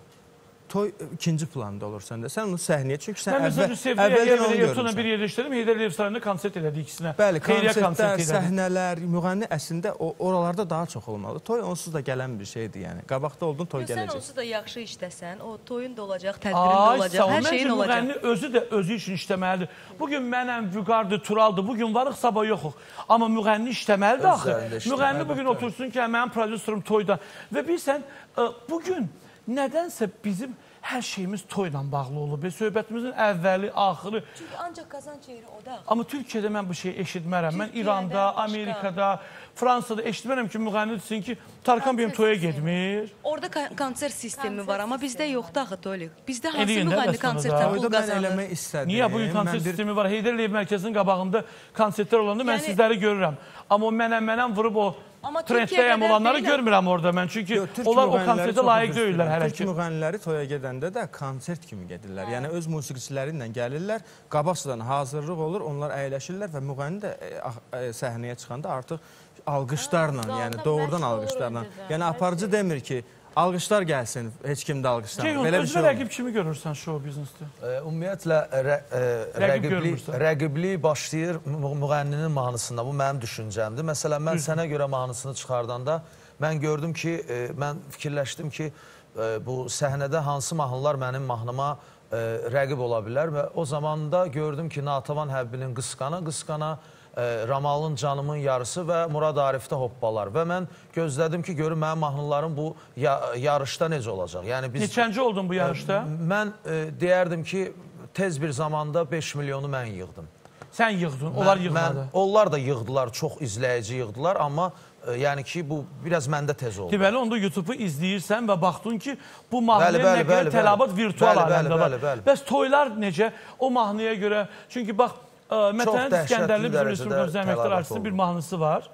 Toy ikinci planda olur səndə. Sən onu səhnəyə çünki sən əvvəl, əvvəldən onu
Ertuğrul'la bir
görürsən.
yerdə işlədim. Heydər Əliyev sarayında konsert elədi ikisinə.
Bəli, konsertlər, səhnələr, müğənni əslində o oralarda daha çox olmalı. Toy onsuz da gələn bir şeydir, yəni. Qabaqda oldun, toy
Sən
gələcək.
onsuz da yaxşı işləsən, o toyun da olacaq, tədbirin də olacaq, hər şeyin olacaq.
müğənni özü də özü üçün işləməlidir. Bugün mənəm, Vüqardır, Turaldır. Bugün varıq, sabah yoxuq. Amma müğənni işləməlidir axı. Müğənni bugün otursun ki, hə, mənim prodüserim toyda. Və bilsən, ə, bugün nədənsə bizim hər şeyimiz toyla bağlı olub. Və söhbətimizin əvvəli, axırı.
Çünki ancaq qazanc yeri o da.
Amma Türkiyədə mən bu şeyi eşitmərəm. Mən
Türkiyədə,
İranda,
başqa.
Amerikada, Fransada eşitmərəm ki, müğənni desin ki, Tarkan benim toya getmir.
Orada kon- konsert sistemi var, amma bizdə yoxdur axı Tolik. Bizdə hansı
Eləyin də
müğənni konsertdən pul
mən
qazanır?
Niyə bugün konsert
Mən bir-
sistemi var? Heydər Əliyev mərkəzinin qabağında konsertlər olanda mən
Yəni-
sizləri görürəm. Amma o mənəm-mənəm vurub o
Amma
trenddə
Türkiyə qədər
olanları
deyiləm.
görmürəm orada mən. Çünki
Türk
onlar o konsertə layiq deyillər hələ
Türk
ki.
müğənniləri toya gedəndə də konsert kimi gedirlər. Yəni öz musiqiçiləri ilə gəlirlər, qabaqcadan hazırlıq olur, onlar əyləşirlər və müğənni də e, ax- e, səhnəyə çıxanda artıq alqışlarla, yəni doğrudan alqışlarla. Yəni aparıcı demir ki, alqışlar gəlsin, heç kim də alqışlamır.
Ceyhun,
Belə bir
özünə
şey olmur.
rəqib kimi görürsən show biznesdə?
E, Ümumiyyətlə rə, e,
Rəqib
rəqiblik,
görmürsən.
rəqiblik başlayır mü- müğənninin mahnısında. Bu mənim düşüncəmdir. Məsələn, mən sənə görə mahnısını çıxardanda mən gördüm ki, e, mən fikirləşdim ki, e, bu səhnədə hansı mahnılar mənim mahnıma e, rəqib ola bilər və o zaman da gördüm ki, Natavan Həbbinin qısqana qısqana e, Ramalın canımın yarısı və Murad Arifdə hoppalar və mən gözlədim ki, görüm mənim mahnılarım bu ya yarışda necə olacaq. Yəni biz
Neçənci oldun bu yarışda?
Mən e, deyərdim ki, tez bir zamanda 5 milyonu mən yığdım.
Sən yığdın, onlar
Mən-
yığmadı.
Mən, onlar da yığdılar, çox izləyici yığdılar, amma e, yəni ki, bu biraz məndə tez oldu.
Deməli onda YouTube-u izləyirsən və baxdın ki, bu mahnıya nə
bəli,
tələbat virtual aləmdə var. Bəs toylar necə? O mahnıya görə, çünki bax,
dəhşətli
İskəndərli bizim
dərəcədə
Respublikamızın əməkdar artisti bir mahnısı var.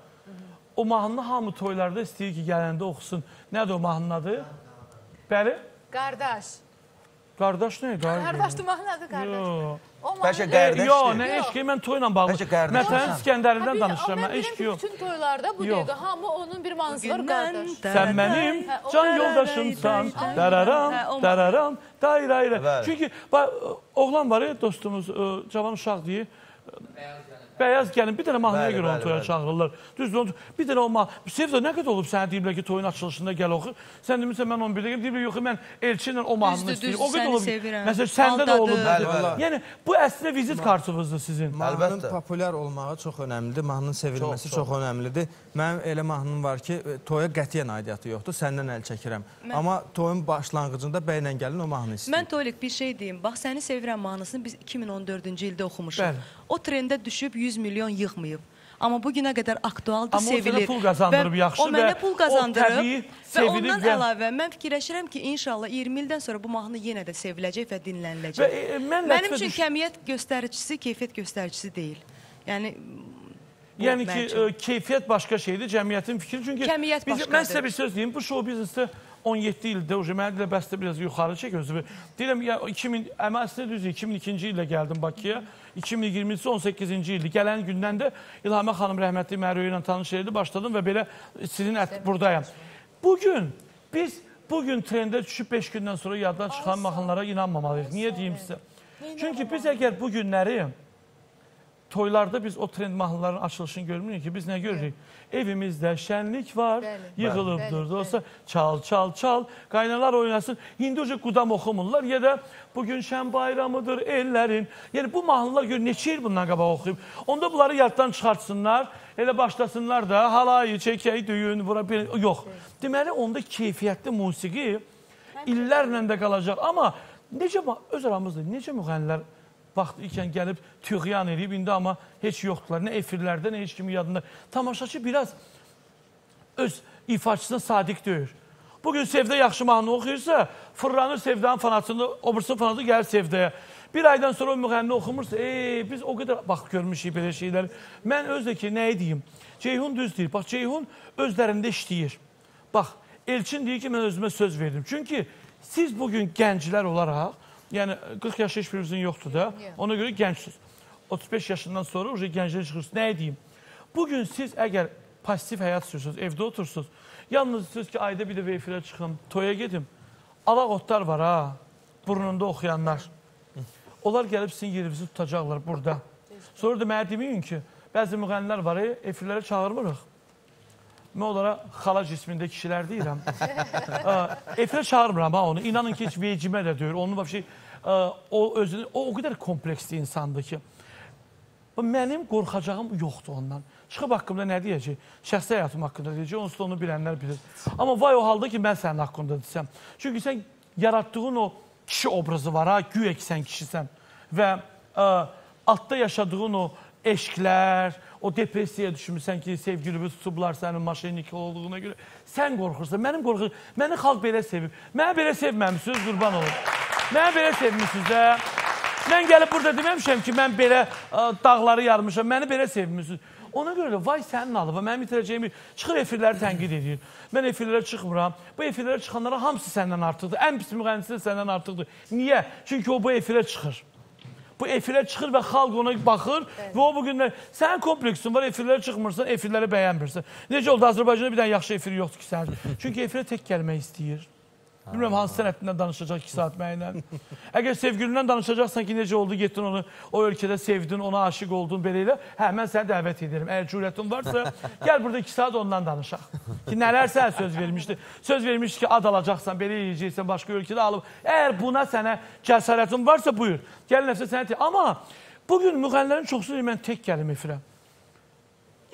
O mahnı hamı toylarda istəyir ki, gələndə oxusun. Nədir o mahnının adı? Bəli?
Qardaş.
Qardaş nə idi?
Qardaş mahnıdır qardaş.
Bəlkə
mahnı-
qardaş
Yox, nə eşki, mən toyla bağlı. Mətənin İskəndərindən danışıram, mən
ki,
yox.
bütün toylarda bu dəqiqə hamı onun bir mahnısı var qardaş.
Sən mənim
Hə,
can yoldaşımsan.
Hə,
Dararam,
o-
dararam.
Bəli.
Çünki oğlan var ya dostumuz, ə, cavan uşaq deyir. um, Bəyaz gəlin bir dənə mahnıya görə onu toya çağırırlar. Düzdür, onu bir dənə o mahnı. Sevdə nə qədər olub sənə deyiblər ki, toyun açılışında gəl oxu. Sən demirsən mən 11-də gəlib deyiblər yox, mən Elçi ilə o mahnını istəyirəm. O qədər olub. Məsələn, səndə də olub. Yəni bu əslində vizit kartınızdır sizin.
Mahnının populyar olmağı çox önəmlidir, mahnının sevilməsi
Çox,
önəmlidir. Mənim elə mahnım var ki, e, toya qətiyyən aidiyyatı yoxdur, səndən əl çəkirəm. Amma toyun başlanğıcında bəylə gəlin o mahnı istəyir.
Mən Tolik bir şey deyim. Bax səni sevirəm mahnısını biz 2014-cü ildə oxumuşuq. O trendə düşüb 100 milyon yığmayıb. Amma bu günə qədər aktualdır,
Amma o sənə
sevilir.
pul qazandırıb
Və
yaxşı
O mənə
və
pul qazandırıb
təbii
və ondan
və-
əlavə mən fikirləşirəm ki, inşallah 20 ildən sonra bu mahnı yenə də seviləcək və dinləniləcək.
Və, e, mən
Mənim üçün
düş-
kəmiyyət göstəricisi keyfiyyət göstəricisi deyil. Yəni
Yəni ki, e, keyfiyyət başqa şeydir, cəmiyyətin fikri. Çünki
Cəmiyyət
biz,
başqadır.
mən sizə bir söz deyim, bu show biznesdə 17 ildə uje mənə də bəstə biraz yuxarı çək özü. Deyirəm ya 2000 əmə əslində düzdür 2002-ci ildə gəldim Bakıya. 2020-ci 18-ci ildir. Gələn gündən də İlhamə xanım rəhmətli Mərő ilə tanış edildi, başladım və belə sizin burdayam. Bu gün biz bu gün trendə düşüb 5 gündən sonra yaddan çıxan mahnılara inanmamalıyıq. Niyə deyim sizə? Çünki biz əgər bu günləri toylarda biz o trend mahnıların açılışını görmürük ki, biz nə görürük? Evimizdə şənlik var,
Bəli.
yığılıb
Bəli,
durdu. Olsa çal, çal, çal, qaynalar oynasın. Hinduca qudam oxumurlar ya da bugün şən bayramıdır ellərin. Yəni bu mahnılar gör neçə il bundan qabaq oxuyub. Onda bunları yaddan çıxartsınlar, elə başlasınlar da halayı, çəkək, düyün, vura bir yox. Deməli onda keyfiyyətli musiqi illərlə də qalacaq. Amma necə öz aramızda necə müğənnilər vaxt ikən gəlib tüğyan edib, indi amma heç yoxdular. Nə efirlərdə, nə heç kimin yadında. Tamaşaçı biraz öz ifaçısına sadiq deyil. Bugün Sevdə yaxşı mahnı oxuyursa, fırlanır Sevdanın fanatını, o birisi fanatı gəlir Sevdəyə. Bir aydan sonra o müğənni oxumursa, ey biz o qədər bax görmüşük belə şeyləri. Mən özdə ki, nə deyim? Ceyhun düz deyir. Bax Ceyhun özlərində işləyir. Bax Elçin deyir ki, mən özümə söz verdim. Çünki siz bugün gənclər olaraq, yəni 40 yaş heç birinizin yoxdur da, ona görə gəncsiniz. 35 yaşından sonra uje gənclər çıxırsınız. Nə deyim? Bugün siz əgər pasiv həyat sürürsünüz, evdə otursunuz, yalnız siz ki, ayda bir də efirə çıxım, toya gedim. Alaq otlar var ha, burnunda oxuyanlar. Onlar gəlib sizin yerinizi tutacaqlar burada. Sonra da mənə deməyin ki, bəzi müğənnilər var, efirlərə çağırmırıq. Mən onlara xala cismində kişilər deyirəm. Efirə çağırmıram ha onu. İnanın ki, heç vecimə də deyir. Onun bir şey, o özünü, o o qədər kompleksli insandır ki. Mənim qorxacağım yoxdur ondan. Çıxıb haqqımda nə deyəcək? Şəxsi həyatım haqqında deyəcək, onsuz da onu bilənlər bilir. Amma vay o halda ki, mən sənin haqqında desəm. Çünki sən yaratdığın o kişi obrazı var ha, güya ki sən kişisən. Və ə, altda yaşadığın o eşqlər, o depressiyaya düşmüsən ki, sevgilini tutublar sənin maşinlik olduğuna görə. Sən qorxursan, mənim qorxur. Məni xalq belə sevib. Məni belə sevməmisiniz, qurban olun. Məni belə sevmisiniz də. Mən gəlib burada deməmişəm ki, mən belə ə, dağları yarmışam, məni belə sevmirsiniz. Ona görə də vay sənin alıba, mənim itirəcəyimi çıxır efirləri tənqid edir. Mən efirlərə çıxmıram. Bu efirlərə çıxanlara hamısı səndən artıqdır. Ən pis müğənnisi də səndən artıqdır. Niyə? Çünki o bu efirə çıxır. Bu efirə çıxır və xalq ona baxır və o bugün də sənin kompleksin var, efirlərə çıxmırsan, efirləri bəyənmirsən. Necə oldu Azərbaycanda bir dənə yaxşı efir yoxdur ki sənin. Çünki efirə tək gəlmək istəyir. Bilmirəm hansı sənətindən danışacaq 2 saat mənimlə. Əgər sevgilindən danışacaqsan ki, necə oldu, getdin onu o ölkədə sevdin, ona aşiq oldun belə elə, hə mən səni dəvət edirəm. Əgər cürətin varsa, gəl burada 2 saat ondan danışaq. Ki nələr sən söz vermişdi. Söz vermişdi ki, ad alacaqsan, belə eləyəcəksən, başqa ölkədə alıb. Əgər buna sənə cəsarətin varsa, buyur. Gəl nəfsə sənə deyir. Amma bu gün müğənnilərin çoxsu deyir, mən tək gəlim efirə.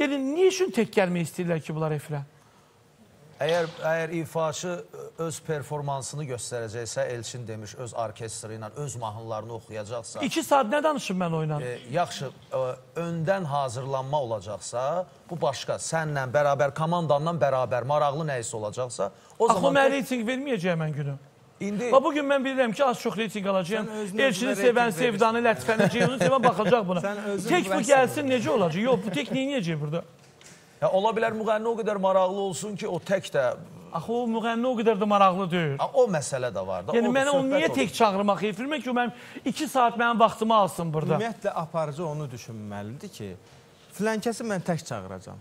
Yəni, niyə üçün tək gəlmək istəyirlər ki, bunlar efirə?
Əgər əgər ifaçı öz performansını göstərəcəksə, Elçin demiş, öz orkestri ilə öz mahnılarını oxuyacaqsa,
2 saat nə danışım mən oyla?
e, yaxşı, e, öndən hazırlanma olacaqsa, bu başqa, sənlə bərabər, komandanla bərabər, maraqlı nə isə olacaqsa, o
Axı
zaman
mənə reytinq verməyəcək mən günü.
indi
Və bugün mən bilirəm ki, az çox reytinq alacağam. Elçini sevən. Sevdanı, Lətifəni, Ceyhunu sevən baxacaq buna.
Sən özün
Tek bu gəlsin necə olacaq? Yox, bu tek neyniyəcək burada?
Ya, ola bilər müğənni o qədər maraqlı olsun ki, o tək də
Axı o müğənni o qədər də maraqlı deyil.
Ha, o məsələ də var da.
Yəni
o
mənə onu niyə
olur.
tək çağırmaq xeyfirmə ki, o mənim 2 saat mənim vaxtımı alsın burada.
Ümumiyyətlə aparıcı onu düşünməlidir ki, filankəsi mən tək çağıracam.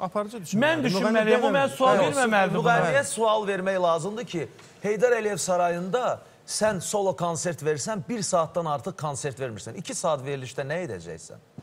Aparıcı düşünməlidir.
Mən düşünməliyəm, o mənə sual
Yox,
verməməlidir.
Müğənniyə sual vermək lazımdır ki, Heydər Əliyev sarayında sən solo konsert versən, bir saatdan artıq konsert vermirsən. İki saat verilişdə nə edəcəksən?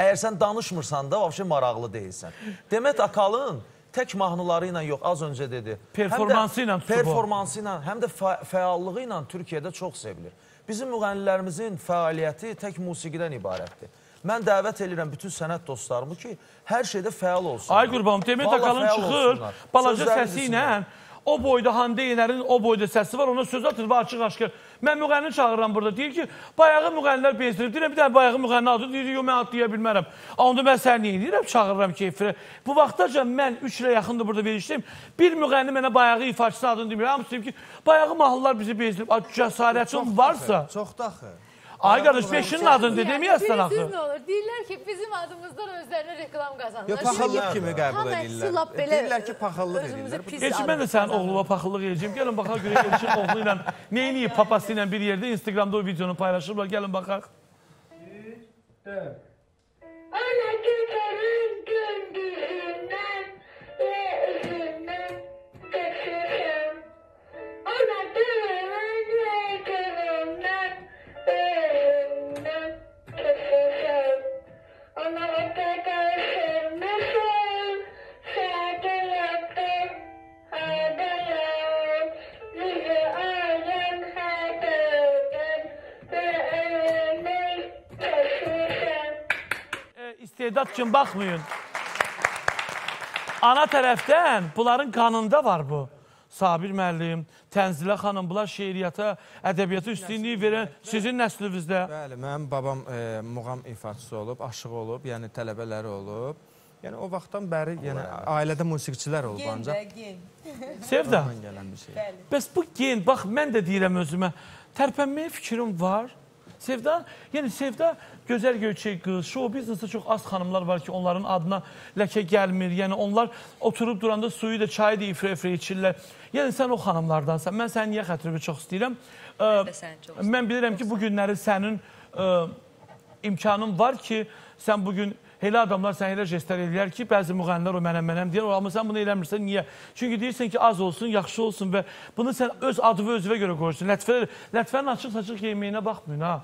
Əgər sən danışmırsan da, vəbşə maraqlı deyilsən. Demet Akalın tək mahnıları ilə yox, az öncə dedi.
Performansı ilə tutub.
Performansı ilə, həm də fə- fəallığı ilə Türkiyədə çox sevilir. Bizim müğənnilərimizin fəaliyyəti tək musiqidən ibarətdir. Mən dəvət edirəm bütün sənət dostlarımı ki, hər şeydə fəal olsunlar.
Ay qurbanım, Demet Akalın çıxır, balaca səsi ilə o boyda Hande Yener'in o boyda səsi var, ona söz atır və açıq aşkar. Mən müğənni çağırıram burada. Deyir ki, bayağı müğənnilər bezdirib. Deyirəm, bir dənə bayağı müğənni adı. Deyir, yox, mən atlaya bilmərəm. Onda mən səni niyə deyirəm, çağırıram keyfirə. Bu vaxtaca mən 3 ilə yaxındır burada verişdəyim. Bir müğənni mənə bayağı ifaçısı adını demir. Hamısı deyir ki, bayağı mahnılar bizi bezdirib. Cəsarətin varsa,
Çoxda axı.
Ay qardaş 5-nin adını axı.
Bilirsiniz nə olur? Deyirlər ki, bizim adımızdan özlərinə reklam qazanırlar.
Yox, paxıllıq kimi qəbul edirlər.
lap belə
Deyirlər ki, paxıllıq edirlər.
pis
Elçin, mən də sənin oğluma paxıllıq edəcəm. Gəlin baxaq görə Elçin oğlu ilə neyniyib papası ilə bir yerdə Instagramda o videonu paylaşıblar. Gəlin baxaq.
Ana gözlerin gündüğünden ve
istedad üçün baxmayın. Ana tərəfdən bunların qanında var bu. Sabir müəllim, Tənzilə xanım, bunlar şeiriyyata, ədəbiyyata üstünlüyü verən sizin nəslinizdə.
Bəli, mənim babam e, muğam ifaçısı olub, aşıq olub, yəni tələbələri olub. Yəni o vaxtdan bəri yəni ailədə musiqiçilər olub ancaq.
Sevda,
Ondan gələn bir şey.
bəs bu gen, bax mən də deyirəm özümə, tərpənməyə fikrim var. Sevda, yəni Sevda gözəl göyçək qız, show biznesdə çox az xanımlar var ki, onların adına ləkə gəlmir. Yəni onlar oturub duranda suyu da, çayı da ifrə-ifrə içirlər. Yəni sən o xanımlardansan. Mən sənin niyə xətrini çox istəyirəm? Mən,
çox
mən bilirəm ki, bu günləri sənin ə, imkanın var ki, sən bu gün elə adamlar sən elə jestlər eləyər ki, bəzi müğənnilər o mənəm mənəm deyir, amma sən bunu eləmirsən. Niyə? Çünki deyirsən ki, az olsun, yaxşı olsun və bunu sən öz adı və özünə görə qoyursun. Lətifə, Lətifənin açıq-saçıq yeməyinə baxmayın ha.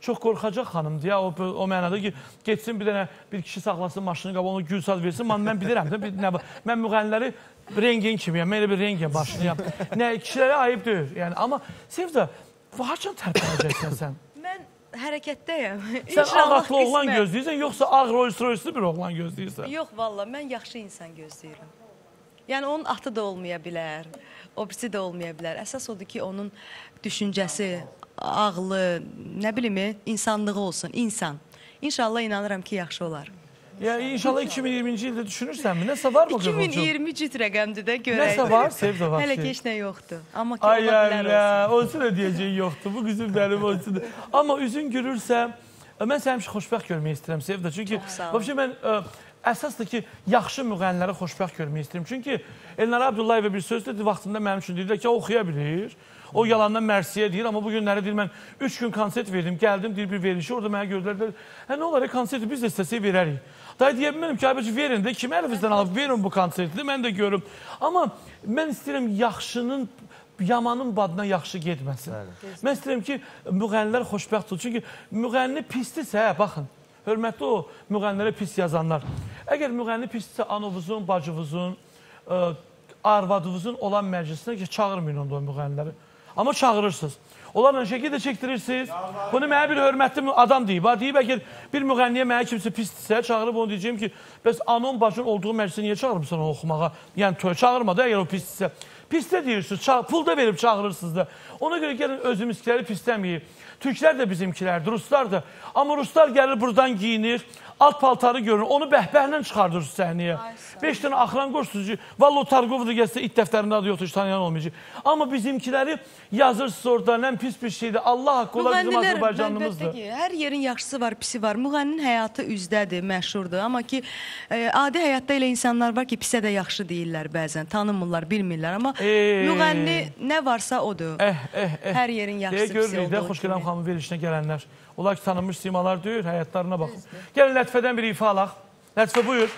Çox qorxacaq xanımdır ya o, o mənada ki, getsin bir dənə bir kişi saxlasın maşını qabağına gül saz versin. Mən, mən bilirəm də bir, nə, mən müğənniləri rengen kimiyəm. Mən elə bir rengen başlayam. nə kişilərə ayıb deyil. Yəni amma Sevda, haçan tərpənəcəksən sən?
Mən hərəkətdəyəm.
Sən ağatlı oğlan gözləyirsən, yoxsa ağ Rolls Royce-li bir oğlan gözləyirsən?
Yox valla, mən yaxşı insan gözləyirəm. Yəni onun atı da olmaya bilər, o birisi də olmaya bilər. Əsas odur ki, onun düşüncəsi, ağlı, nə bilim, insanlığı olsun, insan. İnşallah inanıram ki, yaxşı olar.
Ya inşallah 2020-ci ildə düşünürsənmi? Nəsə var mı qığılcım?
2020 cüt rəqəmdir də görək.
Nəsə var, Sevda var
Hələ
ki.
heç nə yoxdur. Amma ki
Ay
ola bilər olsun.
olsun da deyəcəyin yoxdur. Bu qızım mənim olsun. Amma üzün gülürsə, mən səni həmişə xoşbəxt görmək istəyirəm Sevda. Çünki
sağ ol.
vəbşə mən ə, əsasdır ki, yaxşı müğənniləri xoşbəxt görmək istəyirəm. Çünki Elnara Abdullayeva bir söz dedi vaxtında mənim üçün deyirlər ki, oxuya bilir. O yalandan Mərsiyə deyir, amma bu günləri deyir mən 3 gün konsert verdim, gəldim deyir bir verilişi, orada mənə gördülər. Hə nə olar, e, konserti biz də istəsək verərik. Dayı deyə bilmərəm ki, aybəci verin də, kim əlinizdən alıb verin bu konserti, mən də görüm. Amma mən istəyirəm yaxşının yamanın badına yaxşı getməsin. Mən istəyirəm ki, müğənnilər xoşbəxt olsun. Çünki müğənni pisdirsə, hə, baxın, hörmətli o müğənnilərə pis yazanlar. Əgər müğənni pisdirsə, anovuzun, bacıvuzun, ə, arvadınızın olan məclisinə ki, çağırmayın onda o müğənniləri. Amma çağırırsınız. Onlarla şəkil də çəkdirirsiniz. Bunu mənə bir hörmətli adam deyib. Ha, deyib əgər bir müğənniyə mənə kimsə pisdirsə, çağırıb onu deyəcəyim ki, bəs anon bacın olduğu məclisə niyə çağırmısan onu oxumağa? Yəni toy çağırmadı əgər o pisdirsə. Pis də deyirsiniz, pul da verib çağırırsınız da. Ona görə gəlin özümüzkiləri pisləməyib. Türklər də bizimkilərdir, ruslar da. Amma ruslar gəlir buradan giyinir, alt paltarı görür, onu bəhbəhlə çıxardır səhnəyə. 5 dənə axıran qoşsunuz ki, Vallo Targov da gəlsə it dəftərində adı yoxdur, heç tanıyan olmayacaq. Amma bizimkiləri yazırsınız orada, nə pis bir şeydir. Allah haqqı ola bizim Azərbaycanımızdır.
ki, hər yerin yaxşısı var, pisi var. Müğənninin həyatı üzdədir, məşhurdur. Amma ki, e, adi həyatda elə insanlar var ki, pisə də yaxşı deyirlər bəzən. Tanımırlar, bilmirlər. Amma
Ey.
müğənni nə varsa odur.
Eh, eh, eh.
Hər yerin yaxşısı, pisi
görürük də
olduğu
Xoşgələm
kimi.
xanımın verilişinə gələnlər. Onlar ki, tanınmış simalar deyil, həyatlarına baxın. Gəlin Lətifədən bir ifa alaq. Lətifə buyur.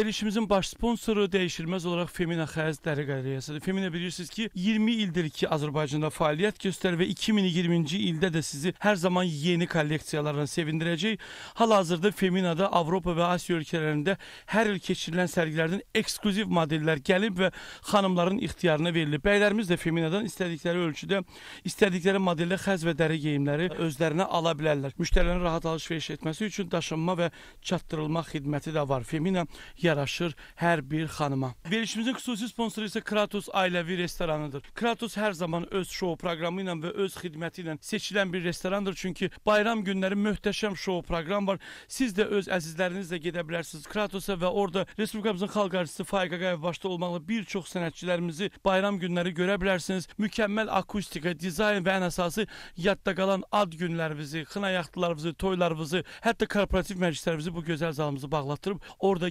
Verilişimizin baş sponsoru dəyişilməz olaraq Femina Xəz Dəri Qalereyasıdır. Femina bilirsiniz ki, 20 ildir ki Azərbaycanda fəaliyyət göstərir və 2020-ci ildə də sizi hər zaman yeni kolleksiyalarla sevindirəcək. Hal-hazırda Feminada Avropa və Asiya ölkələrində hər il keçirilən sərgilərdən ekskluziv modellər gəlib və xanımların ixtiyarına verilib. Bəylərimiz də Feminadan istədikləri ölçüdə, istədikləri modeldə xəz və dəri geyimləri özlərinə ala bilərlər. Müştərilərin rahat alış-veriş etməsi üçün daşınma və çatdırılma xidməti də var. Femina yaraşır hər bir xanıma. Verilişimizin xüsusi sponsoru isə Kratos ailəvi restoranıdır. Kratos hər zaman öz şou proqramı ilə və öz xidməti ilə seçilən bir restorandır. Çünki bayram günləri möhtəşəm şou proqram var. Siz də öz əzizlərinizlə gedə bilərsiniz Kratosa və orada Respublikamızın xalq artisti Faiq Ağayev başda olmaqla bir çox sənətçilərimizi bayram günləri görə bilərsiniz. Mükəmməl akustika, dizayn və ən əsası yadda qalan ad günlərinizi, xına yaxtılarınızı, toylarınızı, hətta korporativ məclislərinizi bu gözəl zalımızı bağlatdırıb orada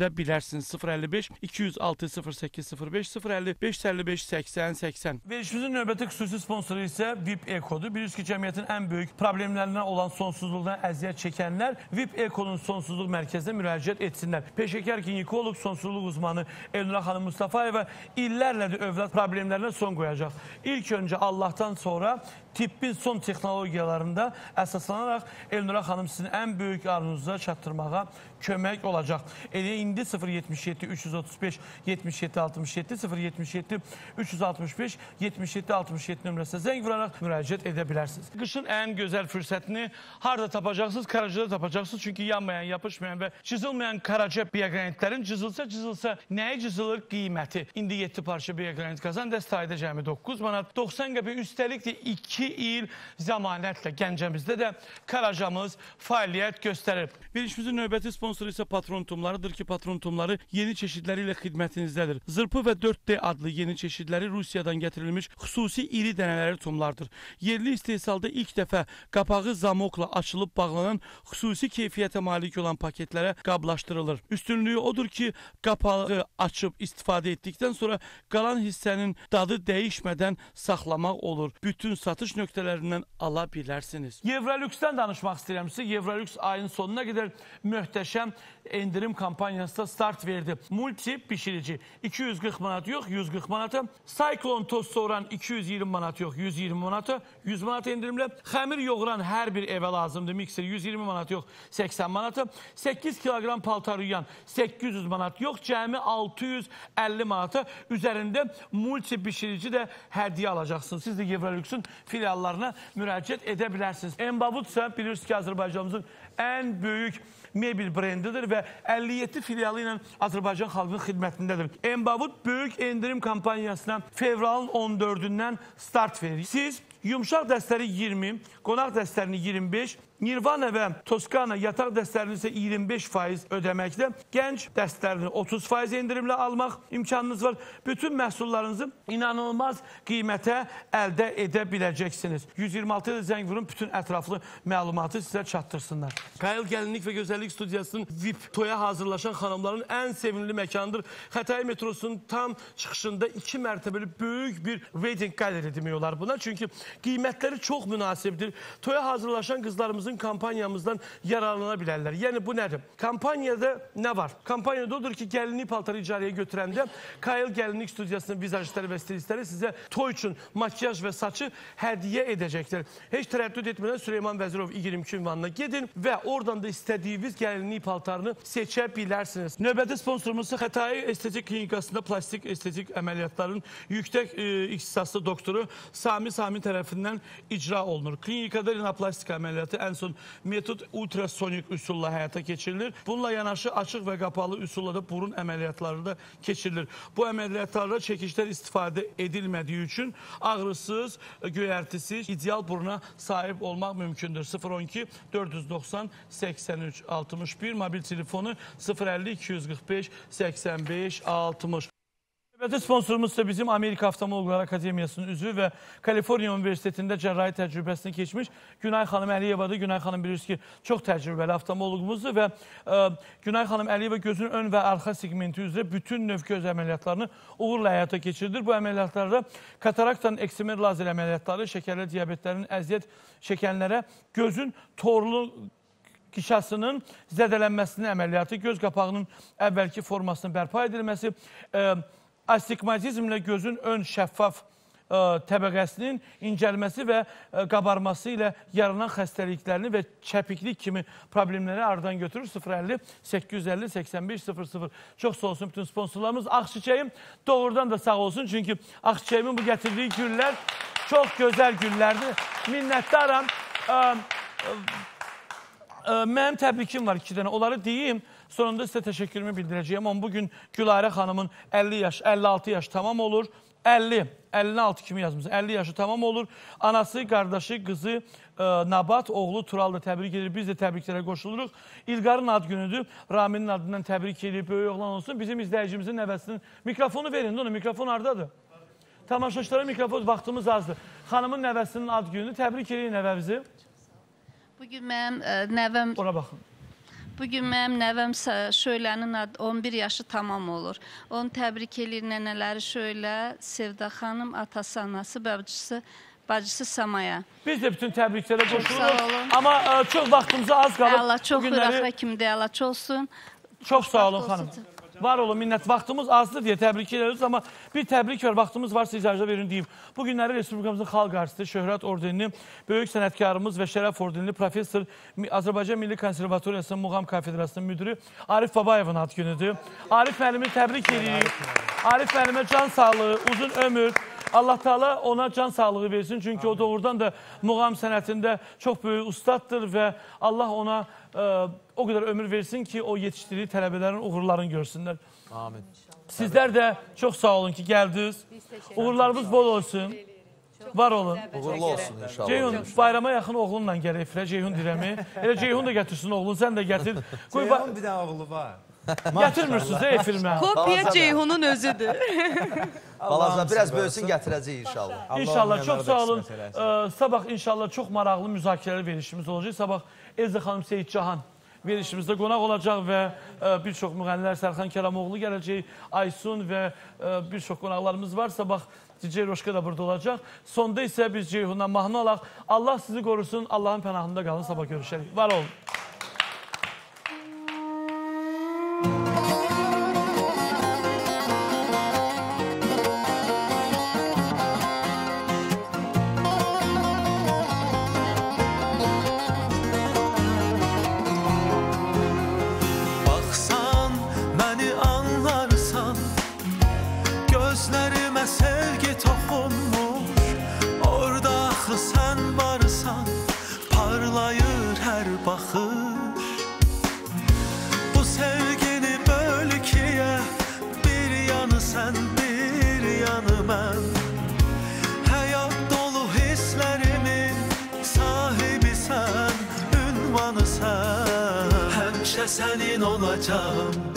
keçirdə bilərsiniz. 055 206 0805 055 55 80 80. Verilişimizin növbəti xüsusi sponsoru isə VIP Ekodur. Bilirsiniz ki, cəmiyyətin ən böyük problemlərindən olan sonsuzluqdan əziyyət çəkənlər VIP Ekonun sonsuzluq mərkəzinə müraciət etsinlər. Peşəkar ginekoloq, sonsuzluq uzmanı Elnura xanım Mustafayeva illərlə də övlad problemlərinə son qoyacaq. İlk öncə Allahdan sonra tibbin son texnologiyalarında əsaslanaraq Elnura xanım sizin ən böyük arzunuza çatdırmağa kömək olacaq. Elə indi 077 335 77 67 077 365 77 67 nömrəsinə zəng vuraraq müraciət edə bilərsiniz. Qışın ən gözəl fürsətini harda tapacaqsınız? Karacada tapacaqsınız. Çünki yanmayan, yapışmayan və cızılmayan karaca biyaqranitlərin cızılsa cızılsa nəyi cızılır? Qiyməti. İndi 7 parça biyaqranit qazan dəstayda cəmi 9 manat. 90 qəpik üstəlik də 2 il zəmanətlə Gəncəmizdə də karacamız fəaliyyət göstərir. Verilişimizin növbəti sponsoru isə Patron Tumlarıdır ki, Patron Tumları yeni çeşidləri ilə xidmətinizdədir. Zırpı və 4D adlı yeni çeşidləri Rusiyadan gətirilmiş xüsusi iri dənələri tumlardır. Yerli istehsalda ilk dəfə qapağı zamokla açılıb bağlanan xüsusi keyfiyyətə malik olan paketlərə qablaşdırılır. Üstünlüyü odur ki, qapağı açıb istifadə etdikdən sonra qalan hissənin dadı dəyişmədən saxlamaq olur. Bütün satış nöqtələrindən ala bilərsiniz. Evrolüksdən danışmaq istəyirəm sizə. Evrolüks ayın sonuna qədər möhtəşəm endirim kampaniyasına start verdi. Multi bişirici 240 manat yox, 140 manata. Cyclone tost soğuran 220 manat yox, 120 manata. 100 manat endirimlə. Xəmir yoğuran hər bir evə lazımdır. Mikser 120 manat yox, 80 manata. 8 kiloqram paltar yuyan 800 manat yox, cəmi 650 manata. Üzərində multi bişirici də hədiyyə alacaqsınız. Siz də Evrolüksün filiallarına müraciət edə bilərsiniz. Embavut isə bilirsiniz ki, Azərbaycanımızın ən böyük mebel brendidir və 57 filialı ilə Azərbaycan xalqının xidmətindədir. Embavut böyük endirim kampaniyasına fevralın 14-dən start verir. Siz yumşaq dəstləri 20, qonaq dəstlərini 25, Nirvana və Toskana yataq dəstlərini isə 25% ödəməklə, gənc dəstlərini 30% endirimlə almaq imkanınız var. Bütün məhsullarınızı inanılmaz qiymətə əldə edə biləcəksiniz. 126 ilə zəng vurun, bütün ətraflı məlumatı sizə çatdırsınlar. Qayıl Gəlinlik və Gözəllik Studiyasının VIP toya hazırlaşan xanımların ən sevimli məkanıdır. Xətai metrosunun tam çıxışında iki mərtəbəli böyük bir wedding galeri demək olar buna. Çünki qiymətləri çox münasibdir. Toya hazırlaşan qızlarımızın kampanyamızdan yararlana bilərlər. Yəni bu nədir? Kampaniyada nə var? Kampaniyada odur ki, gəlinlik paltarı icarəyə götürəndə Kayıl Gəlinlik Studiyasının vizajistləri və stilistləri sizə toy üçün makyaj və saçı hədiyyə edəcəklər. Heç tərəddüd etmədən Süleyman Vəzirov 22 ünvanına gedin və oradan da istədiyiniz gəlinlik paltarını seçə bilərsiniz. Növbəti sponsorumuz Xətai Estetik Klinikasında plastik estetik əməliyyatların yüksək e, ixtisaslı doktoru Sami Sami tərəfindən icra olunur. Klinikada rinoplastika əməliyyatı ən son metod ultrasonik üsulla həyata keçirilir. Bununla yanaşı açıq və qapalı üsulla da burun əməliyyatları da keçirilir. Bu əməliyyatlarda çəkişlər istifadə edilmədiyi üçün ağrısız, göyərtisiz, ideal buruna sahib olmaq mümkündür. 012 490 83 61 mobil telefonu 050 245 85 60. Növbəti sponsorumuz isə bizim Amerika Avtomologlar Akademiyasının üzvü və Kaliforniya Universitetində cərrahi təcrübəsini keçmiş Günay xanım Əliyevadır. Günay xanım bilirsiniz ki, çox təcrübəli avtomoloqumuzdur və ə, Günay xanım Əliyeva gözün ön və arxa segmenti üzrə bütün növ göz əməliyyatlarını uğurla həyata keçirilir. Bu əməliyyatlarda kataraktanın eksimer lazer əməliyyatları, şəkərli diabetlərin əziyyət çəkənlərə gözün torlu qişasının zədələnməsinin əməliyyatı, göz qapağının əvvəlki formasının bərpa edilməsi, e, astigmatizmlə gözün ön şəffaf ə, təbəqəsinin incəlməsi və ə, qabarması ilə yaranan xəstəliklərini və çəpiklik kimi problemləri aradan götürür. 050 850 85 00. Çox sağ olsun bütün sponsorlarımız. Ağçiçəyim doğrudan da sağ olsun. Çünki Ağçiçəyimin bu gətirdiyi güllər çox gözəl güllərdir. Minnətdaram. Ə, Ə, Mənim təbrikim var iki dənə. Onları deyim, sonunda sizə təşəkkürümü bildirəcəyəm. Amma bugün Gülarə xanımın 50 yaş, 56 yaş tamam olur. 50, 56 kimi yazmışsın. 50 yaşı tamam olur. Anası, qardaşı, qızı ə, Nabat, oğlu Tural da təbrik edir. Biz də təbriklərə qoşuluruq. İlqarın ad günüdür. Raminin adından təbrik edib, böyük oğlan olsun. Bizim izləyicimizin nəvəsinin mikrofonu verin. Onu mikrofon hardadır? Tamaşaçılara mikrofon vaxtımız azdır. Xanımın nəvəsinin ad günü. Təbrik edin nəvəmizi.
Bugün mənim ə, nəvəm
Ora baxın.
Bugün mənim nəvəm Şöylənin ad 11 yaşı tamam olur. Onu təbrik eləyir nənələri Şöylə, Sevda xanım, atası, anası, bacısı, bacısı Samaya.
Biz də bütün təbriklərə qoşuluruq. Amma ə, çox vaxtımıza az qalıb.
Allah çox
günləri-
xeyirxah kimdir, Allah çox olsun.
Çox sağ olun xanım. Var olun minnət. Vaxtımız azdır deyə təbrik ediyoruz amma bir təbrik var. Vaxtımız varsa icazə verin deyim. Bu günləri Respublikamızın xalq artisti, şöhrət ordenini, böyük sənətkarımız və şərəf ordenini professor Azərbaycan Milli Konservatoriyasının Muğam Kafedrasının müdürü Arif Babayevin ad günüdür. Arif müəllimi təbrik edirik. Arif müəllimə can sağlığı, uzun ömür, Allah Taala ona can sağlığı versin. Çünki o doğrudan da muğam sənətində çox böyük ustaddır və Allah ona ə, o qədər ömür versin ki, o yetişdirdiyi tələbələrin uğurlarını görsünlər.
Amin.
Sizlər də çox sağ olun ki, gəldiniz. Uğurlarımız bol olsun. Var olun.
Uğurlu olsun inşallah.
Ceyhun bayrama yaxın oğlunla gəlir efirə, Ceyhun dirəmi. Elə Ceyhun da gətirsin oğlun, sən də gətir. Qoy
Ceyhun bir dənə oğlu var.
Gətirmirsiniz də efirimə.
Kopya Ceyhunun özüdür.
Balaca biraz böyüsün gətirəcəyik inşallah.
İnşallah çox sağ olun. Ee, sabah inşallah çox maraqlı müzakirəli verişimiz olacaq. Sabah Elza xanım Seyid Cahan verişimizdə qonaq olacaq və e, bir çox müğənnilər Sərxan Kəramoğlu gələcək, Aysun və e, bir çox qonaqlarımız var. Sabah DJ Roşka da burada olacaq. Sonda isə biz Ceyhundan mahnı alaq. Allah sizi qorusun. Allahın pənahında qalın. Sabah görüşərik. Var olun.
Axı sən varsan Parlayır hər baxış Bu sevgini böl ikiyə Bir yanı sən, bir yanı mən Həyat dolu hisslərimin sahibi sən, ünvanı sən Həmişə sənin olacağım,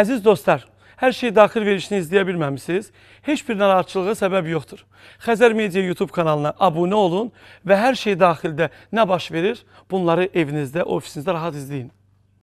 Əziz dostlar, hər şey daxil verilişini izləyə bilməmisiniz. Heç bir narahatçılığa səbəb yoxdur. Xəzər Media YouTube kanalına abunə olun və hər şey daxildə nə baş verir, bunları evinizdə, ofisinizdə rahat izləyin.